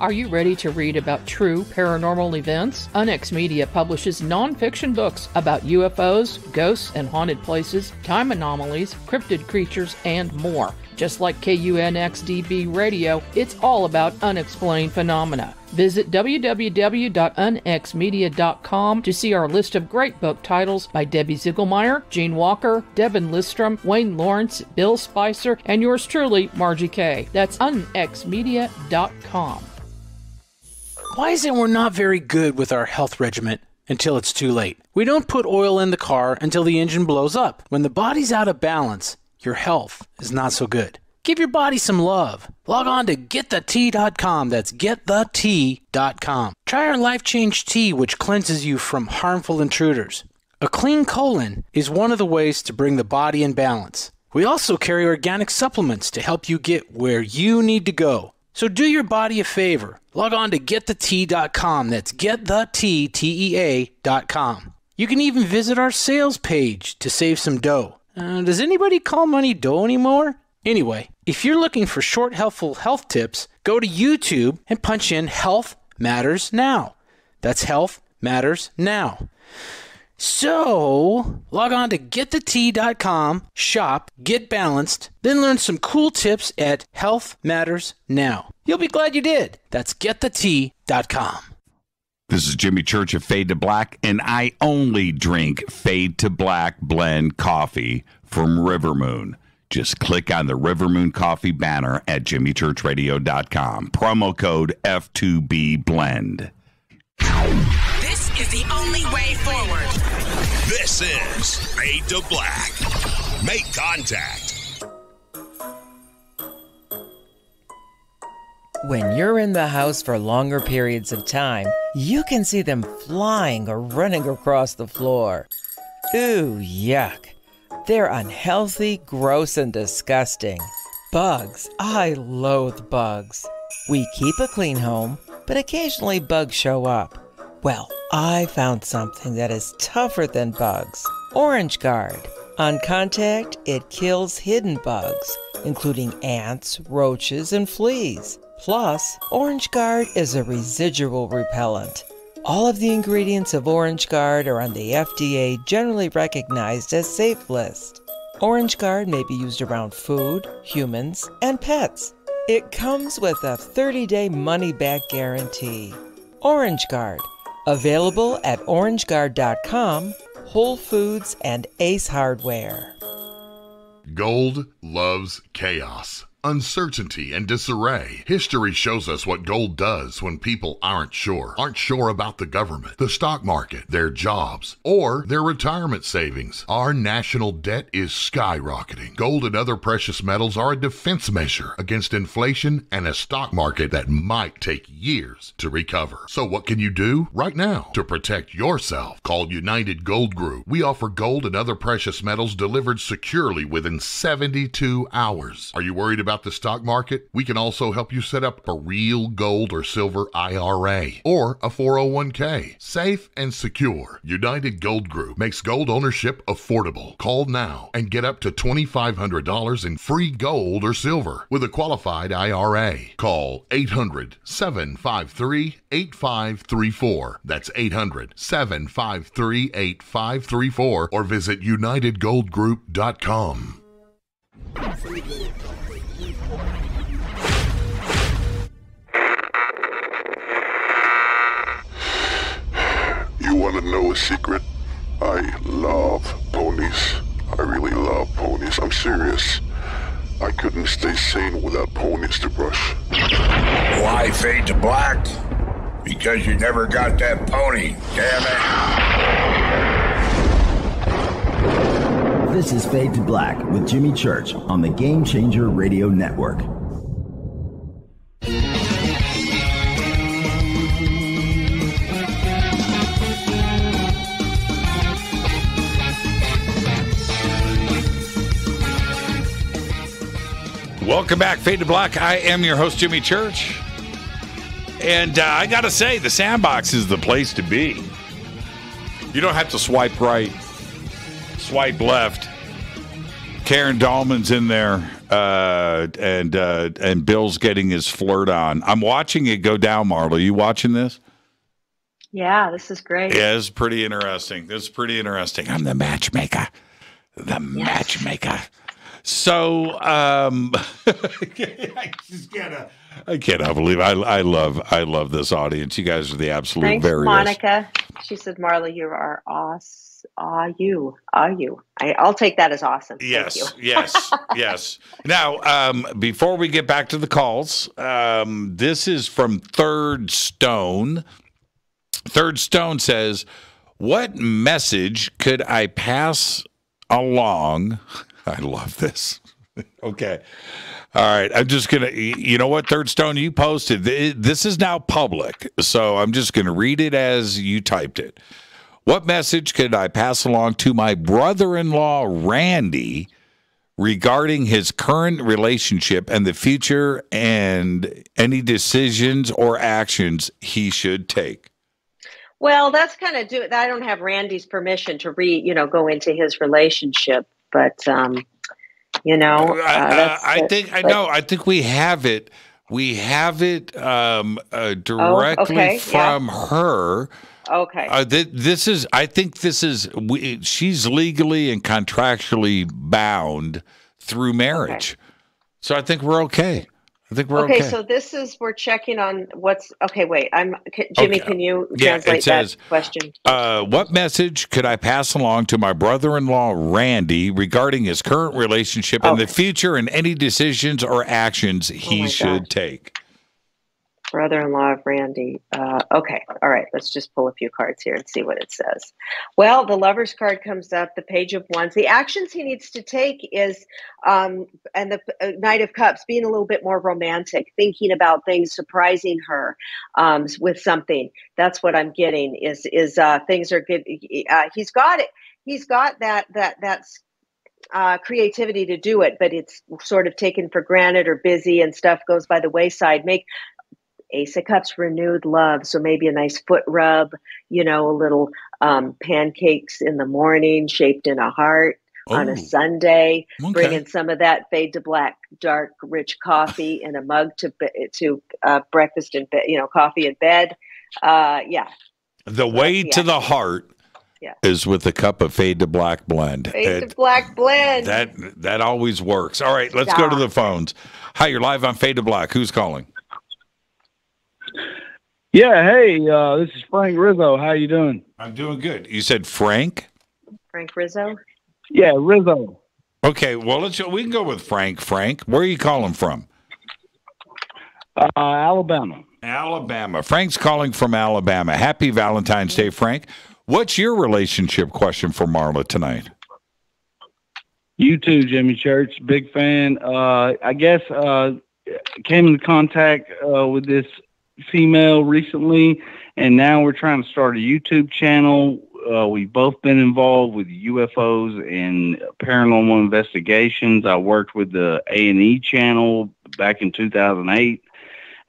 Are you ready to read about true paranormal events? Unex Media publishes nonfiction books about UFOs, ghosts and haunted places, time anomalies, cryptid creatures, and more. Just like KUNXDB Radio, it's all about unexplained phenomena. Visit www.unxmedia.com to see our list of great book titles by Debbie Ziegelmeyer, Gene Walker, Devin Listrom, Wayne Lawrence, Bill Spicer, and yours truly, Margie Kay. That's unxmedia.com. Why is it we're not very good with our health regimen until it's too late? We don't put oil in the car until the engine blows up. When the body's out of balance, your health is not so good. Give your body some love. Log on to getthetea.com. That's getthetea.com. Try our life change tea, which cleanses you from harmful intruders. A clean colon is one of the ways to bring the body in balance. We also carry organic supplements to help you get where you need to go. So do your body a favor. Log on to getthetea.com. That's getthetea.com. You can even visit our sales page to save some dough. Uh, does anybody call money dough anymore? Anyway, if you're looking for short, helpful health tips, go to YouTube and punch in Health Matters Now. That's Health Matters Now. So, log on to getthetea.com, shop, get balanced, then learn some cool tips at Health Matters Now. You'll be glad you did. That's getthetea.com. This is Jimmy Church of Fade to Black, and I only drink Fade to Black blend coffee from River Moon. Just click on the River Moon coffee banner at jimmychurchradio.com. Promo code F2B blend. This is the only way forward. This is Fade to Black. Make contact. When you're in the house for longer periods of time, you can see them flying or running across the floor. Ooh, yuck. They're unhealthy, gross, and disgusting. Bugs. I loathe bugs. We keep a clean home, but occasionally bugs show up. Well, I found something that is tougher than bugs Orange Guard. On contact, it kills hidden bugs, including ants, roaches, and fleas. Plus, Orange Guard is a residual repellent. All of the ingredients of Orange Guard are on the FDA generally recognized as safe list. Orange Guard may be used around food, humans, and pets. It comes with a 30 day money back guarantee. Orange Guard, available at orangeguard.com, Whole Foods, and Ace Hardware. Gold loves chaos, uncertainty, and disarray. History shows us what gold does when people aren't sure. Aren't sure about the government, the stock market, their jobs, or their retirement savings. Our national debt is skyrocketing. Gold and other precious metals are a defense measure against inflation and a stock market that might take years to recover. So what can you do right now to protect yourself? Call United Gold Group. We offer gold and other precious metals delivered securely within 72 hours. Are you worried about the stock market? We can also help you set up a real gold or silver IRA or a 401k. Safe and secure. United Gold Group makes gold ownership affordable. Call now and get up to $2,500 in free gold or silver with a qualified IRA. Call 800 753 8534. That's 800 753 8534 or visit UnitedGoldGroup.com. You want to know a secret? I love ponies. I really love ponies. I'm serious. I couldn't stay sane without ponies to brush. Why fade to black? Because you never got that pony, damn it. This is Fade to Black with Jimmy Church on the Game Changer Radio Network. Welcome back, Fade to Black. I am your host, Jimmy Church. And uh, I got to say, the sandbox is the place to be. You don't have to swipe right, swipe left. Karen Dahlman's in there, uh, and uh, and Bill's getting his flirt on. I'm watching it go down, Marla. You watching this? Yeah, this is great. Yeah, it's pretty interesting. This is pretty interesting. I'm the matchmaker. The matchmaker. So um [LAUGHS] I just can't I cannot believe I I love I love this audience. You guys are the absolute Thanks, very. Monica. She said, Marla, you are awesome. Are you? Are you? I, I'll take that as awesome. Thank Yes, you. yes, [LAUGHS] yes. Now, um, before we get back to the calls, um, this is from Third Stone. Third Stone says, What message could I pass along? [LAUGHS] I love this. [LAUGHS] okay. All right. I'm just going to, you know what, Third Stone, you posted. This is now public. So I'm just going to read it as you typed it. What message could I pass along to my brother in law, Randy, regarding his current relationship and the future and any decisions or actions he should take? Well, that's kind of do. I don't have Randy's permission to re, you know, go into his relationship, but um, you know, uh, I, that's, I think I but- know. I think we have it. We have it um, uh, directly okay, yeah. from her. Okay. Uh, th- this is. I think this is. We, she's legally and contractually bound through marriage. okay. So I think we're okay. I think we're okay. okay, so this is we're checking on what's okay. Wait, I'm Jimmy. Okay. Can you Yeah, translate says, that question? Uh, what message could I pass along to my brother-in-law Randy regarding his current relationship and the future and any decisions or actions he Oh should gosh. take? Brother-in-law of Randy. Uh, okay, all right. Let's just pull a few cards here and see what it says. Well, the Lovers card comes up. The Page of Wands. The actions he needs to take is, um, and the uh, Knight of Cups, being a little bit more romantic, thinking about things, surprising her um, with something. That's what I'm getting. Is is uh, things are good. Uh, he's got it. He's got that that that's uh, creativity to do it, but it's sort of taken for granted or busy and stuff goes by the wayside. Make Ace of Cups renewed love. So maybe a nice foot rub, you know, a little um, pancakes in the morning shaped in a heart on Oh. a Sunday, Okay. bringing some of that fade to black, dark, rich coffee in a mug to to uh, breakfast in bed, you know, coffee in bed. Uh, yeah, The way to the heart Yeah. is with a cup of fade to black blend. Fade And to black blend. that that always works. All right, let's go to the phones. Hi, you're live on Fade to Black. Who's calling? Yeah, hey, uh, this is Frank Rizzo. How you doing? I'm doing good. You said Frank? Frank Rizzo. Yeah, Rizzo. Okay, well let's we can go with Frank. Frank, where are you calling from? Uh, Alabama. Alabama. Frank's calling from Alabama. Happy Valentine's Day, Frank. What's your relationship question for Marla tonight? You too, Jimmy Church. Big fan. Uh, I guess uh, came into contact uh, with this female recently, and now we're trying to start a YouTube channel. Uh, we've both been involved with UFOs and paranormal investigations. I worked with the A and E channel back in 2008,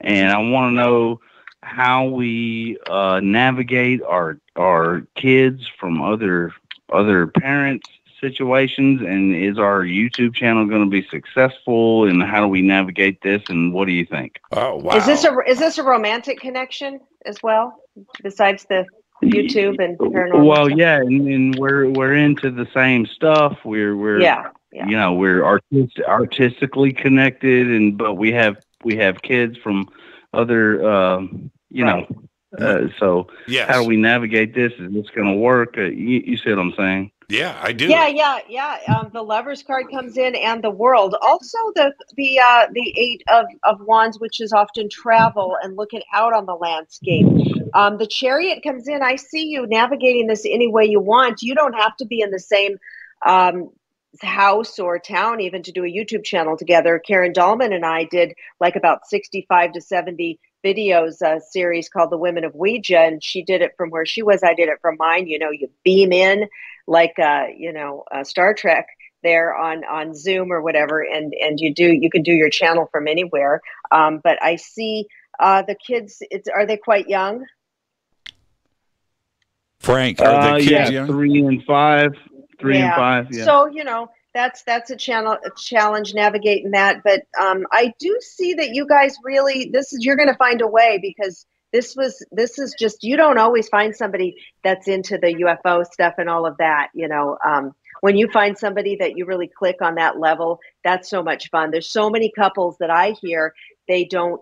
and I want to know how we uh, navigate our our kids from other other parents situations and is our YouTube channel going to be successful and how do we navigate this and what do you think? Oh wow. Is this a is this a romantic connection as well? Besides the YouTube and paranormal. Well, stuff? yeah, and, and we're we're into the same stuff. We're we're Yeah, yeah. you know we're artist, artistically connected, and but we have we have kids from other um, you know. Uh, so Yes. how do we navigate this? Is this going to work? Uh, you, you see what I'm saying? Yeah, I do. Yeah, yeah, yeah. Um, the lovers card comes in, and the world. Also, the the uh, the eight of of wands, which is often travel and looking out on the landscape. Um, the chariot comes in. I see you navigating this any way you want. You don't have to be in the same um, house or town even to do a YouTube channel together. Karen Dahlman and I did like about sixty five to seventy videos a series called the women of ouija and she did it from where she was i did it from mine you know you beam in like uh you know uh, star trek there on on zoom or whatever and and you do you can do your channel from anywhere um but i see uh the kids it's are they quite young Frank, are Uh, the kids yeah, young? three and five, three and five. Yeah. So you know that's that's a channel a challenge navigating that. But um, I do see that you guys really this is you're going to find a way because this was this is just you don't always find somebody that's into the UFO stuff and all of that. You know, um, when you find somebody that you really click on that level, that's so much fun. There's so many couples that I hear they don't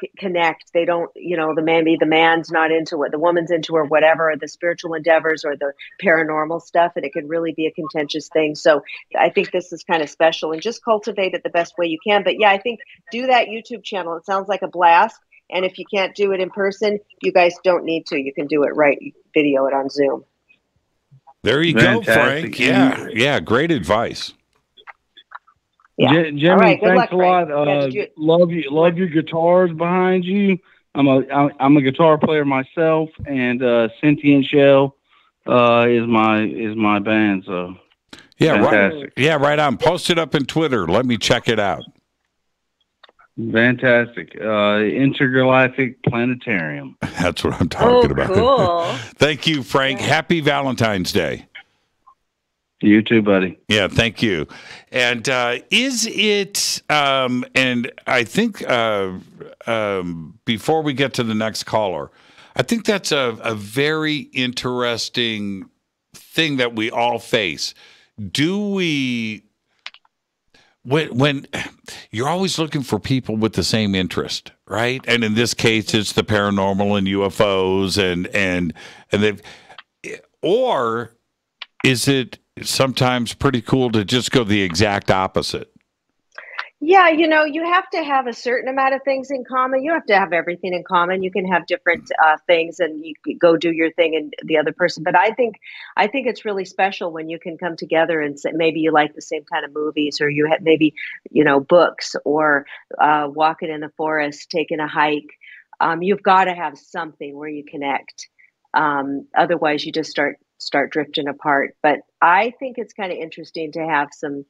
c- connect they don't you know the man be the man's not into it the woman's into or whatever or the spiritual endeavors or the paranormal stuff and it can really be a contentious thing so i think this is kind of special and just cultivate it the best way you can but yeah i think do that youtube channel it sounds like a blast and if you can't do it in person you guys don't need to you can do it right video it on zoom There you Fantastic. go, Frank. Yeah, yeah, great advice. J- Jimmy, All right, good thanks luck, a lot. Frank. Yeah, Uh, you- love you, love your guitars behind you. I'm a I'm- I'm a guitar player myself, and uh, Sentient Shell uh, is my is my band. So Yeah, right. Yeah, right on. Post it up in Twitter. Let me check it out. Fantastic. Uh, Intergalactic Planetarium. [LAUGHS] That's what I'm talking about. cool. [LAUGHS] Thank you, Frank. Happy Valentine's Day. You too, buddy. Yeah, thank you. And uh, is it? Um, and I think uh, um, before we get to the next caller, I think that's a, a very interesting thing that we all face. Do we? When when you're always looking for people with the same interest, right? And in this case, it's the paranormal and UFOs, and and and they've or is it sometimes pretty cool to just go the exact opposite? Yeah, you know, you have to have a certain amount of things in common. You have to have everything in common. You can have different uh, things, and you go do your thing, and the other person. But I think, I think it's really special when you can come together and say, maybe you like the same kind of movies, or you have maybe, you know, books, or uh, walking in the forest, taking a hike. Um, you've got to have something where you connect. Um, otherwise, you just start start drifting apart. But I think it's kind of interesting to have some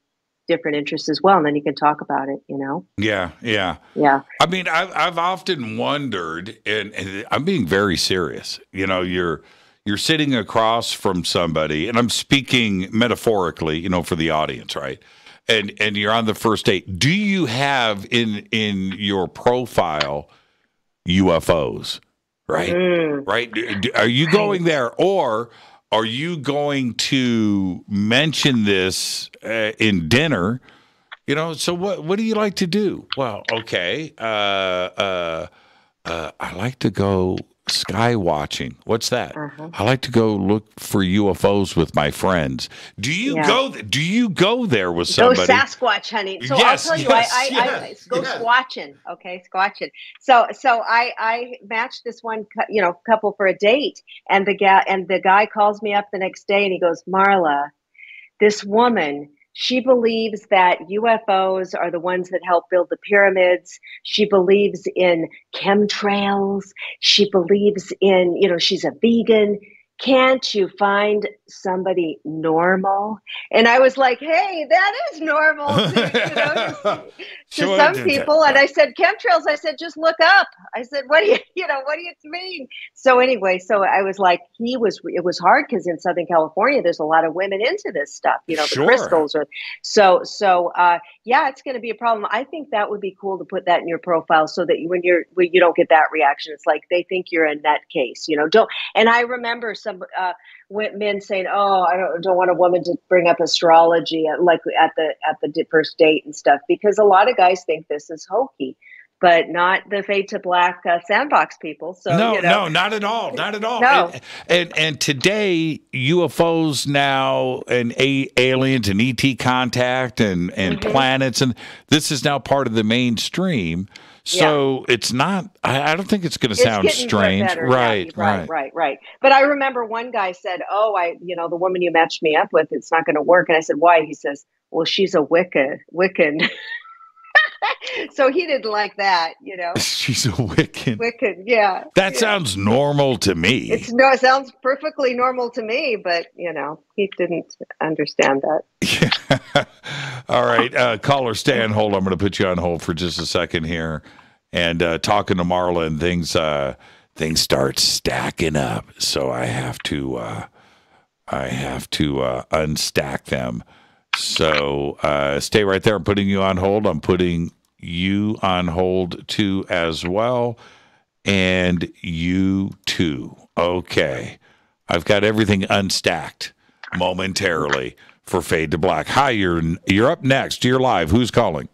different interests as well, and then you can talk about it. You know. Yeah, yeah. Yeah. I mean, I've I've often wondered, and, and I'm being very serious. You know, you're you're sitting across from somebody, and I'm speaking metaphorically, you know, for the audience, right? And and you're on the first date. Do you have in in your profile UFOs? right? Mm. Right? Are you going there, or are you going to mention this uh, in dinner? You know, so what? What do you like to do? Well, okay, uh, uh, uh, I like to go sky watching. What's that? Uh-huh. I like to go look for UFOs with my friends. Do you Yeah. go? Do you go there with somebody? Go? Sasquatch hunting. So Yes, I'll tell you, yes, I, I, I yes, go yes. squatching. Okay, squatching. So so I I matched this one you know couple for a date, and the guy and the guy calls me up the next day and he goes, Marla, this woman. She believes that UFOs are the ones that help build the pyramids. She believes in chemtrails. She believes in, you know, she's a vegan. Can't you find somebody normal? And I was like, hey, that is normal you know, [LAUGHS] [LAUGHS] to Sure, some d- people. And I said, chemtrails, I said, just look up. I said, what do you, [LAUGHS] you know, what do you mean? So anyway, so I was like, he was, it was hard because in Southern California, there's a lot of women into this stuff, you know, the Sure. crystals or so, so, uh, yeah, it's going to be a problem. I think that would be cool to put that in your profile so that you, when you're, when you don't get that reaction, it's like they think you're a nut case, you know, don't, and I remember some, uh, men saying, "Oh, I don't don't want a woman to bring up astrology at, like at the at the first date and stuff," because a lot of guys think this is hokey, but not the fade to black uh, sandbox people. So no, you know, no, not at all, not at all. No. And, and and today UFOs now and a- aliens and ET contact and and Mhm. planets and this is now part of the mainstream. So it's not. I, I don't think it's going to sound strange, better. Yeah, right? right, right, right. But I remember one guy said, "Oh, I, you know, the woman you matched me up with, it's not going to work." And I said, "Why?" He says, "Well, she's a Wicca, Wiccan." [LAUGHS] [LAUGHS] so he didn't like that, you know. [LAUGHS] She's a Wiccan. Wiccan, yeah. That yeah. sounds normal to me. It's no, it sounds perfectly normal to me, but you know, he didn't understand that. Yeah. [LAUGHS] All right, uh, caller, stay on hold. I'm going to put you on hold for just a second here, and uh, talking to Marla, and things uh, things start stacking up. So I have to uh, I have to uh, unstack them. So uh, stay right there. I'm putting you on hold. I'm putting you on hold too as well, and you too. Okay, I've got everything unstacked momentarily for Fade to Black. Hi, you're you're up next. You're live. Who's calling?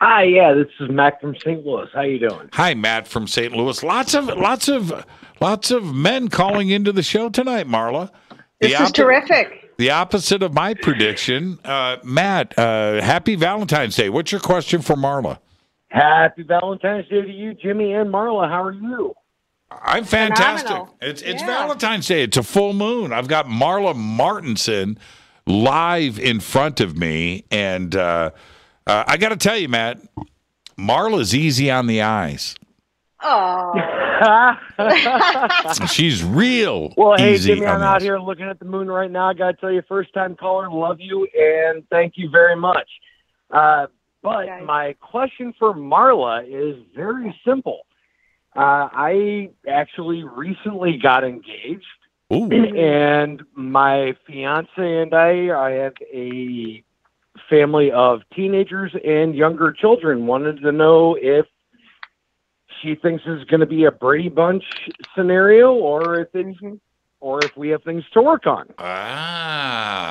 Hi, yeah, this is Matt from St. Louis. How you doing? Hi, Matt from St. Louis. Lots of lots of lots of men calling into the show tonight, Marla. The This is oppo- terrific. The opposite of my prediction. Uh, Matt, uh, happy Valentine's Day. What's your question for Marla? Happy Valentine's Day to you, Jimmy and Marla. How are you? I'm fantastic. Phenomenal. It's it's Yeah. Valentine's Day. It's a full moon. I've got Marla Martenson live in front of me, and uh, uh, I got to tell you, Matt, Marla's easy on the eyes. Oh, [LAUGHS] She's real Well, hey, easy Jimmy, I'm the out here looking at the moon right now. I got to tell you, first time caller, love you, and thank you very much. Uh, but my question for Marla is very simple. Uh, I actually recently got engaged, and my fiance and I, I have a family of teenagers and younger children. Wanted to know if she thinks is going to be a Brady Bunch scenario, or if it's, or if we have things to work on. Ah.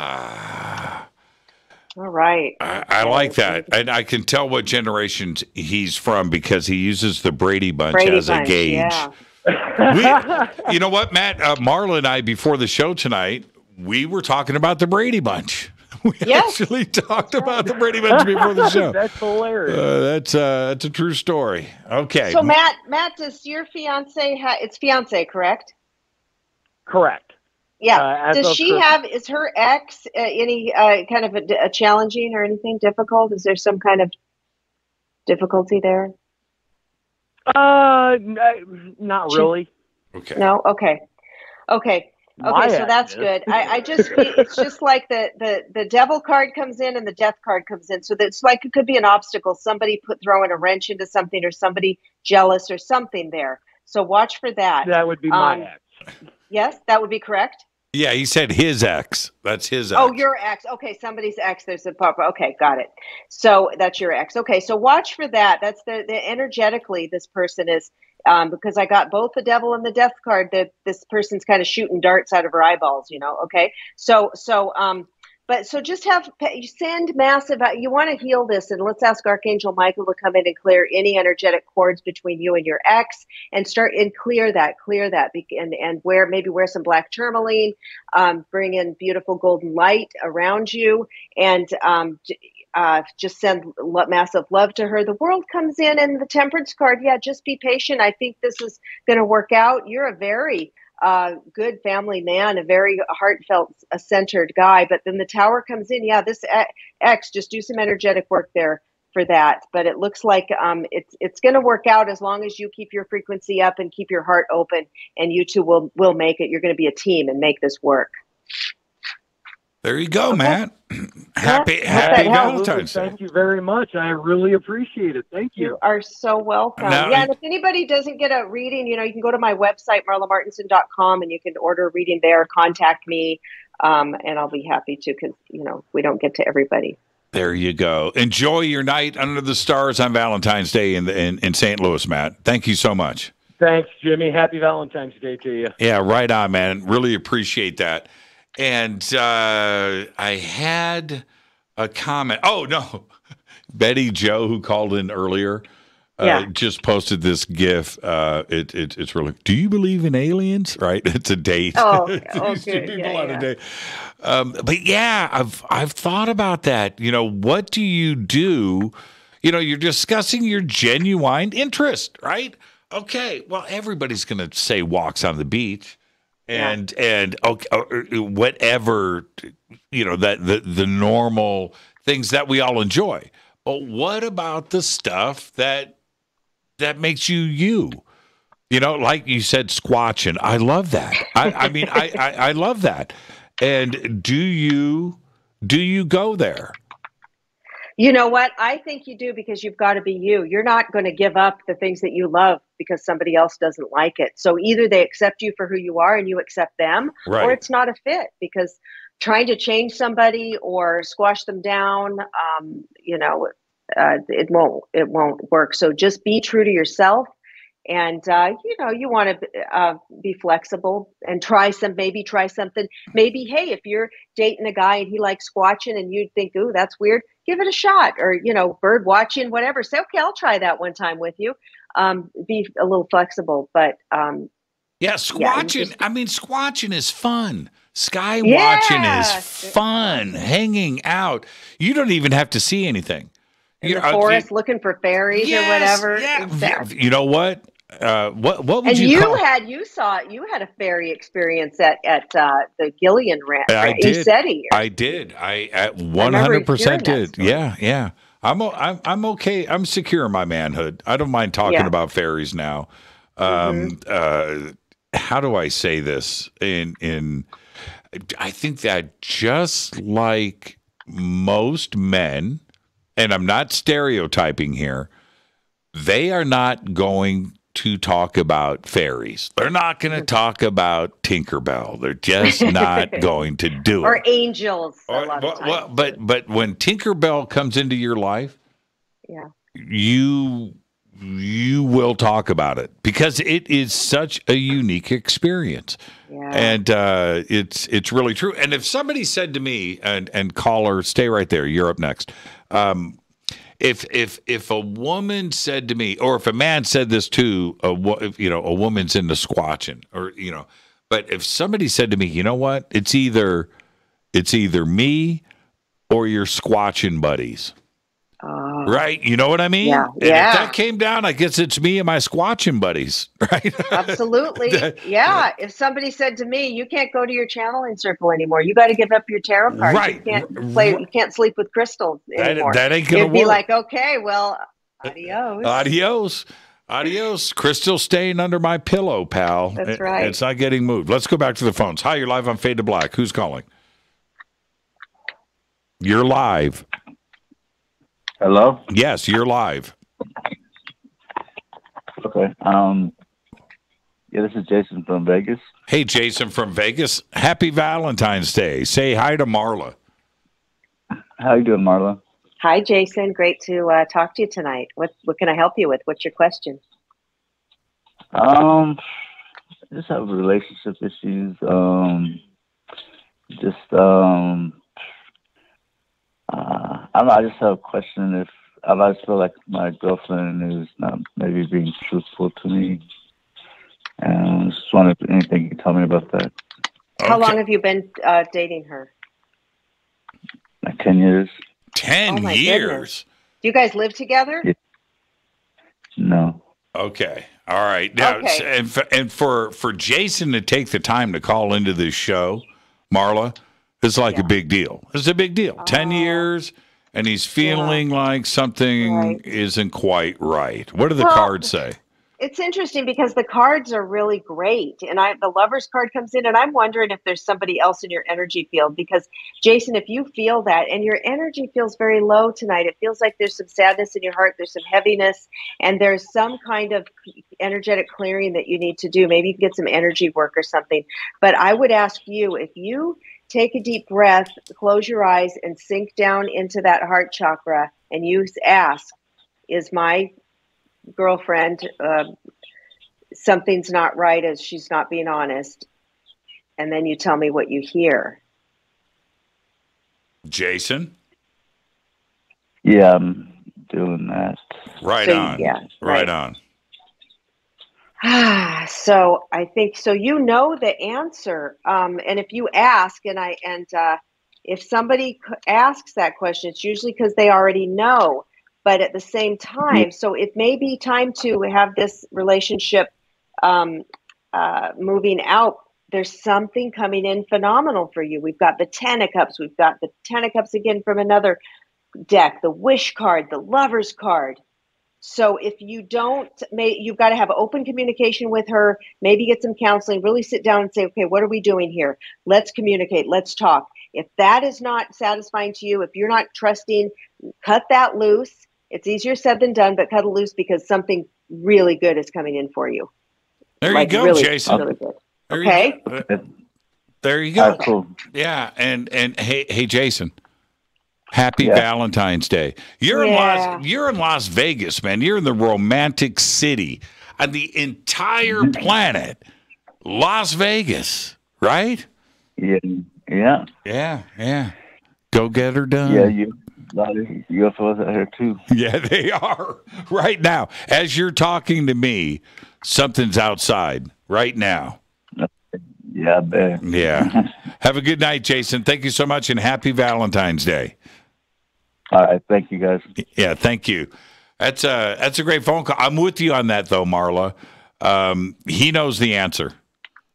all right. I, I like that, and I can tell what generations he's from because he uses the Brady Bunch Brady as a gauge. yeah. We- you know what, Matt? Uh, Marla and I, before the show tonight, we were talking about the Brady Bunch. [LAUGHS] We Yes. actually talked about the Brady Bunch before the show. [LAUGHS] That's hilarious. Uh, that's uh, that's a true story. Okay. So Matt, Matt, does your fiance have? It's fiance, correct? Correct. Yeah. Uh, does she Christmas- have? Is her ex uh, any uh, kind of a, a challenging or anything difficult? Is there some kind of difficulty there? Uh, n- not She- really. Okay. No. Okay. Okay. My Okay, so that's is. good. I, I just feel- it's just [LAUGHS] like the, the the devil card comes in and the death card comes in. So that's like it could be an obstacle. Somebody put throwing a wrench into something or somebody jealous or something there. So watch for that. That would be my Um, ex. Yes, that would be correct. Yeah, he said his ex. That's his ex. Oh, your ex. Okay, somebody's ex. There's a papa. Okay, got it. So that's your ex. Okay, so watch for that. That's the, the energetically this person is um, because I got both the devil and the death card. That this person's kind of shooting darts out of her eyeballs. You know. Okay. So so um, but so just have send massive. Uh, you want to heal this, and let's ask Archangel Michael to come in and clear any energetic cords between you and your ex, and start and clear that, clear that, and and wear maybe wear some black tourmaline, um, bring in beautiful golden light around you, and um, uh, just send massive love to her. The world comes in, and the temperance card. Yeah, just be patient. I think this is going to work out. You're a very uh, good family man, a very heartfelt, a centered guy. But then the tower comes in. Yeah, this X, just do some energetic work there for that. But it looks like um, it's it's going to work out as long as you keep your frequency up and keep your heart open, and you two will will make it. You're going to be a team and make this work. There you go, Matt. [CLEARS THROAT] happy happy Valentine's Day. Thank you very much. I really appreciate it. Thank you. You are so welcome. Now, yeah, and if anybody doesn't get a reading, you know, you can go to my website, marlamartenson.com, and you can order a reading there, contact me, um, and I'll be happy to, because, you know, we don't get to everybody. There you go. Enjoy your night under the stars on Valentine's Day in, in, in St. Louis, Matt. Thank you so much. Thanks, Jimmy. Happy Valentine's Day to you. Yeah, right on, man. Really appreciate that. And uh, I had a comment. Oh, no. [LAUGHS] Betty Joe, who called in earlier, uh, Yeah. just posted this GIF. Uh, it, it, it's really, do you believe in aliens? [LAUGHS] Right? It's a date. Oh, These two people Yeah, on yeah. a date. Um, but yeah, I've I've thought about that. You know, what do you do? You know, you're discussing your genuine interest, right? Okay, well, everybody's going to say walks on the beach, and and okay, uh, whatever you know that the the normal things that we all enjoy. But what about the stuff that that makes you you? You know, like you said, squatching. I love that. I, I mean, I, I I love that. And do you do you go there? You know what? I think you do because you've got to be you. You're not going to give up the things that you love because somebody else doesn't like it. So either they accept you for who you are and you accept them, Right. or it's not a fit because trying to change somebody or squash them down, um, you know, uh, it won't it won't work. So just be true to yourself. And uh, you know you want to uh, be flexible and try some maybe try something maybe hey if you're dating a guy and he likes squatching and you think ooh that's weird give it a shot or you know bird watching whatever say okay i'll try that one time with you um, be a little flexible but um, Yeah, Yeah, squatching. I mean, squatching is fun. Sky Yeah. watching is fun. Hanging out. You don't even have to see anything. in the forest looking for fairies Yes, or whatever yeah. You know what? Uh, what what would and you, you, call? had you saw you had a fairy experience at at uh, the Gillian Ranch I did. Seti. I did. I at one hundred percent did. Yeah, yeah. I'm, I'm I'm okay. I'm secure in my manhood. I don't mind talking Yeah. about fairies now. Um, uh, how do I say this? In in, I think that just like most men, and I'm not stereotyping here, they are not going to talk about fairies. They're not going to talk about Tinkerbell. They're just [LAUGHS] not going to do it. or angels a Or- lot well, of times. well, but but when Tinkerbell comes into your life, yeah. you you will talk about it because it is such a unique experience. Yeah. And uh, it's it's really true. And if somebody said to me, and and caller, stay right there. You're up next. Um, if if if a woman said to me, or if a man said this to a you know, a woman's into squatching, or you know, but if somebody said to me, you know what, it's either it's either me or your squatching buddies. Uh, right, you know what I mean? Yeah, And yeah. if that came down, I guess it's me and my squatching buddies, [LAUGHS] right? Absolutely. [LAUGHS] That- yeah. If somebody said to me, you can't go to your channeling circle anymore. You got to give up your tarot cards. Right. You can't play, you can't sleep with crystals anymore. that ain't gonna It'd be like, okay, well, uh, adios. Adios. Adios. Crystal staying under my pillow, pal. That's right. It's not getting moved. Let's go back to the phones. Hi, you're live on Fade to Black. Who's calling? You're live. Hello? Yes, you're live. Okay. Um, yeah, this is Jason from Vegas. Hey, Jason from Vegas. Happy Valentine's Day. Say hi to Marla. How you doing, Marla? Hi, Jason. Great to uh, talk to you tonight. What what can I help you with? What's your question? Um, just have relationship issues. Um, just um, uh, I don't know. I just have a question if I just feel like my girlfriend is not maybe being truthful to me, and I just wondering if anything you can tell me about that. How long have you been uh, dating her? Like ten years. Ten Oh, years. goodness. Do you guys live together? No. Okay. All right. Now, Okay. and, for, and for for Jason to take the time to call into this show, Marla, it's like a big deal. It's a big deal. Ten oh. years, and he's feeling like something isn't quite right. What do the Well, cards say? It's interesting because the cards are really great, and I the lovers card comes in, and I'm wondering if there's somebody else in your energy field. Because Jason, if you feel that, and your energy feels very low tonight, it feels like there's some sadness in your heart, there's some heaviness, and there's some kind of energetic clearing that you need to do. Maybe you can get some energy work or something. But I would ask you if you take a deep breath, close your eyes, and sink down into that heart chakra, and you ask, "Is my girlfriend uh, something's not right as she's not being honest and then you tell me what you hear Jason? Yeah, I'm doing that. Right So, on. yeah, right right. on. Ah, so I think so. You know the answer, um, and if you ask, and I and uh, if somebody c- asks that question, it's usually because they already know. But at the same time, so it may be time to have this relationship um, uh, moving out. There's something coming in phenomenal for you. We've got the Ten of Cups. We've got the Ten of Cups again from another deck. The Wish card, the Lovers card. So if you don't, may, you've got to have open communication with her. Maybe get some counseling. Really sit down and say, okay, what are we doing here? Let's communicate. Let's talk. If that is not satisfying to you, if you're not trusting, cut that loose. It's easier said than done, but cut it loose because something really good is coming in for you. There Like, you go, really, Jason. really good. There you Okay. go. Uh, There you go. cool. Yeah, and and hey hey Jason, happy Yeah. Valentine's Day. You're in Las you're in Las Vegas, man. You're in the romantic city on the entire mm-hmm. planet, Las Vegas, right? Yeah, yeah, Yeah, yeah. Go get her done. yeah. You a lot of UFOs out here too. [LAUGHS] Yeah, they are right now. As you're talking to me, something's outside right now. Yeah, I bet. Yeah. [LAUGHS] Have a good night, Jason. Thank you so much, and happy Valentine's Day. All right, thank you guys. Yeah, thank you. That's a that's a great phone call. I'm with you on that though, Marla. Um, he knows the answer.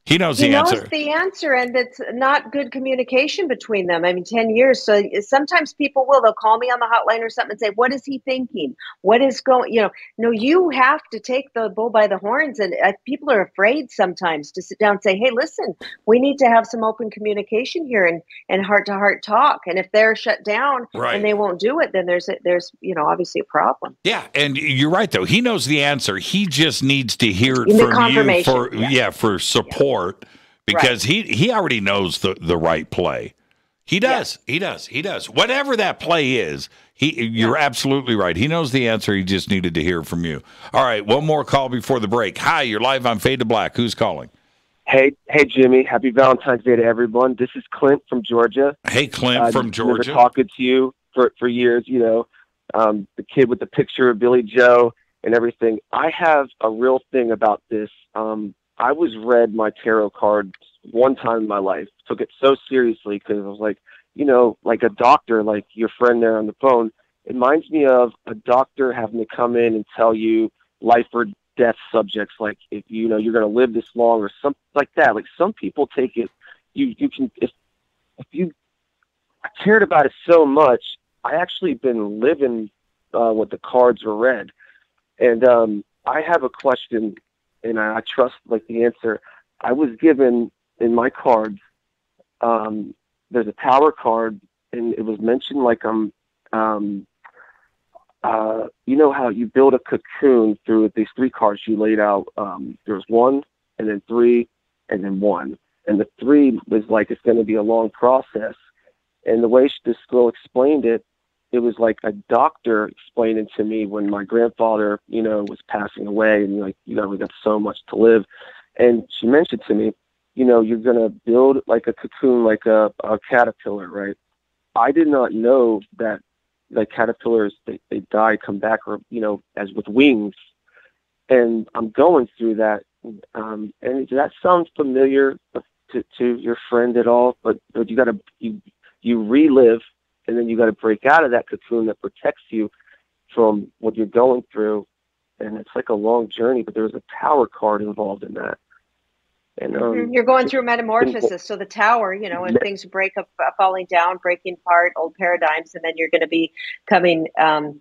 He knows he the knows answer. the answer, and it's not good communication between them. I mean, ten years. So sometimes people will they'll call me on the hotline or something and say, "What is he thinking? What is going?" You know, no, you have to take the bull by the horns, and uh, people are afraid sometimes to sit down and say, "Hey, listen, we need to have some open communication here and and heart to heart talk." And if they're shut down Right. and they won't do it, then there's a, there's you know obviously a problem. Yeah, and you're right though. He knows the answer. He just needs to hear it The from you for yeah, for support because he he already knows the the right play. He does. He does. He does. Whatever that play is, he you're absolutely right. He knows the answer. He just needed to hear from you. All right, one more call before the break. Hi, you're live on Fade to Black. Who's calling? Hey, hey, Jimmy. Happy Valentine's Day to everyone. This is Clint from Georgia. Hey, Clint Uh, from just remember Georgia. talking to you for for years. You know, um, the kid with the picture of Billy Joe and everything. I have a real thing about this. Um, I was read my tarot cards one time in my life. Took it so seriously because I was like, you know, like a doctor, like your friend there on the phone. It reminds me of a doctor having to come in and tell you life or death subjects, like if you know you're going to live this long or something like that. Like some people take it. You you can if if you I cared about it so much. I actually been living uh, what the cards were read, and um, I have a question, and I, trust like the answer. I was given in my cards. Um, there's a tower card, and it was mentioned like I'm. Um, uh, you know how you build a cocoon through these three cards you laid out. Um, there's one, and then three, and then one. And the three was like it's going to be a long process. And the way this girl explained it, it was like a doctor explaining to me when my grandfather, you know, was passing away, and like you know, we got so much to live. And she mentioned to me, you know, you're gonna build like a cocoon, like a, a caterpillar, right? I did not know that like caterpillars they, they die, come back, or you know, as with wings. And I'm going through that. Um, and that sound familiar to, to your friend at all? But, but you got to you you relive, and then you got to break out of that cocoon that protects you from what you're going through. And it's like a long journey, but there's a power card involved in that. And um, Mhm. You're going through metamorphosis. So the tower, you know, when things break up, uh, falling down, breaking apart, old paradigms, and then you're going to be coming, um,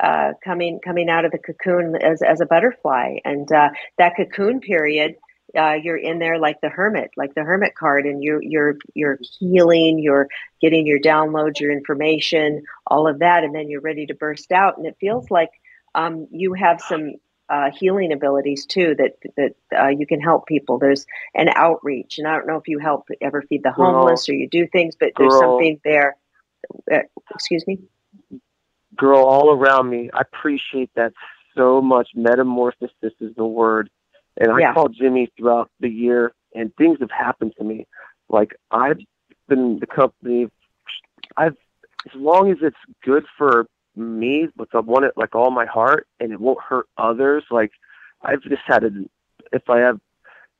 uh, coming, coming out of the cocoon as as a butterfly. And uh, that cocoon period, uh, you're in there like the hermit, like the hermit card, and you're you're you're healing, you're getting your downloads, your information, all of that, and then you're ready to burst out. And it feels like um, you have some uh, healing abilities too that that uh, you can help people. There's an outreach, and I don't know if you help ever feed the Girl. homeless or you do things, but there's Girl. something there. Uh, excuse me. girl all around me. I appreciate that so much. Metamorphosis is the word. And I Yeah. call Jimmy throughout the year, and things have happened to me. Like I've been the company. I've as long as it's good for me, but I want it like all my heart, and it won't hurt others. Like I've just decided, if I have,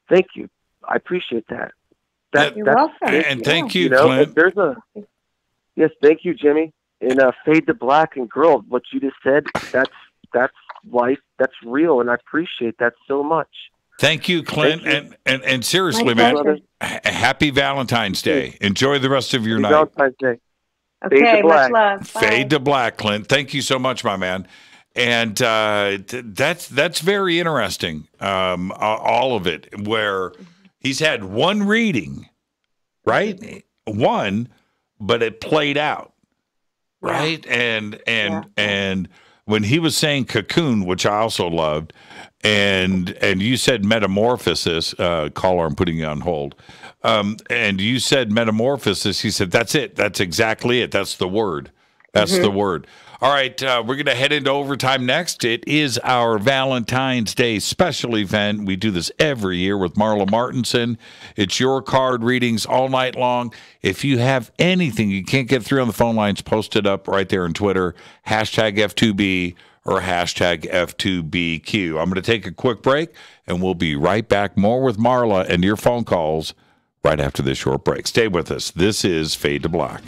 thank you. I appreciate that. That You're that's, welcome. And thank you, know, Clint. there's a yes, thank you, Jimmy. And uh, fade to black and girl, what you just said, that's that's life, that's real, and I appreciate that so much. Thank you, Clint. Thank you. And, and and seriously, My man, happy Valentine's Day. Enjoy the rest of your Happy night. Valentine's Day. Okay, Fade to much black. love. Fade to black, Clint. Thank you so much, my man. And uh, th- that's that's very interesting. Um, a- all of it, where he's had one reading, right? One, but it played out, right? And and and when he was saying cocoon, which I also loved, and and you said metamorphosis, uh, caller, I'm putting you on hold. Um, and you said metamorphosis. He said, "That's it. That's exactly it. That's the word. That's Mhm. the word." All right, uh, we're going to head into overtime next. It is our Valentine's Day special event. We do this every year with Marla Martenson. It's your card readings all night long. If you have anything you can't get through on the phone lines, post it up right there on Twitter, hashtag F2B or hashtag F2BQ. I'm going to take a quick break and we'll be right back. More with Marla and your phone calls right after this short break. Stay with us. This is Fade to Black.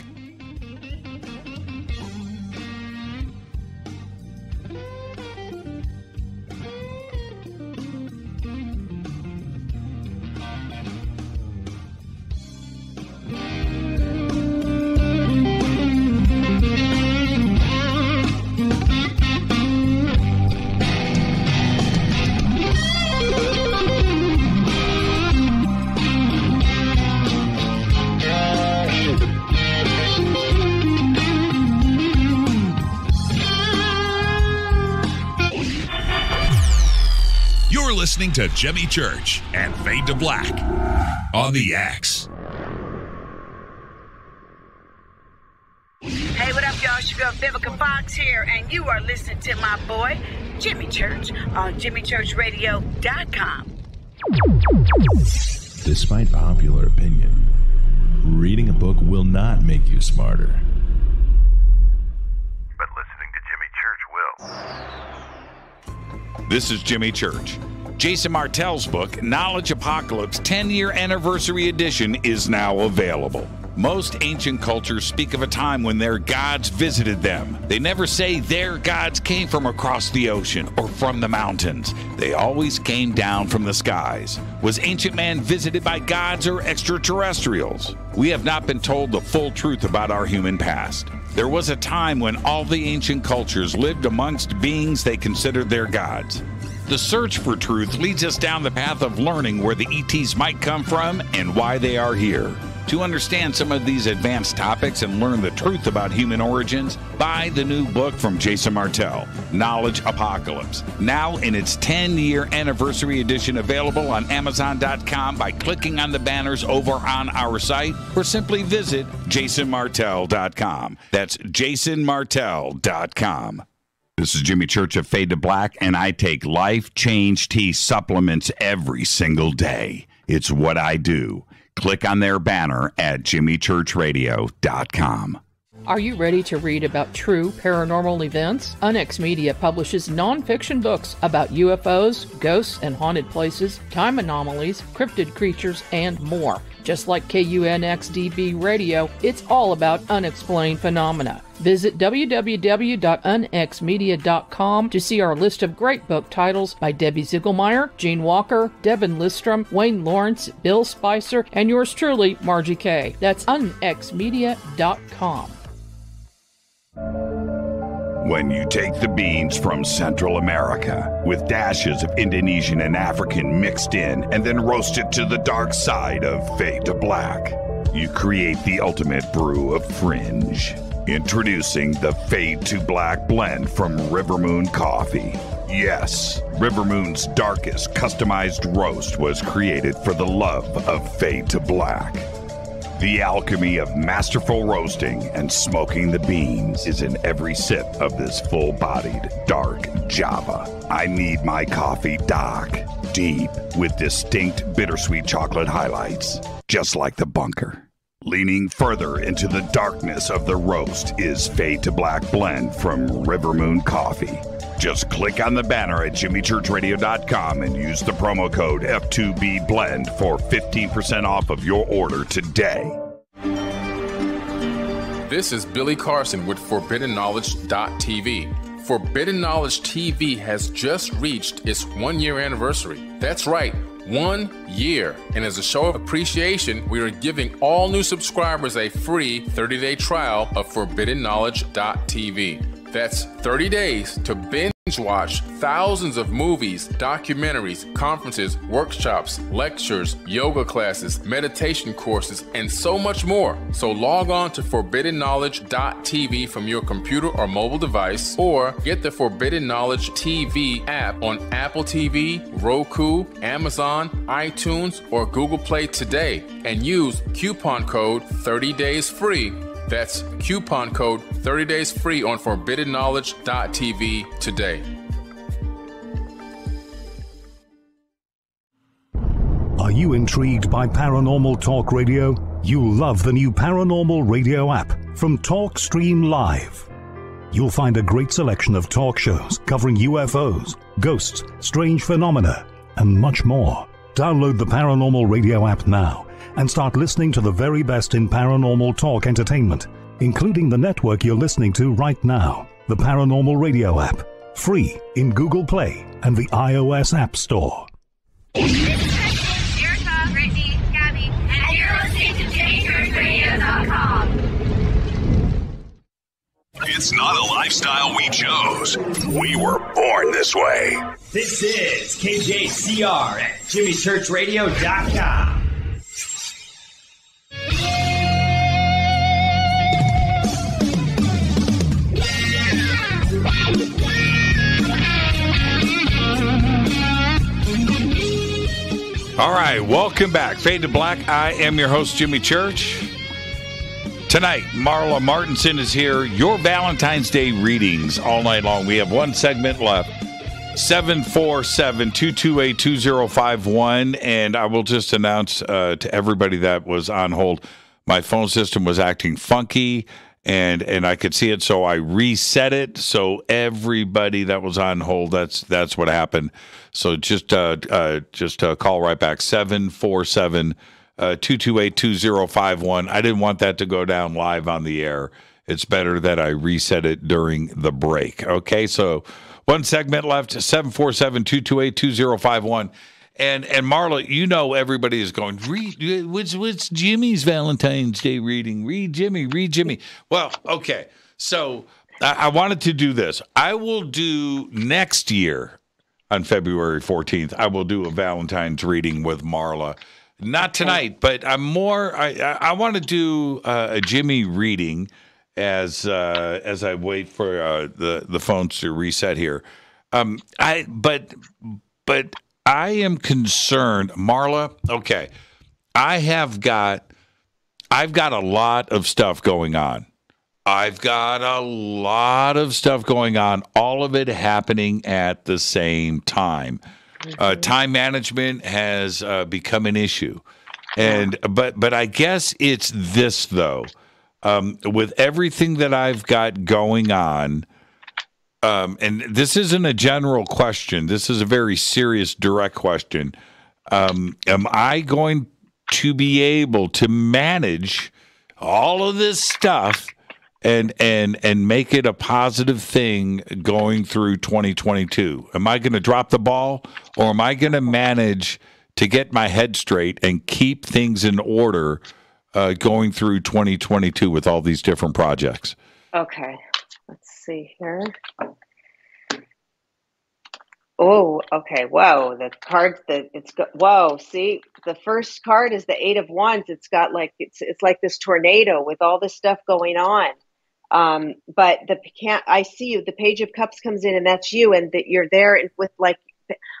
Listening to Jimmy Church and Fade to Black on the X. Hey, what up, y'all? It's your girl Vivica Fox here, and you are listening to my boy, Jimmy Church, on JimmyChurchRadio.com. Despite popular opinion, reading a book will not make you smarter. But listening to Jimmy Church will. This is Jimmy Church. Jason Martell's book, Knowledge Apocalypse 10 year anniversary edition, is now available. Most ancient cultures speak of a time when their gods visited them. They never say their gods came from across the ocean or from the mountains. They always came down from the skies. Was ancient man visited by gods or extraterrestrials? We have not been told the full truth about our human past. There was a time when all the ancient cultures lived amongst beings they considered their gods. The search for truth leads us down the path of learning where the ETs might come from and why they are here. To understand some of these advanced topics and learn the truth about human origins, buy the new book from Jason Martell, Knowledge Apocalypse. Now in its 10 year anniversary edition, available on Amazon.com by clicking on the banners over on our site or simply visit jasonmartell.com. That's jasonmartell.com. This is Jimmy Church of Fade to Black, and I take life change tea supplements every single day. It's what I do. Click on their banner at jimmychurchradio.com. Are you ready to read about true paranormal events? Unex Media publishes nonfiction books about UFOs, ghosts and haunted places, time anomalies, cryptid creatures, and more. Just like KUNXDB Radio, it's all about unexplained phenomena. Visit www.unxmedia.com to see our list of great book titles by Debbie Ziegelmeyer, Gene Walker, Devin Listrom, Wayne Lawrence, Bill Spicer, and yours truly, Margie Kay. That's unxmedia.com. When you take the beans from Central America with dashes of Indonesian and African mixed in and then roast it to the dark side of fade to black, you create the ultimate brew of fringe. Introducing the Fade to Black blend from Rivermoon Coffee. Yes, Rivermoon's darkest customized roast was created for the love of Fade to Black. The alchemy of masterful roasting and smoking the beans is in every sip of this full bodied, dark Java. I need my coffee dark, deep, with distinct bittersweet chocolate highlights, just like the bunker. Leaning further into the darkness of the roast is Fade to Black Blend from Rivermoon Coffee. Just click on the banner at jimmychurchradio.com and use the promo code F2BBLEND for 15% off of your order today. This is Billy Carson with ForbiddenKnowledge.tv. Forbidden Knowledge TV has just reached its one year anniversary. That's right, one year. And as a show of appreciation, we are giving all new subscribers a free 30 day trial of ForbiddenKnowledge.tv. That's 30 days to binge watch thousands of movies, documentaries, conferences, workshops, lectures, yoga classes, meditation courses, and so much more. So log on to forbiddenknowledge.tv from your computer or mobile device, or get the Forbidden Knowledge TV app on Apple TV, Roku, Amazon, iTunes, or Google Play today and use coupon code 30 days free that's coupon code 30 days free on forbiddenknowledge.tv today. Are you intrigued by Paranormal Talk Radio? You'll love the new Paranormal Radio app from TalkStream Live. You'll find a great selection of talk shows covering UFOs, ghosts, strange phenomena, and much more. Download the Paranormal Radio app now and start listening to the very best in paranormal talk entertainment, including the network you're listening to right now, the Paranormal Radio app, free in Google Play and the iOS App Store. Erica, Brittany, Gabby, and you're listening to JChurchRadio.com. It's not a lifestyle we chose. We were born this way. This is KJCR at JimmyChurchRadio.com. All right, welcome back. Fade to Black. I am your host, Jimmy Church. Tonight, Marla Martenson is here. Your Valentine's Day readings all night long. We have one segment left 747 228 2051. And I will just announce uh, to everybody that was on hold my phone system was acting funky and and I could see it, so I reset it. So everybody that was on hold, that's that's what happened. So just uh, uh just uh, call right back seven four seven uh, two two eight two zero five one. I didn't want that to go down live on the air. It's better that I reset it during the break. Okay, so one segment left 747 228 2051. And and Marla, you know everybody is going, read what's what's Jimmy's Valentine's Day reading? Read Jimmy, read Jimmy. Well, okay. So I, I wanted to do this. I will do next year on February 14th, I will do a Valentine's reading with Marla. Not tonight, but I'm more. I I, I want to do uh, a Jimmy reading as uh, as I wait for uh, the the phones to reset here. Um, I but but I am concerned, Marla. Okay, I have got I've got a lot of stuff going on. I've got a lot of stuff going on, all of it happening at the same time. Uh, time management has uh, become an issue, and but but I guess it's this though. Um, with everything that I've got going on, um, and this isn't a general question. This is a very serious, direct question. Um, am I going to be able to manage all of this stuff and and and make it a positive thing going through 2022? Am I going to drop the ball, or am I going to manage to get my head straight and keep things in order uh, going through 2022 with all these different projects? Okay, let's see here. Oh, okay. Whoa, the card that it's got. Whoa, see, the first card is the Eight of Wands. It's got like it's it's like this tornado with all this stuff going on. Um, but the can't. I see you. The Page of Cups comes in, and that's you, and that you're there with like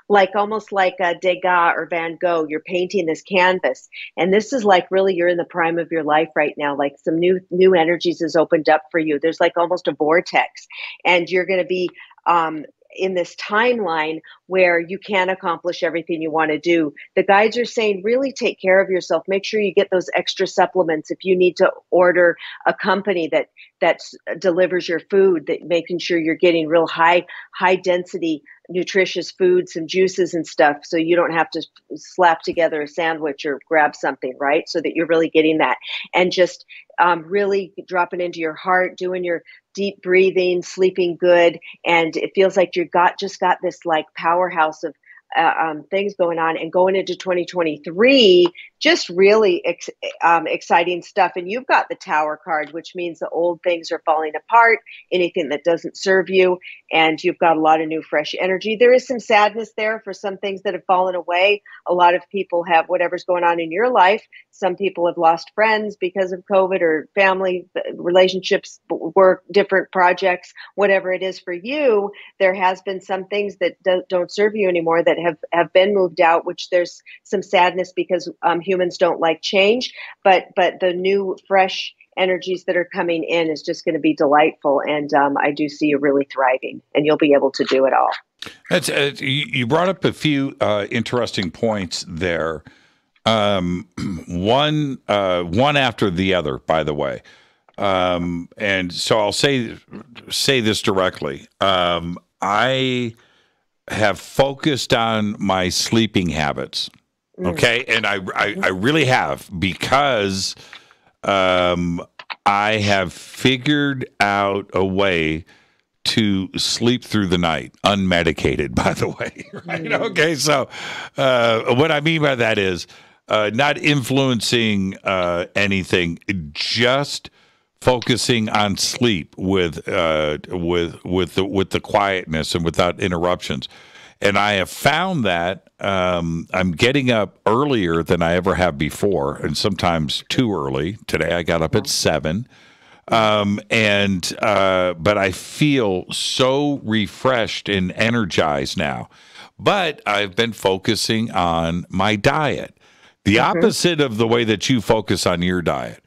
like almost like a Degas or Van Gogh. You're painting this canvas, and this is like really you're in the prime of your life right now. Like some new new energies has opened up for you. There's like almost a vortex, and you're going to be um, in this timeline where you can accomplish everything you want to do. The guides are saying really take care of yourself. Make sure you get those extra supplements if you need to order a company that that delivers your food, that making sure you're getting real high high density nutritious foods and juices and stuff so you don't have to slap together a sandwich or grab something right so that you're really getting that and just um, really dropping into your heart doing your deep breathing sleeping good and it feels like you got just got this like powerhouse of uh, um, things going on and going into 2023 just really ex- um, exciting stuff. And you've got the tower card which means the old things are falling apart anything that doesn't serve you and you've got a lot of new fresh energy. There is some sadness there for some things that have fallen away. A lot of people have whatever's going on in your life. Some people have lost friends because of covid or family uh, relationships work different projects whatever it is for you there has been some things that do- don't serve you anymore that have have been moved out which there's some sadness because um, humans don't like change but but the new fresh energies that are coming in is just going to be delightful and um, i do see you really thriving and you'll be able to do it all That's, uh, you brought up a few uh, interesting points there. Um, [CLEARS THROAT] one, uh, one after the other, by the way. Um, and so I'll say say this directly. Um, I have focused on my sleeping habits. Okay, and I, I I really have because um, I have figured out a way to sleep through the night unmedicated [LAUGHS] by the way [LAUGHS] right? Okay so uh, what i mean by that is uh, not influencing uh, anything just focusing on sleep with uh, with with the with the quietness and without interruptions and i have found that um, i'm getting up earlier than i ever have before and sometimes too early. Today i got up at seven. Um, and uh, but I feel so refreshed and energized now. But I've been focusing on my diet, the opposite of the way that you focus on your diet.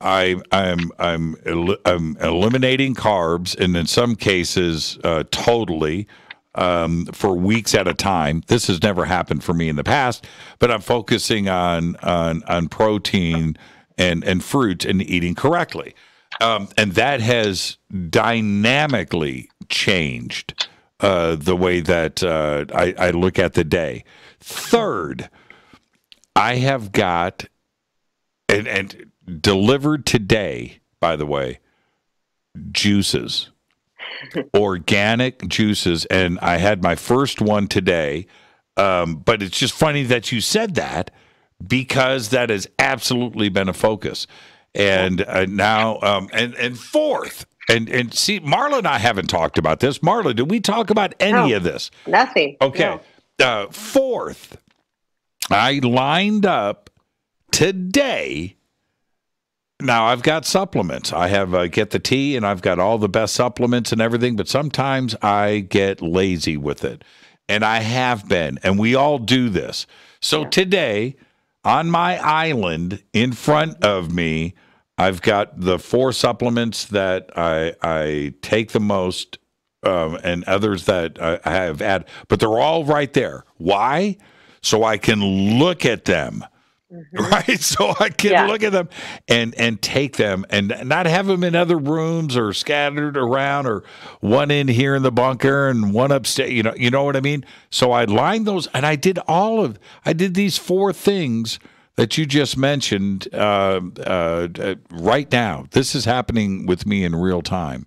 I, I'm I'm el- I'm eliminating carbs, and in some cases, uh, totally um, for weeks at a time. This has never happened for me in the past, but I'm focusing on on on protein and and fruit and eating correctly, um, and that has dynamically changed uh, the way that uh, I, I look at the day. Third, I have got and and delivered today, by the way, juices, organic juices, and I had my first one today. Um, but it's just funny that you said that because that has absolutely been a focus. And uh, now, um, and and fourth, and and see, Marla and I haven't talked about this. Marla, did we talk about any No. of this? nothing Okay. Uh, fourth, I lined up today. Now I've got supplements. I have uh, get the tea, and I've got all the best supplements and everything. But sometimes I get lazy with it, and I have been, and we all do this. So today, on my island in front of me, I've got the four supplements that I I take the most, um, and others that I, have had, but they're all right there. Why? So I can look at them [LAUGHS] right? So i can Yeah. look at them and and take them and not have them in other rooms or scattered around or one in here in the bunker and one upstairs you know you know what i mean? So i lined those and i did all of i did these four things that you just mentioned uh, uh, uh, right now. This is happening with me in real time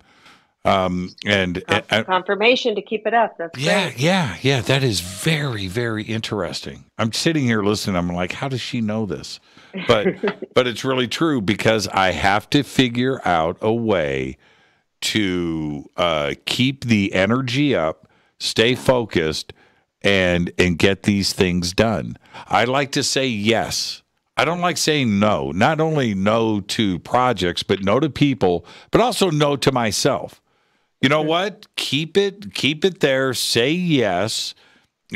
um, and, and Confirmation to keep it up. That's yeah, great. yeah, yeah. That is very, very interesting. I'm sitting here listening. I'm like, how does she know this? But, [LAUGHS] but it's really true because I have to figure out a way to uh, keep the energy up, stay focused, and and get these things done. I like to say yes. I don't like saying no. Not only no to projects, but no to people, but also no to myself. You know what? Keep it keep it there. Say yes.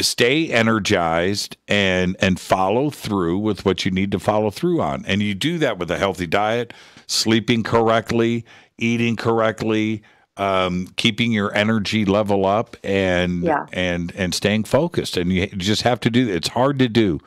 Stay energized and and follow through with what you need to follow through on. And you do that with a healthy diet, sleeping correctly, eating correctly, um, keeping your energy level up and Yeah. and and staying focused. And you just have to do it's hard to do.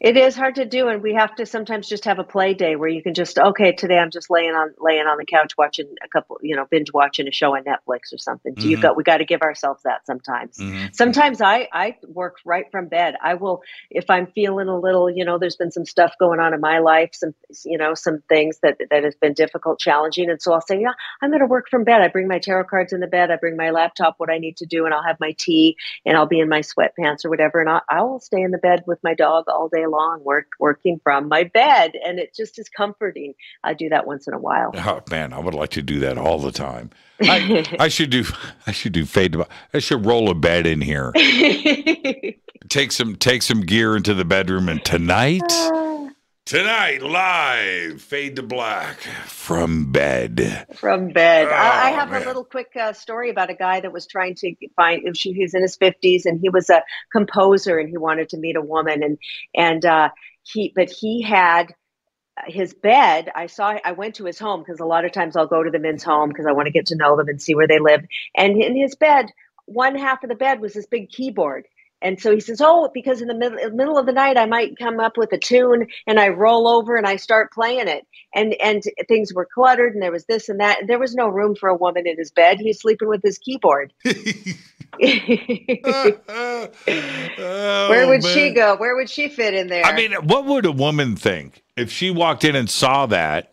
It is hard to do, and we have to sometimes just have a play day where you can just okay. Today I'm just laying on laying on the couch watching a couple, you know, binge watching a show on Netflix or something. Do You Mhm. got we got to give ourselves that sometimes. Mhm. Sometimes I I work right from bed. I will if I'm feeling a little, you know, there's been some stuff going on in my life, some you know, some things that that has been difficult, challenging, and so I'll say, yeah, I'm going to work from bed. I bring my tarot cards in the bed. I bring my laptop, what I need to do, and I'll have my tea, and I'll be in my sweatpants or whatever, and I, I will stay in the bed with my dog all day long, work working from my bed, and it just is comforting. I do that once in a while. Oh man, I would like to do that all the time. I, I [LAUGHS] should do. I should do fade. to- I should roll a bed in here. [LAUGHS] take some take some gear into the bedroom, and tonight, uh, tonight live fade to black from bed. from bed. I, I Oh, have man. a little quick uh, story about a guy that was trying to find. She, he's in his fifties and he was a composer and he wanted to meet a woman and and uh, he but he had his bed. I saw. I went to his home because a lot of times I'll go to the men's home because I want to get to know them and see where they live. And in his bed, one half of the bed was this big keyboard. And so he says, "Oh, because in the middle, middle of the night, I might come up with a tune, and I roll over and I start playing it, and and things were cluttered, and there was this and that, and there was no room for a woman in his bed. He's sleeping with his keyboard. [LAUGHS] [LAUGHS] Where would she go? Where would she fit in there? I mean, what would a woman think if she walked in and saw that?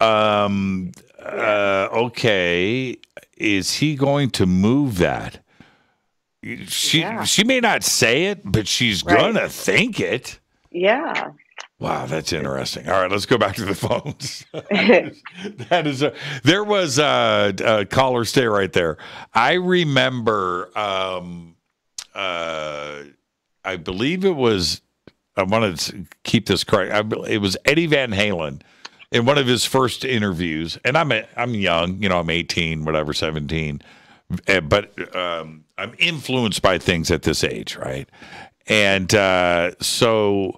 Um, uh, okay, is he going to move that? She Yeah. she may not say it, but she's Right. gonna think it. yeah. Wow, that's interesting. All right, let's go back to the [LAUGHS] phones. [LAUGHS] that is a there was a, a caller stay right there. I remember um uh I believe it was I wanted to keep this correct. I, it was Eddie Van Halen in one of his first interviews, and I'm a, I'm young, you know, I'm 18, whatever, 17, eh, but um, I'm influenced by things at this age, right? And uh, so,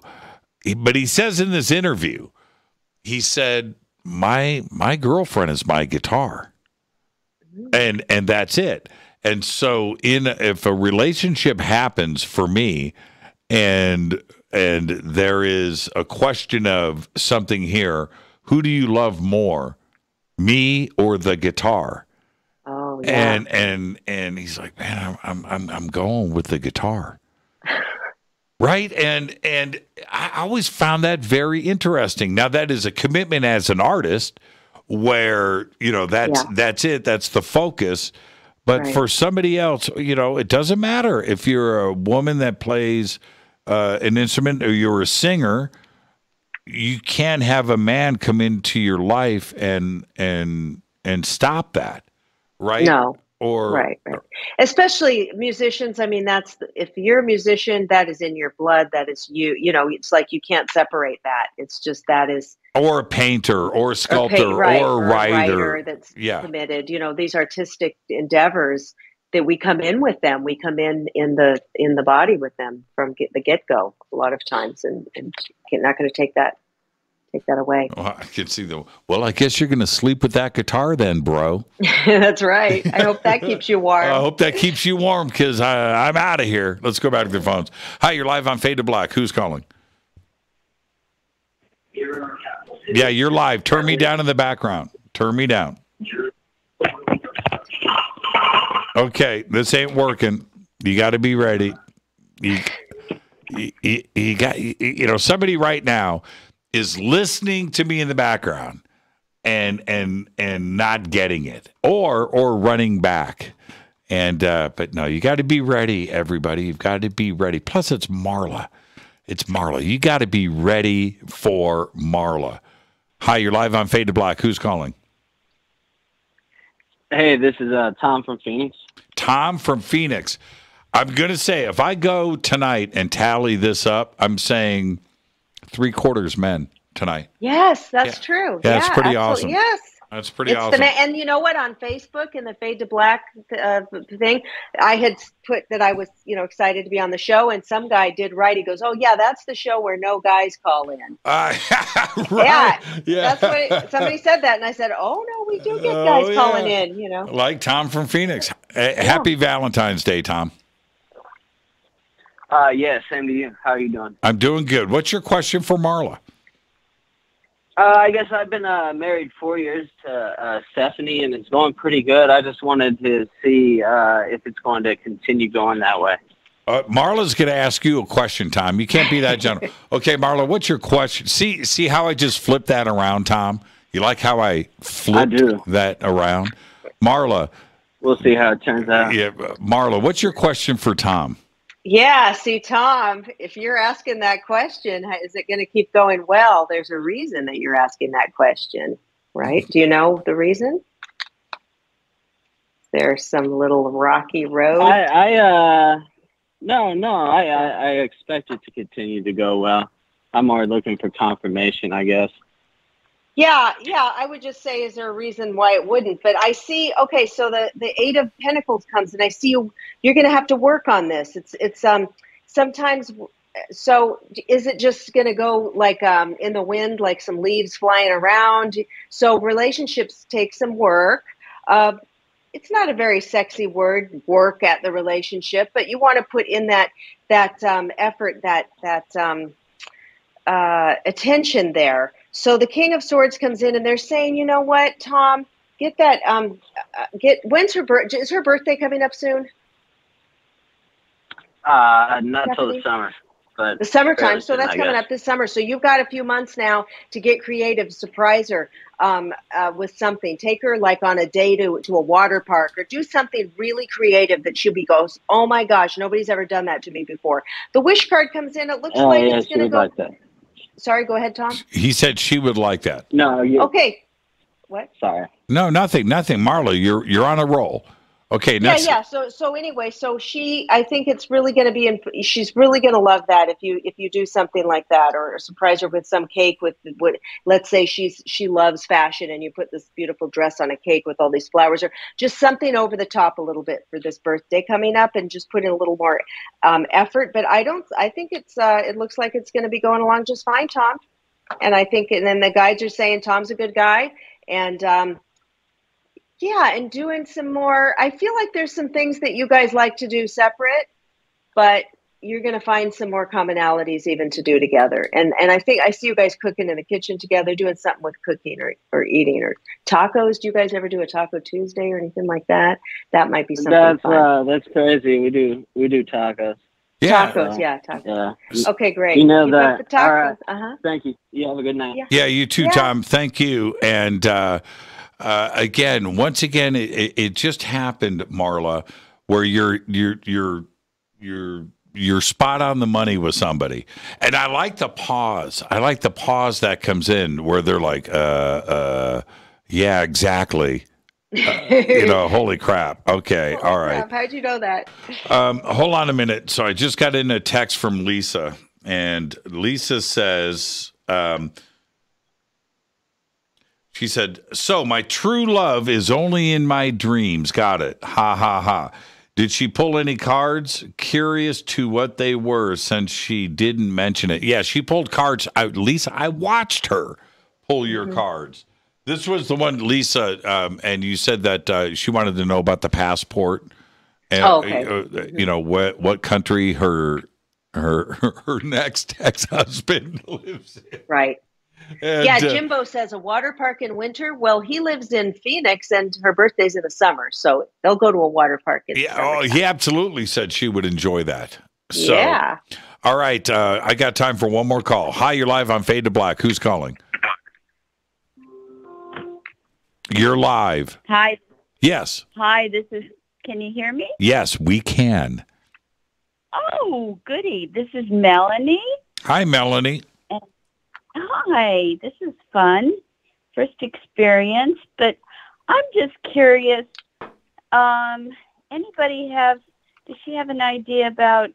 but he says in this interview, he said, "My my girlfriend is my guitar." and and that's it. And so, in if a relationship happens for me, and and there is a question of something here, who do you love more, me or the guitar? Yeah. And and and he's like, man, I'm I'm I'm, I'm going with the guitar. Right. And and I always found that very interesting. Now that is a commitment as an artist where, you know, that's Yeah. that's it, that's the focus. But Right. for somebody else, you know, it doesn't matter if you're a woman that plays uh, an instrument or you're a singer, you can't have a man come into your life and and and stop that, right? No. or right, right. Especially musicians. I mean, that's if you're a musician, that is in your blood. That is you. You know, it's like you can't separate that. It's just that is or a painter or a or sculptor paint- right, or a writer. that's yeah. committed. You know, these artistic endeavors that we come in with them. We come in in the in the body with them from get, the get go a lot of times, and, and you're not going to take that take that away. Well, I can see the. Well, I guess you're going to sleep with that guitar then, bro. [LAUGHS] That's right. I hope that keeps you warm. I hope that keeps you warm because I'm out of here. Let's go back to the phones. Hi, you're live on Fade to Black. Who's calling? Yeah, you're live. Turn me down in the background. Turn me down. Okay, this ain't working. You got to be ready. You, you, you- got you, you know somebody right now is listening to me in the background and and and not getting it or or running back. And uh but no you got to be ready everybody. You've got to be ready. Plus it's marla. It's marla. You got to be ready for marla. Hi you're live on fade to black. Who's calling? Hey, this is uh, Tom from Phoenix. tom from phoenix. I'm gonna say if i go tonight and tally this up i'm saying three quarters men tonight Yes, that's true. Yeah, it's pretty absolutely. awesome. Yes. that's pretty it's awesome The, and you know what? On Facebook in the Fade to Black uh, thing, I had put that I was, you know, excited to be on the show, and some guy did write. He goes, "Oh yeah, that's the show where no guys call in." [LAUGHS] Uh, Yeah, Yeah. that's what it, somebody said that, and I said, "Oh no, we do get Oh, guys calling in." You know, like tom from phoenix Uh, happy valentine's day tom Uh, yeah, same to you. How are you doing? i'm doing good what's your question for marla Uh, I guess I've been uh, married four years to uh, Stephanie, and it's going pretty good. I just wanted to see uh, if it's going to continue going that way. Uh, Marla's going to ask you a question, Tom. You can't be that general. [LAUGHS] okay, Marla, what's your question? See, see how I just flipped that around, Tom. You like how I flipped that around, Marla? We'll see how it turns out. Yeah, Marla, what's your question for Tom? Yeah. See, Tom, if you're asking that question, is it going to keep going well? There's a reason that you're asking that question, right? Do you know the reason? There's some little rocky road. I, I uh, no, no, I, I, I expect it to continue to go well. I'm more looking for confirmation, I guess. Yeah, yeah. I would just say, is there a reason why it wouldn't? But I see. Okay, so the the Eight of Pentacles comes, and I see you. You're going to have to work on this. It's it's um sometimes. So is it just going to go like um in the wind, like some leaves flying around? So relationships take some work. Uh, it's not a very sexy word, work at the relationship, but you want to put in that that um, effort, that that um, uh, attention there. So the King of Swords comes in, and they're saying, you know what, Tom, get that. Um, uh, get when's her birth? Is her birthday coming up soon? Uh, not till the summer, but The summertime. So that's coming up this summer. So you've got a few months now to get creative, surprise her um, uh, with something. Take her like on a day to to a water park, or do something really creative that she'll be goes, oh my gosh, nobody's ever done that to me before. The wish card comes in. It looks Oh like yeah, it's going to go. like that. Sorry, go ahead, Tom. He said she would like that. No, you. Okay. What? Sorry. No, nothing, nothing. Marla, you're you're on a roll. Okay, Yeah, next. yeah. So, so anyway, so she, I think it's really going to be, in, she's really going to love that if you, if you do something like that, or surprise her with some cake with, what, let's say she's, she loves fashion, and you put this beautiful dress on a cake with all these flowers, or just something over the top a little bit for this birthday coming up, and just put in a little more um, effort. But I don't, I think it's, uh, it looks like it's going to be going along just fine, Tom. And I think, and then the guides are saying Tom's a good guy, and um, yeah, and doing some more. I feel like there's some things that you guys like to do separate, but you're going to find some more commonalities even to do together. And and I think I see you guys cooking in the kitchen together, doing something with cooking or, or eating or tacos. Do you guys ever do a Taco Tuesday or anything like that? That might be something That's fun. uh, that's crazy. We do we do tacos. yeah. Tacos, yeah, tacos. Yeah. Okay, great. You know You that. the tacos. All right. Uh huh. Thank you. You have a good night. Yeah. Yeah, you too, Yeah. Tom. Thank you. And uh, uh, again, once again, it, it- just happened, Marla, where you're you're you're you're you're spot on the money with somebody. And I like the pause. I like the pause that comes in where they're like, uh, uh, yeah, exactly. you know, [LAUGHS] holy crap. Okay, all right. How'd you know that? Um, hold on a minute. So I just got in a text from Lisa, and Lisa says, um, she said, "So my true love is only in my dreams." Got it. Ha ha ha. Did she pull any cards? Curious to what they were since she didn't mention it. Yeah, she pulled cards. I, Lisa, I watched her pull your cards. This was the one, Lisa, um, and you said that uh, she wanted to know about the passport. And, Oh, okay. uh, you know what what country her her [LAUGHS] her next ex husband [LAUGHS] lives in. Right. And, yeah, uh, Jimbo says a water park in winter. Well, he lives in Phoenix and her birthday's in the summer, so they'll go to a water park in Yeah, oh, he absolutely said she would enjoy that. So, Yeah. All right, uh, I got time for one more call. Hi, you're live on Fade to Black. Who's calling? You're live. Hi, Yes, hi. This is. Can you hear me? yes, we can. Oh, goody. This is Melanie. Hi, Melanie. Hi. This is fun. First experience, but I'm just curious. Um, anybody have? Does she have an idea about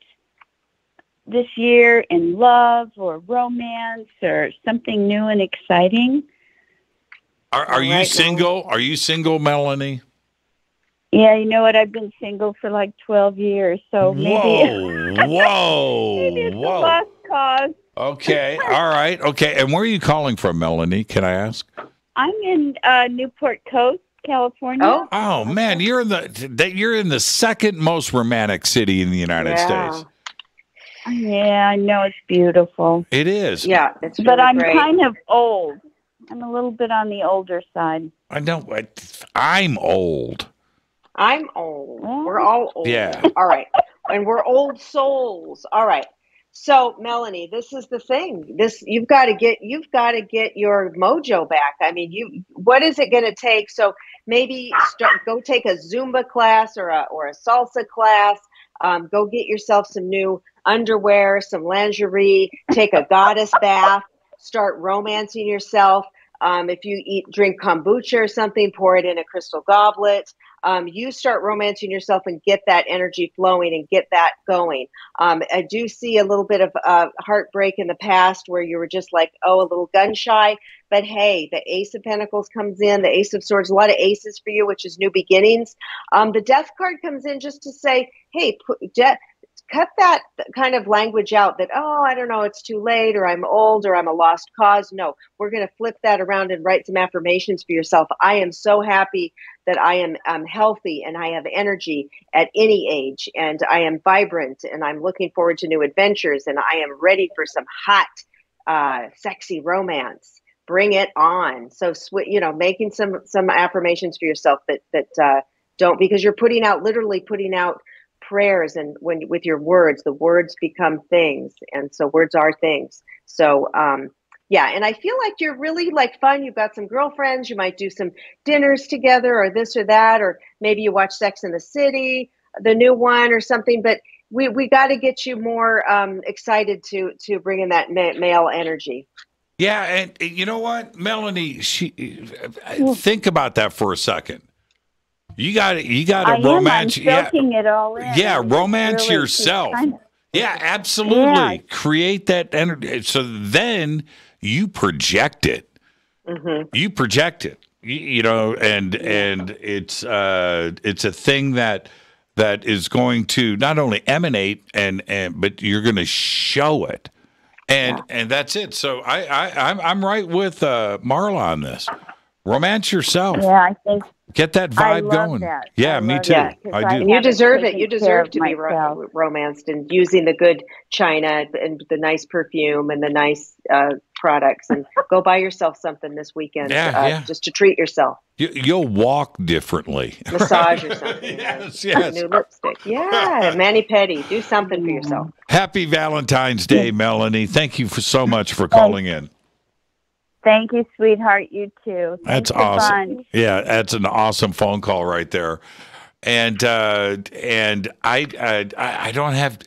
this year in love or romance or something new and exciting? Are, are you right, single? Are you single, Melanie? Yeah, you know what? I've been single for like 12 years, so maybe. Whoa, whoa, [LAUGHS] maybe it's a whoa. lost cause. Okay, all right, okay. And where are you calling from, Melanie? Can I ask? I'm in uh, Newport Coast, California. Oh man, you're in the that- you're in the second most romantic city in the United Yeah. States. Yeah, I know it's beautiful. It is. Yeah, it's but I'm great. kind of old. I'm a little bit on the older side. I know. I- I'm old. I'm old. We're all old. Yeah. All right. And we're old souls. All right. So, Melanie, this is the thing. This you've got to get you've got to get your mojo back. I mean, you what is it going to take? So, maybe start go take a Zumba class or a or a salsa class. Um, go get yourself some new underwear, some lingerie, take a goddess bath, start romancing yourself. Um, if you eat drink kombucha or something, pour it in a crystal goblet. Um, you start romancing yourself and get that energy flowing and get that going. Um, I do see a little bit of uh, heartbreak in the past where you were just like, oh, a little gun shy. But hey, the Ace of Pentacles comes in, the Ace of Swords, a lot of aces for you, which is new beginnings. Um, the Death card comes in just to say, hey, put, de- cut that kind of language out that oh i don't know it's too late or i'm old or i'm a lost cause no we're going to flip that around and write some affirmations for yourself i am so happy that i am um, healthy and i have energy at any age and i am vibrant and i'm looking forward to new adventures and i am ready for some hot uh, sexy romance. Bring it on. So you know making some some affirmations for yourself that that uh, don't because you're putting out literally putting out prayers and when with your words the words become things and so words are things. So um yeah and i feel like you're really like fun you've got some girlfriends you might do some dinners together or this or that or maybe you watch sex in the city the new one or something but we we got to get you more um excited to to bring in that ma- male energy Yeah, and uh, you know what, Melanie? She think about that for a second. You got you got I to am. I'm romance. Yeah, it all in. yeah, romance really yourself. kind of- Yeah, absolutely. Yeah. Create that energy. So then you project it. Mm-hmm. You project it. You, you know, and and it's uh it's a thing that that is going to not only emanate and and but you're going to show it. And and that's it. So I I I'm I'm right with uh Marla on this. Romance yourself. Yeah, I think Get that I vibe love going. that. Yeah, I me love too. that, 'cause I I do. You deserve it. You deserve to be myself. ro- romanced and using the good china and the nice perfume and the nice uh, products. And [LAUGHS] go buy yourself something this weekend, Yeah, uh, yeah. just to treat yourself. You, you'll walk differently. [LAUGHS] Massage or something. [LAUGHS] yes, yes. New lipstick. Yeah, mani pedi. Do something for yourself. Happy Valentine's Day, Melanie. Thank you for so much for calling in. Thank you, sweetheart. You too. That's Thanks a awesome. bunch. Yeah, that's an awesome phone call right there. And uh, and I, uh, I I don't have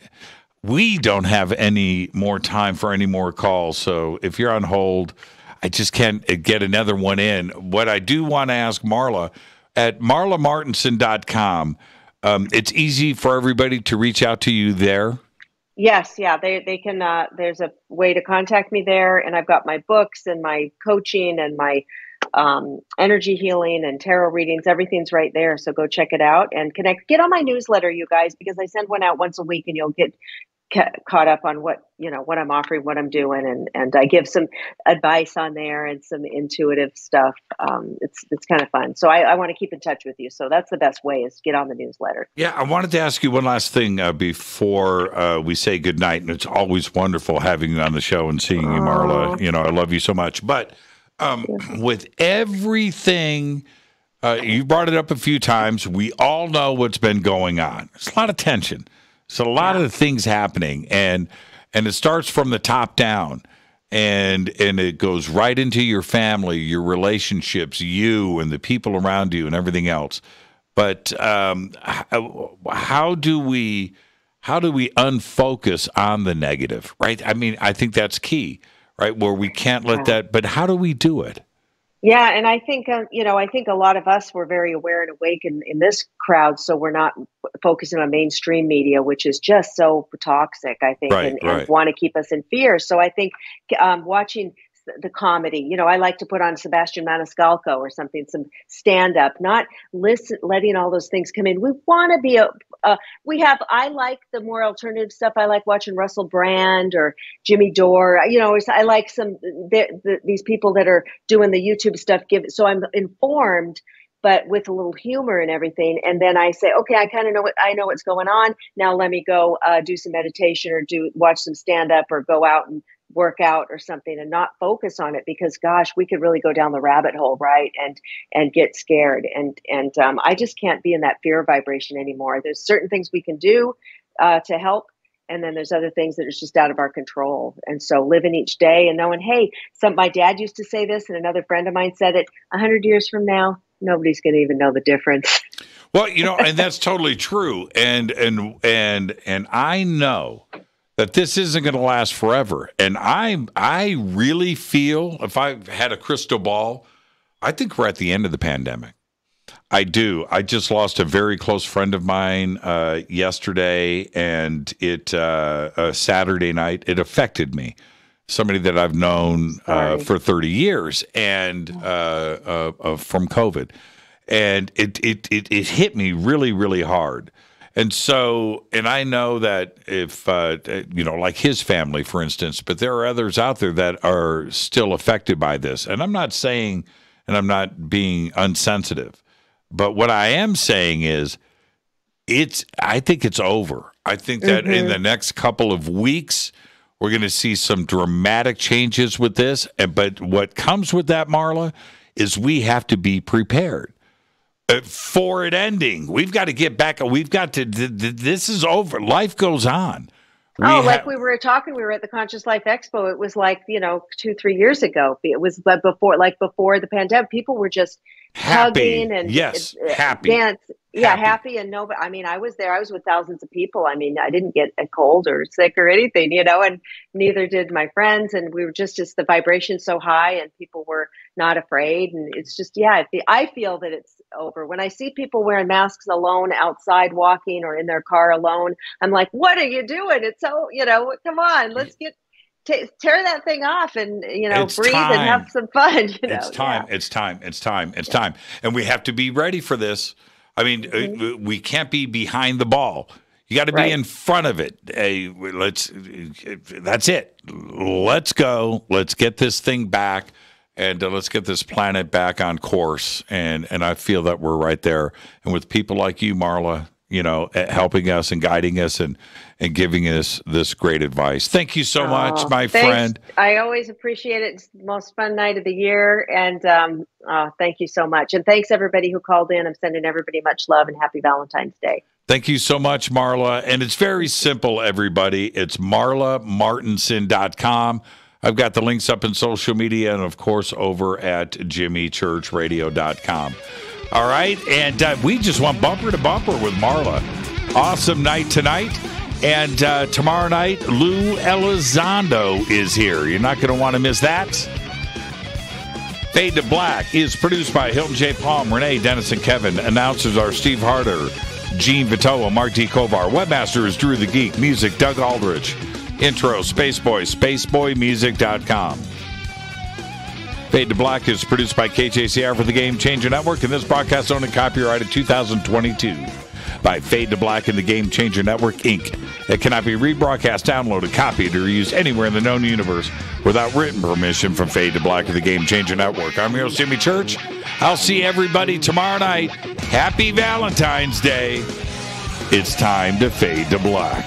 we don't have any more time for any more calls. So if you're on hold, I just can't uh, get another one in. What I do want to ask Marla, at marlamartenson.com. Um, it's easy for everybody to reach out to you there. Yes, yeah, they they can. Uh, there's a way to contact me there, and I've got my books and my coaching and my um, energy healing and tarot readings. Everything's right there. So go check it out and connect. Get on my newsletter, you guys, because I send one out once a week, and you'll get ca- caught up on what you know what I'm offering, what I'm doing, and and I give some advice on there and some intuitive stuff. Um, it's it's kind of fun. So I, I want to keep in touch with you. So that's the best way is get on the newsletter. Yeah, I wanted to ask you one last thing uh, before uh, we say goodnight. And it's always wonderful having you on the show and seeing you, Marla. You know, I love you so much. But um, with everything, uh, you brought it up a few times. We all know what's been going on. It's a lot of tension. It's a lot of things happening, and and it starts from the top down, and and it goes right into your family, your relationships, you and the people around you, and everything else. But um, how, how do we how do we unfocus on the negative? Right? I mean, I think that's key. Right? Where we can't let that. But how do we do it? Yeah, and I think uh, you know, I think a lot of us were very aware and awake in, in this crowd, so we're not focusing on mainstream media, which is just so toxic. I think, Right, and, right. and want to keep us in fear. So I think um, watching the comedy, you know, I like to put on Sebastian Maniscalco or something, some stand up, not listen, letting all those things come in. We want to be a, we have, I like the more alternative stuff. I like watching Russell Brand or Jimmy Dore. You know, I like some, the, the, these people that are doing the YouTube stuff. Give So I'm informed, but with a little humor and everything. And then I say, okay, I kind of know what, I know what's going on. Now let me go uh, do some meditation or do, watch some stand up or go out and work out or something and not focus on it because gosh we could really go down the rabbit hole right and and get scared. And and um, i just can't be in that fear vibration anymore. There's certain things we can do uh, to help and then there's other things that are just out of our control. And so living each day and knowing hey some my dad used to say this and another friend of mine said it 100 years from now nobody's going to even know the difference. Well, you know, and that's totally true. And and and and I know that this isn't going to last forever. And I I really feel if I had a crystal ball, I think we're at the end of the pandemic. I do. I just lost a very close friend of mine uh, yesterday, and it uh, uh, Saturday night. It affected me. Somebody that I've known uh, for 30 years, and uh, uh, uh, from COVID, and it, it it it hit me really really hard. And so, and I know that if, uh, you know, like his family, for instance, but there are others out there that are still affected by this. And I'm not saying, and I'm not being unsensitive, but what I am saying is it's, I think it's over. I think that in Mhm. the next couple of weeks, we're going to see some dramatic changes with this. And, but what comes with that, Marla, is we have to be prepared Uh, for it ending. We've got to get back. We've got to. Th- th- this is over. Life goes on. We oh, ha- like we were talking, we were at the Conscious Life Expo. It was like you know two, three years ago. It was but before, like before the pandemic. People were just Happy. hugging and Yes, uh, uh happy. dance. Yeah, happy. and no. I mean, I was there. I was with thousands of people. I mean, I didn't get a cold or sick or anything, you know, and neither did my friends. And we were just, just the vibration so high, and people were not afraid. And it's just, yeah, I feel, I feel that it's over. When I see people wearing masks alone outside walking or in their car alone, I'm like, what are you doing? It's so, you know, come on, let's get. ta tear that thing off and you know It's breathe time. and have some fun. [LAUGHS] You know, it's time. It's time. It's time. It's time. And we have to be ready for this. I mean, uh, we can't be behind the ball. You got to be Mm-hmm. Right. in front of it. Hey, let's. That's it. Let's go. Let's get this thing back, and uh, let's get this planet back on course. And and I feel that we're right there. And with people like you, Marla, you know, eh, helping us and guiding us and and giving us this great advice. Thank you so much, Oh, my thanks. friend. I always appreciate it. It's the most fun night of the year. And um, uh, thank you so much. And thanks everybody who called in. I'm sending everybody much love and happy Valentine's Day. Thank you so much, Marla. And it's very simple, everybody. It's marlamartenson.com. I've got the links up in social media and, of course, over at jimmychurchradio.com. All right. And uh, we just went bumper to bumper with Marla. Awesome night tonight. And uh, tomorrow night, Lou Elizondo is here. You're not going to want to miss that. Fade to Black is produced by Hilton J. Palm, Renee, Dennis, and Kevin. Announcers are Steve Harder, Gene Vitoa, Mark D. Kovar. Webmaster is Drew the Geek. Music, Doug Aldrich. Intro, Spaceboy, spaceboymusic.com. Fade to Black is produced by KJCR for the Game Changer Network, and this broadcast owned and copyrighted 2022 by Fade to Black and the Game Changer Network, Inc. It cannot be rebroadcast, downloaded, copied, or used anywhere in the known universe without written permission from Fade to Black and the Game Changer Network. I'm your host, Jimmy Church. I'll see everybody tomorrow night. Happy Valentine's Day. It's time to fade to black.